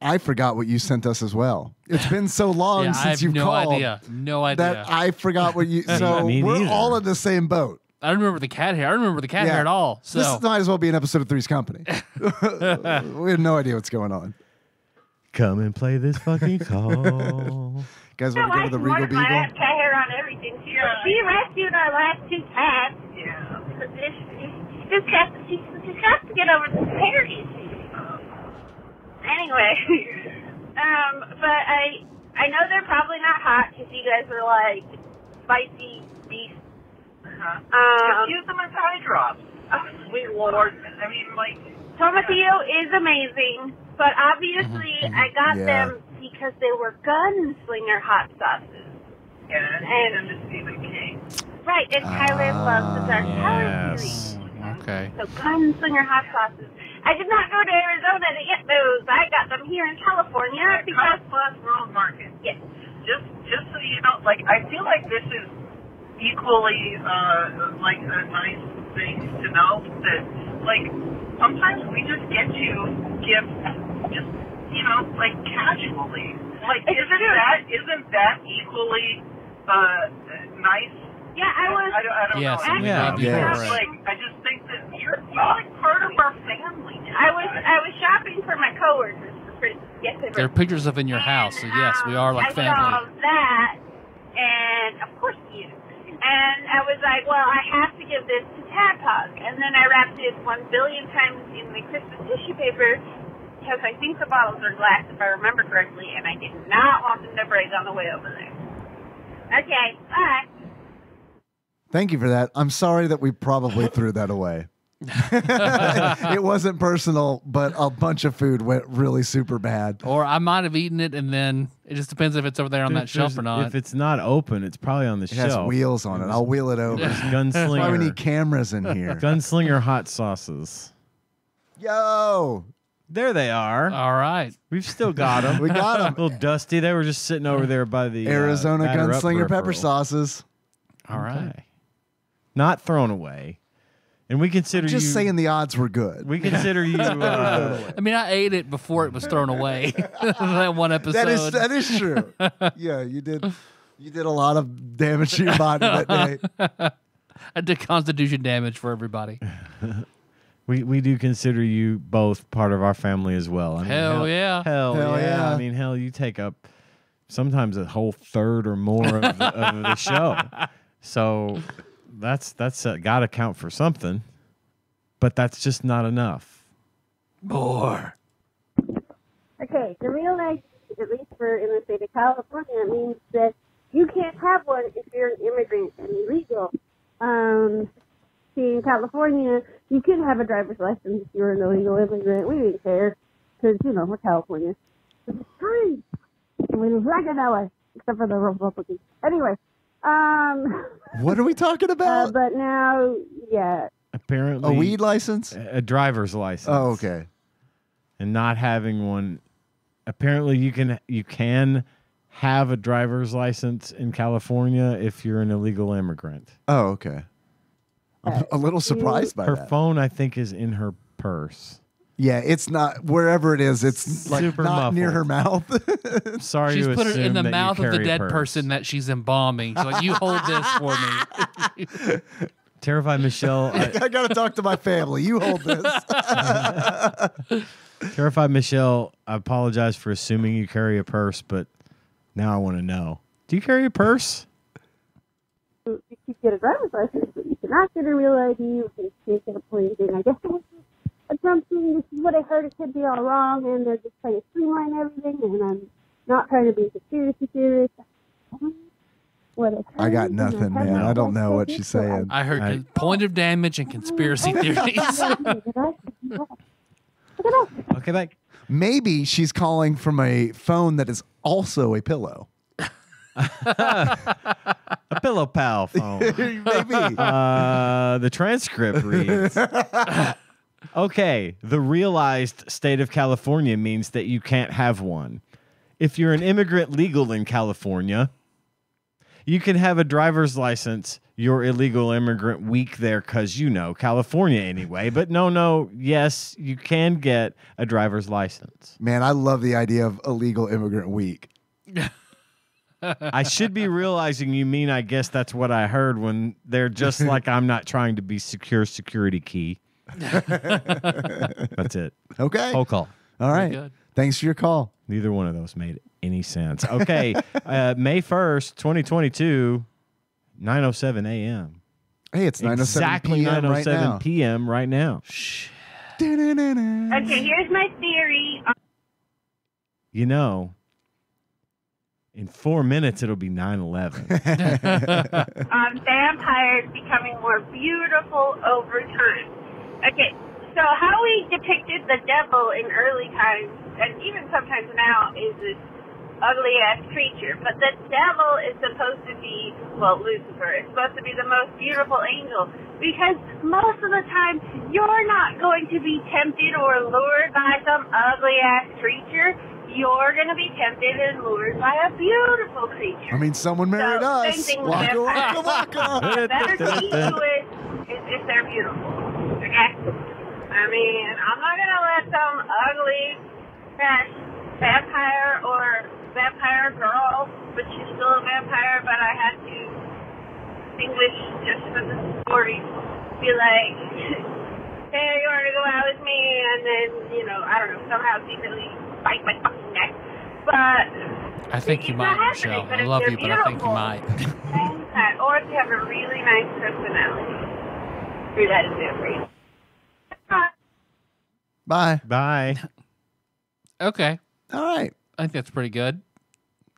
I forgot what you sent us as well. It's been so long yeah, since I have you've no called idea. No idea. that I forgot what you. So me we're neither. all in the same boat. I don't remember the cat hair. I don't remember the cat Yeah. hair at all. So This might as well be an episode of Three's Company. we have no idea what's going on. Come and play this fucking call. guys My want to go to the Regal mortified. I have Beagle? Cat hair on everything. She, she rescued our last two cats. Yeah. This, just has to, she just has to get over this hair issue. Anyway, um, but I I know they're probably not hot because you guys are like spicy beef. Uh-huh. Um, Just use them as eye drops. Oh, sweet lord. I mean, like, Tomatillo is amazing, but obviously I got Yeah. them because they were gunslinger hot sauces. Yeah, and them to Stephen King. Right, and Tyler loves the Dark Tower Yes. series. Okay. So gunslinger hot sauces. I did not go to Arizona to get those. I got them here in California because Cost Plus World Market. yes. Just, just so you know, like, I feel like this is equally, uh, like a nice thing to know that, like, sometimes we just get to give just, you know, like casually. Like, It's isn't true. that, isn't that equally, uh, nice? Yeah, I was. I don't, I don't Yes, know. and we Yeah, yeah. for it. Like, I just think that you're, you're like part of our family. Now. I was I was shopping for my coworkers for Christmas. Yes, I There are pictures of in your house, so yes, we are like I saw that, and of course you. And I was like, well, I have to give this to Tadpog. And then I wrapped it one billion times in the Christmas tissue paper because I think the bottles are glass, if I remember correctly, and I did not want them to break on the way over there. Okay, bye. Thank you for that. I'm sorry that we probably threw that away. it wasn't personal, but a bunch of food went really super bad. Or I might have eaten it, and then it just depends if it's over there on that shelf or not. If it's not open, it's probably on the shelf. It has wheels on it. I'll wheel it over. That's Gunslinger. why we need cameras in here. Gunslinger hot sauces. Yo, There they are. All right. We've still got them. we got them. A them. little dusty. They were just sitting over there by the uh, Arizona batter up gunslinger pepper sauces. All right. Okay. Not thrown away. And we consider Just you. saying the odds were good. We consider you. Uh, I mean, I ate it before it was thrown away. that one episode. that is that is true. yeah, you did you did a lot of damage to your body that day. I did constitution damage for everybody. We we do consider you both part of our family as well. I mean, Hell yeah. Hell, Hell yeah. yeah. I mean, hell, you take up sometimes a whole third or more of the, of the show. So that's that's uh, got to count for something. But that's just not enough. More. Okay, the real nice, at least for in the state of California, means that you can't have one if you're an immigrant and illegal. Um, see, in California, you can have a driver's license if you're an illegal immigrant. We didn't care because you know we're California. It's free. We live like an LA, except for the Republicans. Anyway, um, What are we talking uh, about? but now, yeah, Apparently, a weed license? a driver's license. Oh, okay. and not having one apparently you can you can have a driver's license in California if you're an illegal immigrant. Oh, okay. I'm a little surprised by Her that. phone I think is in her purse. Yeah, it's not wherever it is. It's like Super not near her mouth. Sorry She's to put it in the mouth of the dead purse. person that she's embalming. She's like, you hold this for me. Terrified Michelle I, I gotta talk to my family. You hold this. Terrified Michelle, I apologize for assuming you carry a purse, but now I want to know. Do you carry a purse? You can get a driver's license, but you cannot get a real ID. You can take it a plane thing. I guess it was a something. This is what I heard. It could be all wrong, and they're just trying to streamline everything. And I'm not trying to be a conspiracy theorist. What I, I got nothing, man. no I don't know what she's saying. I heard I- point of damage and conspiracy theories. Okay, bye. Maybe she's calling from a phone that is also a pillow. A pillow pal phone. Maybe. Uh, the transcript reads Okay, the realized state of California means that you can't have one. If you're an immigrant legal in California, you can have a driver's license your illegal immigrant week there because you know California anyway. But no, no, yes, you can get a driver's license. Man, I love the idea of illegal immigrant week. I should be realizing you mean I guess that's what I heard when they're just like I'm not trying to be secure security key. That's it. Okay. Whole call. All right. good. Thanks for your call. Neither one of those made any sense. Okay. uh, May 1st, 2022, 9.07 a.m. Hey, it's 9:07 exactly PM right 9:07 now. p.m. right now. Shh. Okay, here's my theory. You know, in four minutes it'll be 9/11. on um, vampires becoming more beautiful over time. Okay, so how we depicted the devil in early times, and even sometimes now, is this ugly ass creature. But the devil is supposed to be, well, Lucifer is supposed to be the most beautiful angel because most of the time you're not going to be tempted or lured by some ugly ass creature. You're going to be tempted and lured by a beautiful creature. I mean, someone married So, us. Same thing with Waka, waka, waka. The better key to it is if they're beautiful. Okay? I mean, I'm not gonna let some ugly trash vampire or vampire girl, but she's still a vampire, but I had to distinguish just for the story. Be like, hey, you want to go out with me? And then, you know, I don't know, somehow secretly bite my fucking neck. But I think you might, happening, Michelle. but I love you, but I think you beautiful- might. Uh, or if you have a really nice personality. Or that is it for you. Bye. Bye. Okay. All right. I think that's pretty good.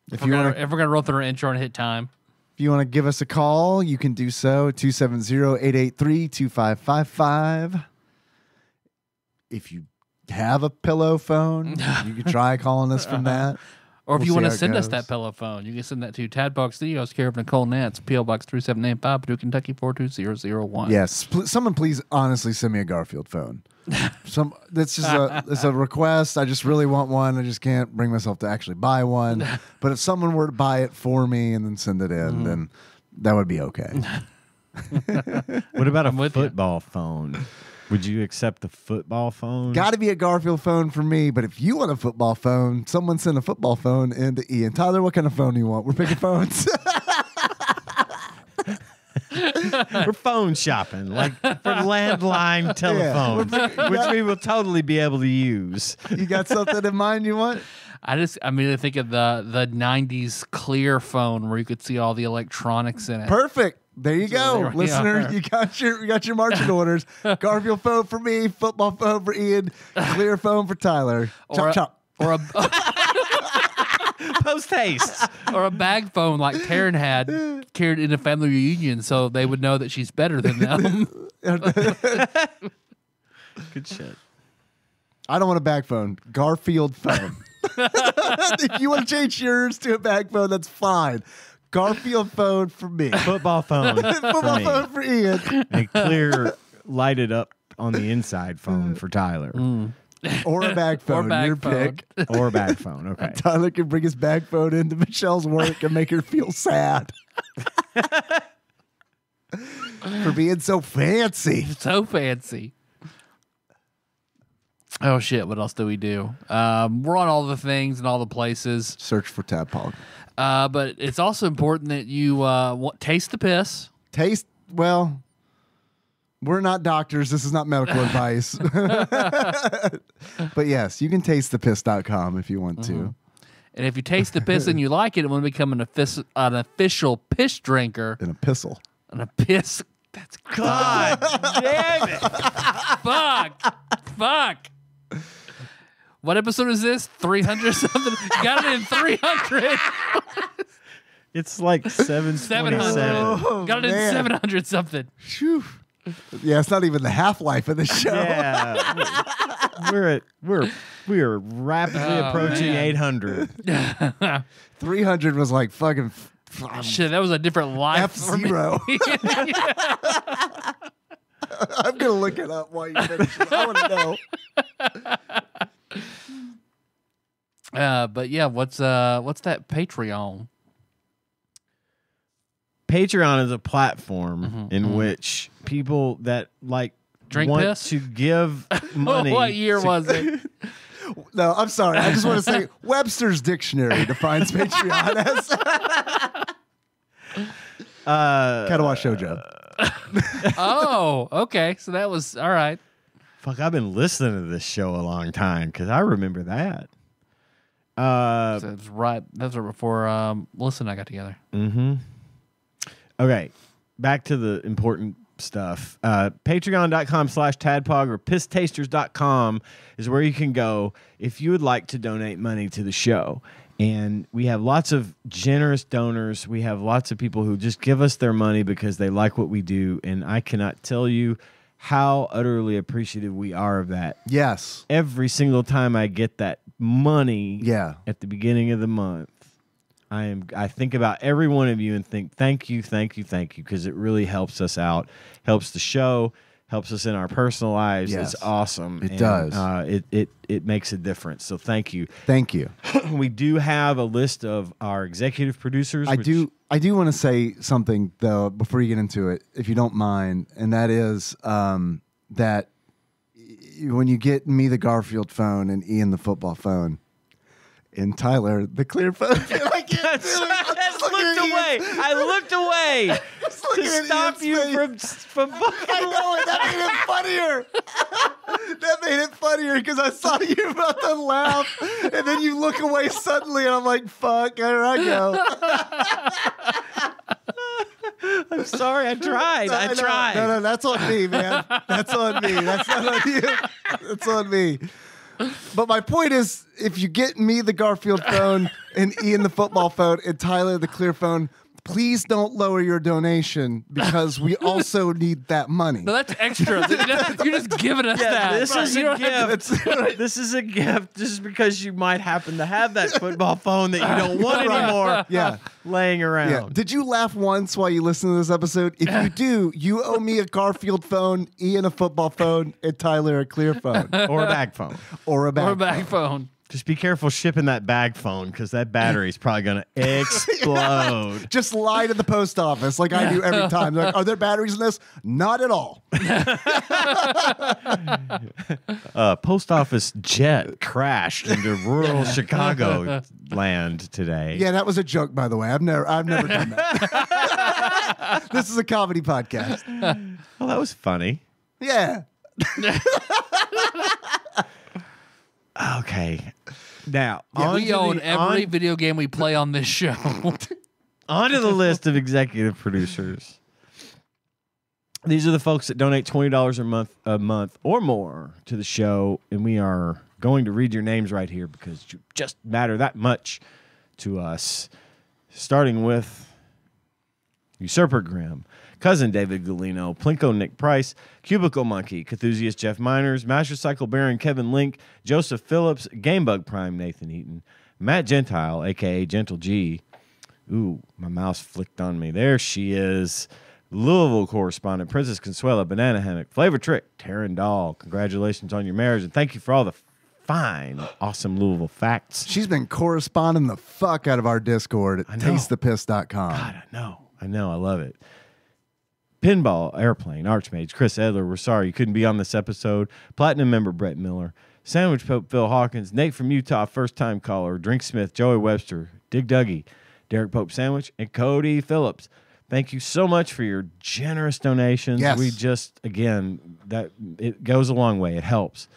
If If, you we're, gonna, wanna- if we're gonna roll through our intro and hit time, If you want to give us a call, you can do so 270-883-2555. If you have a pillow phone, you can try calling us from that. or if We'll you want to it send us that pillow phone, you can send that to Tadbox Studios, care of Nicole Nance, PO Box three seven eight five, Paducah, Kentucky four two zero zero one. Yes, pl- someone please honestly send me a Garfield phone. Some that's just a it's a request. I just really want one. I just can't bring myself to actually buy one. But if someone were to buy it for me and then send it in, Mm-hmm. then that would be okay. What about a with you. football phone? Would you accept the football phone? Got to be a Garfield phone for me. But if you want a football phone, someone send a football phone into Ian. Tyler, what kind of phone do you want? We're picking phones. We're phone shopping, like for landline telephones, which we will totally be able to use. you got something in mind you want? I just I mean I think of the the '90s clear phone where you could see all the electronics in it. Perfect. There you go, listener. You got your you got your marching orders. Garfield phone for me, football phone for Ian, clear phone for Tyler. or Chop a, chop. or a Post haste. or a bag phone like Taryn had carried in a family reunion, so they would know that she's better than them. Good shit. I don't want a bag phone. Garfield phone. if you want to change yours to a bag phone, that's fine. Garfield phone for me. Football phone for Football me. phone for Ian. And clear lighted up on the inside phone for Tyler. Or a back phone. bag your phone. pick. Or a back phone. Okay. Tyler can bring his back phone into Michelle's work and make her feel sad. for being so fancy. so fancy. Oh shit! What else do we do? Um, we're on all the things and all the places, Search for Tadpog. Uh, but it's also important that you uh, wa- taste the piss. Taste, well, we're not doctors. This is not medical advice. but yes, you can taste thepiss.com if you want to. And if you taste the piss and you like it, it will become an, offic- an official piss drinker. An epistle. An a piss. That's God damn it. fuck. fuck. What episode is this? 300 something? Got it in 300. It's like 727. 700. Oh, Got it in 700 something. Phew. Yeah, it's not even the half life of the show. Yeah. we're at we're we are rapidly Oh, approaching man. 800. 300 was like fucking f- f- Shit, that was a different life. F zero. I'm going to look it up while you finish. I want to know. uh, but yeah, what's uh, what's that Patreon? Patreon is a platform Mm-hmm, in which people that like Drink want piss? to give money. what year to- was it? No, I'm sorry. I just want to say Webster's Dictionary defines Patreon as Uh, Catawba Shoujo. oh, okay. So that was all right. Fuck, I've been listening to this show a long time because I remember that. Uh, So was right. That's right before um, and I got together. mm-hmm. Okay, back to the important stuff. Uh, Patreon.com slash tadpog or pisstasters.com is where you can go if you would like to donate money to the show. And we have lots of generous donors. We have lots of people who just give us their money because they like what we do. And I cannot tell you how utterly appreciative we are of that. Yes. Every single time I get that money Yeah. at the beginning of the month, I am I think about every one of you and think thank you, thank you, thank you because it really helps us out, helps the show, helps us in our personal lives. Yes. It's awesome. It and, does. Uh, it it it makes a difference. So thank you. Thank you. we do have a list of our executive producers. I do. I do want to say something though before you get into it, if you don't mind, and that is um, that when you get me the Garfield phone and Ian the football phone, and Tyler the clear phone. I can't do it. I'm just looked away. I looked away to stop you face. from from fucking. I know it. That made it funnier. that made it funnier because I saw you about to laugh, and then you look away suddenly, and I'm like, "Fuck!" There I go. I'm sorry. I tried. I know. tried. No, no, that's on me, man. That's on me. That's not on you. That's on me. But my point is, if you get me the Garfield phone and Ian the football phone and Tyler the clear phone, please don't lower your donation because we also need that money. No, that's extra. You're just giving us Yeah, that. this is a don't gift. this is a gift just because you might happen to have that football phone that you don't want Right. anymore Yeah. laying around. Yeah. Did you laugh once while you listened to this episode? If you do, you owe me a Garfield phone, Ian a football phone, and Tyler a clear phone Or a bag phone. or a bag. or a back phone. Just be careful shipping that bag phone because that battery is probably going to explode. Just lie to the post office like I do every time. They're like, are there batteries in this? Not at all. uh, post office jet crashed into rural Chicago land today. Yeah, that was a joke, by the way. I've never, I've never done that. this is a comedy podcast. Well, that was funny. Yeah. Okay. Now, Yeah, we own the- every on- video game we play on this show. onto the list of executive producers. These are the folks that donate twenty dollars a month, a month or more to the show, and we are going to read your names right here because you just matter that much to us. Starting with Usurper Grim, Cousin David Galino, Plinko Nick Price, Cubicle Monkey, Cthusiast Jeff Miners, Master Cycle Baron Kevin Link, Joseph Phillips, Gamebug Prime Nathan Eaton, Matt Gentile, aka Gentle G. Ooh, my mouse flicked on me. There she is. Louisville correspondent, Princess Consuela, Banana Hammock, Flavor Trick, Taryn Doll. Congratulations on your marriage and thank you for all the fine, awesome Louisville facts. She's been corresponding the fuck out of our Discord at tastethepiss.com. God, I know. I know. I love it. Pinball, Airplane, Archmage, Chris Edler. We're sorry you couldn't be on this episode. Platinum member Brett Miller, Sandwich Pope Phil Hawkins, Nate from Utah, first time caller, Drink Smith, Joey Webster, Dig Dougie, Derek Pope Sandwich, and Cody Phillips. Thank you so much for your generous donations. Yes. We just again that it goes a long way. It helps.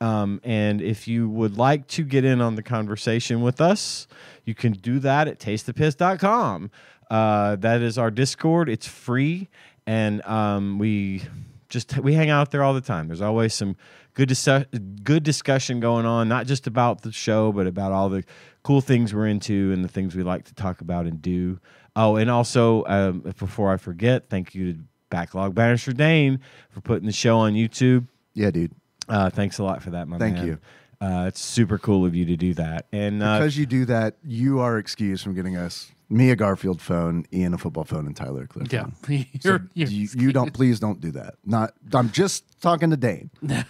Um, and if you would like to get in on the conversation with us, you can do that at tastethepiss.com. Uh, that is our Discord. It's free, and um, we just we hang out there all the time. There's always some good dis- good discussion going on, not just about the show, but about all the cool things we're into and the things we like to talk about and do. Oh, and also um, before I forget, thank you to Backlog Banisher Dane for putting the show on YouTube. Yeah, dude. Uh, thanks a lot for that, my Thank man. you. Uh, it's super cool of you to do that. And uh, Because you do that, you are excused from getting us me a Garfield phone, Ian a football phone, and Tyler a clear Yeah. phone. So You're- you're you, you don't please don't do that. Not I'm just talking to Dane.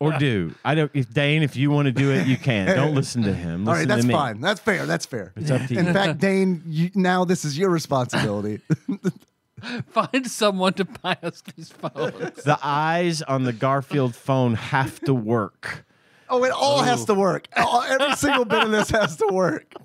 or do I don't? If Dane, if you want to do it, you can. Don't listen to him. All right, that's to me. fine. That's fair. That's fair. It's up to you. In fact, Dane, you, now this is your responsibility. Find someone to buy us these phones. The eyes on the Garfield phone have to work. Oh, it all has to work. All- Every single bit of this has to work.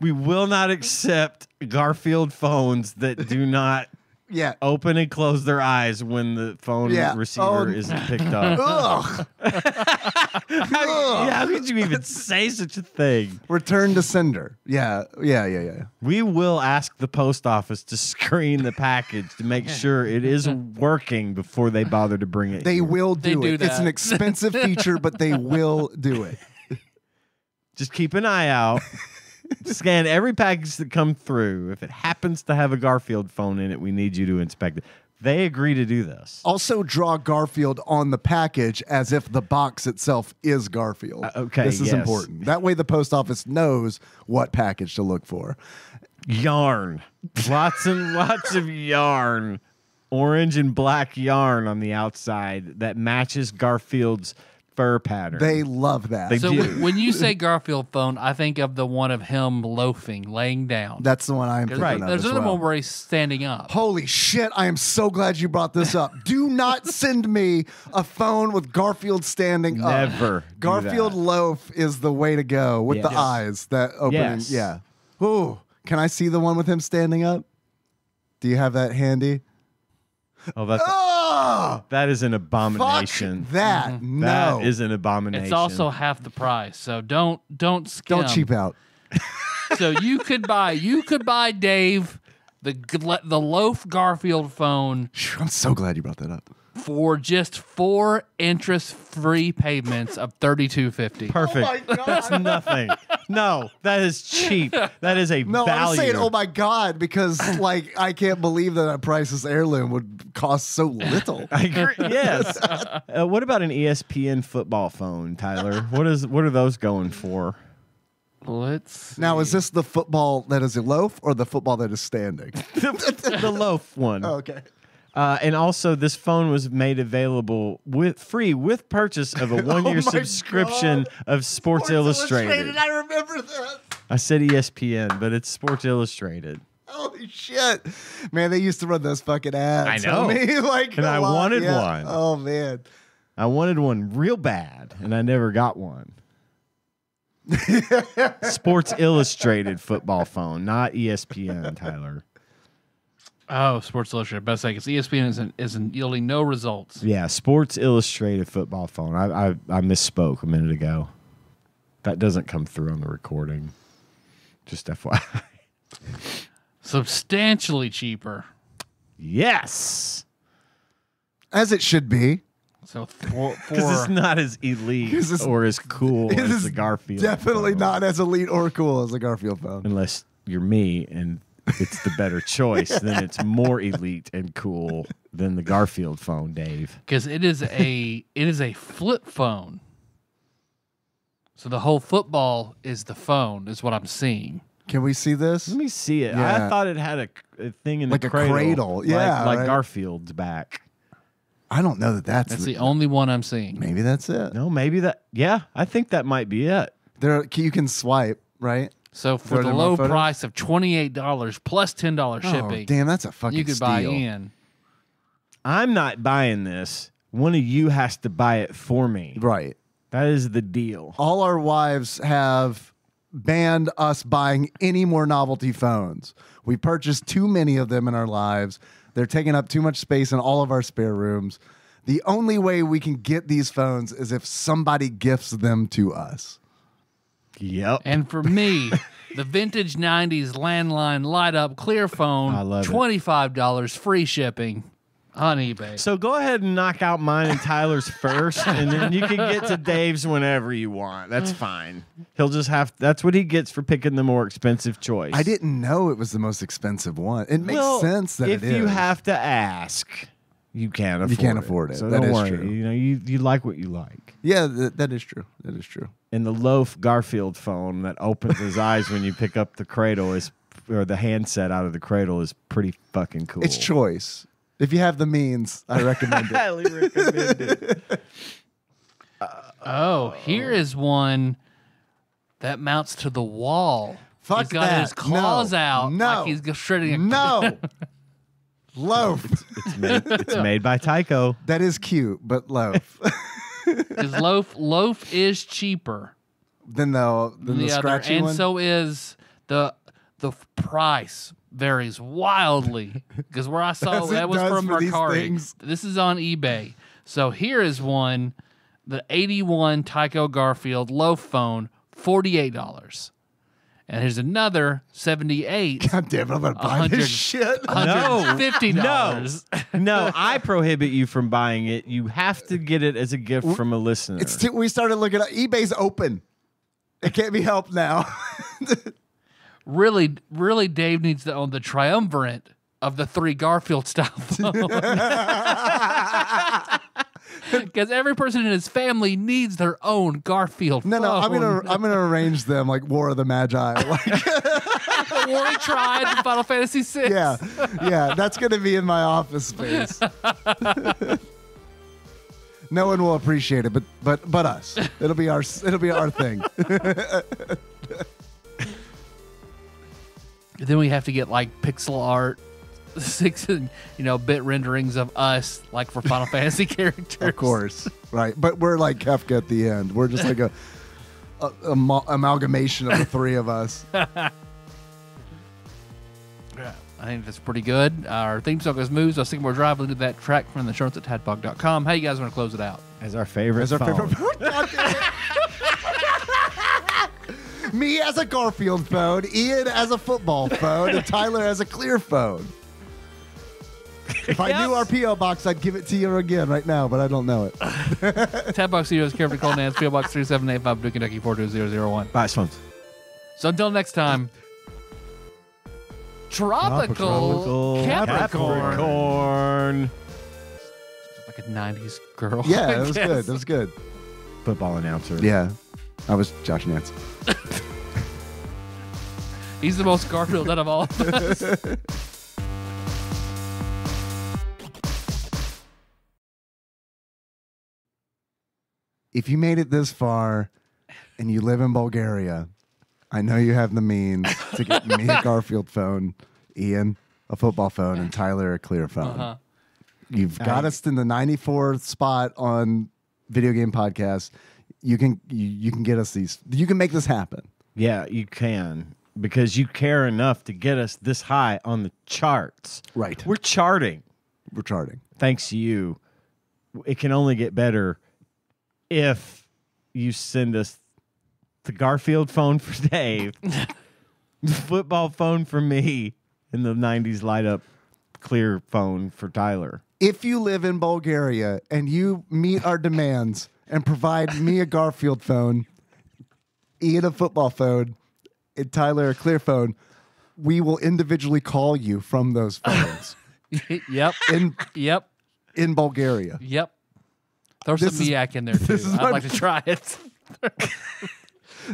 We will not accept Garfield phones that do not Yeah. open and close their eyes when the phone Yeah. receiver Oh. is picked up. Ugh. how, yeah, how could you even say such a thing? Return to sender. Yeah. Yeah. Yeah. Yeah. We will ask the post office to screen the package to make sure it is working before they bother to bring it. They here. will They do do it. It's an expensive feature, but they will do it. Just keep an eye out. Scan every package that come through. If it happens to have a Garfield phone in it, we need you to inspect it. They agree to do this. Also, draw Garfield on the package as if the box itself is Garfield. Uh, okay, This is yes. important. That way, the post office knows what package to look for. Yarn. Lots and lots of yarn. Orange and black yarn on the outside that matches Garfield's fur pattern. They love that. They So do. w- when you say Garfield phone, I think of the one of him loafing, laying down. That's the one I'm thinking Right. of. There's as another well. one where he's standing up. Holy shit, I am so glad you brought this up. Do not send me a phone with Garfield standing up. Never. Garfield that. loaf is the way to go with the Yes. eyes that opening. Yes. Yeah. Ooh, can I see the one with him standing up? Do you have that handy? Oh, that's Oh, that is an fuck abomination. that. Mm-hmm. No. That is an abomination. It's also half the price, so don't don't skim. Don't cheap out. So you could buy you could buy Dave the the loaf Garfield phone I'm so glad you brought that up. For just four interest free payments of thirty two fifty. perfect. Oh my God. That's nothing. No, that is cheap. That is a No, value. I'm saying, oh my god, because like I can't believe that a priceless heirloom would cost so little. I agree. Yes. Uh, what about an ESPN football phone, Tyler? What is what are those going for? Let's Now, is this the football that is a loaf or the football that is standing? the loaf one. Oh, okay. Uh, and also, this phone was made available with free with purchase of a one year Oh subscription of Sports, Illustrated. I remember that. I said ESPN, but it's Sports Illustrated. Holy shit, man! They used to run those fucking ads. I know. me, like, And I lot, wanted yeah. one. Oh man, I wanted one real bad, and I never got one. Sports Illustrated football phone, not ESPN, Tyler. Oh, Sports Illustrated. Best say because ESPN isn't isn't yielding no results. Yeah, Sports Illustrated football phone. I, I I misspoke a minute ago. That doesn't come through on the recording. Just FYI. Substantially cheaper. Yes, as it should be. So for, because it's not as elite or as cool as the Garfield. Definitely phone. not as elite or cool as the Garfield phone. unless you're me and it's the better choice. then it's more elite and cool than the Garfield phone, Dave. because it is a it is a flip phone. So the whole football is the phone, is what I'm seeing. Can we see this? Let me see it. Yeah. I thought it had a, a thing in Like the a cradle, cradle. like- Yeah, like, right. Garfield's back. I don't know that that's, That's the only one I'm seeing. Maybe that's it. No, maybe that. Yeah, I think that might be it. There, you can swipe right. So for it the low photos? price of twenty eight dollars plus ten dollars Oh, shipping, damn, that's a fucking you could buy in. I'm not buying this. One of you has to buy it for me. Right. That is the deal. All our wives have banned us buying any more novelty phones. We purchased too many of them in our lives. They're taking up too much space in all of our spare rooms. The only way we can get these phones is if somebody gifts them to us. Yep. And for me, the vintage '90s landline light up clear phone, I love it. twenty five dollars free shipping on eBay. So go ahead and knock out mine and Tyler's first, and then you can get to Dave's whenever you want. That's fine. He'll just have. That's what he gets for picking the more expensive choice. I didn't know it was the most expensive one. It makes Well, sense that if it is. you have to ask, you can't afford. can't it. afford it. So That don't is worry. true. You know, you you like what you like. yeah, th- that is true. That is true. And the loaf Garfield phone that opens his eyes when you pick up the cradle is, or the handset out of the cradle is pretty fucking cool. It's choice. If you have the means, I recommend it. Highly recommended. Uh, oh, here is one that mounts to the wall. Fuck he's got that. his claws No. out No. like he's shredding a No. loaf. It's made, it's made by Tyco. That is cute, but loaf. Because loaf loaf is cheaper then the than the, the, other, scratchy and one. so is the the price varies wildly because where I saw it that was from Mercari. This is on eBay. So here is one, the 81 Tyco Garfield low phone, $48. And here's another 78. God damn it, I'm gonna buy 100 this shit. $150. No, I prohibit you from buying it. You have to get it as a gift from a listener. It's too, we started looking at eBay's open. It can't be helped now. really, really, Dave needs to own the triumvirate of the three Garfield style phone. Because every person in his family needs their own Garfield no, no, I'm gonna I'm gonna arrange them like War of the Magi. Like, Warring Triad in Final Fantasy VI. yeah, yeah, that's gonna be in my office space. no one will appreciate it, but but but us. It'll be our it'll be our thing. Then we have to get like pixel art, six you know bit renderings of us like for Final Fantasy characters. Of course, right? But we're like Kefka at the end. We're just like a, a, a mo- amalgamation of the three of us. yeah, I think that's pretty good. Our theme song is Moves. I was thinking we're driving to that track from the shorts at tadpog.com. How you guys want to close it out? as our favorite. As our phone. favorite God damn. Me as a Garfield phone, Ian as a football phone, and Tyler as a clear phone. If I knew our PO box, I'd give it to you again right now, but I don't know it. Tadbox Studios, Carefree Call Nance, PO Box 3785, Paducah, Kentucky 42001. Bye, us phones. So until next time, tropical, Tropical Capricorn. Capricorn. Like a 90s girl. Yeah, I that was good. That was good. Football announcer. Yeah, I was Josh Nance. He's the most Garfield out of all of us. If you made it this far and you live in Bulgaria, I know you have the means to get me a Garfield phone, Ian a football phone, and Tyler a clear phone. Uh-huh. You've got us in the 94th spot on video game podcast. You can you, you can get us these. You can make this happen. Yeah, you can because you care enough to get us this high on the charts. Right. We're charting. We're charting. Thanks to you. It can only get better if you send us the Garfield phone for Dave, the football phone for me, and the 90s light up clear phone for Tyler. If you live in Bulgaria and you meet our demands and provide me a Garfield phone, Ian a football phone, and Tyler a clear phone, we will individually call you from those phones yep. in Yep. in Bulgaria. Yep. Throw This some is- Miak in there too. this is I'd like to try it.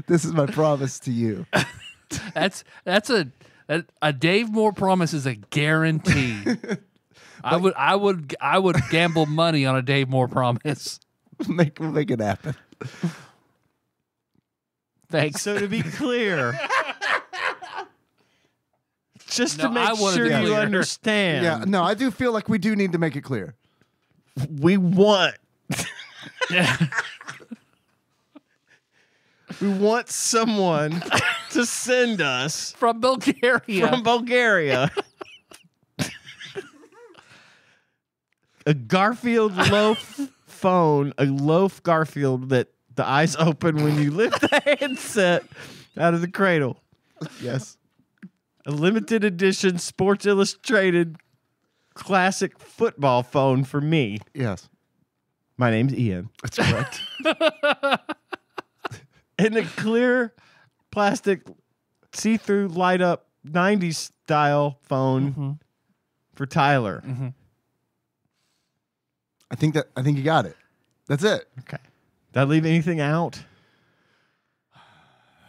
This is my promise to you. That's that's a a, a Dave Moore promise is a guarantee. I would I would I would gamble money on a Dave Moore promise. make make it happen. Thanks. So to be clear, just to No, I make wanna sure you clear. understand, Yeah, no, I do feel like we do need to make it clear. we want we want someone to send us From Bulgaria. from Bulgaria a Garfield loaf phone, a loaf Garfield that the eyes open when you lift the handset out of the cradle. Yes. A limited edition Sports Illustrated classic football phone for me. Yes. My name's Ian. That's correct. And a clear plastic see through light up 90s style phone mm-hmm. for Tyler. Mm-hmm. I think that I think you got it. That's it. Okay. Did I leave anything out?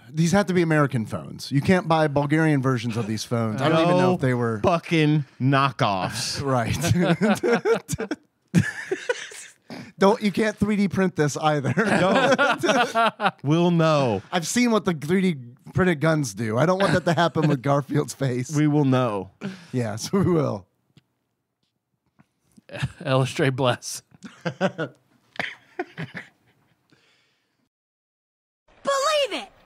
These have to be American phones. You can't buy Bulgarian versions of these phones. I don't even know if they were fucking knockoffs. right. don't you can't 3D print this either. we'll know. I've seen what the 3D printed guns do. I don't want that to happen with Garfield's face. We will know. yes, we will. Illustrate bless.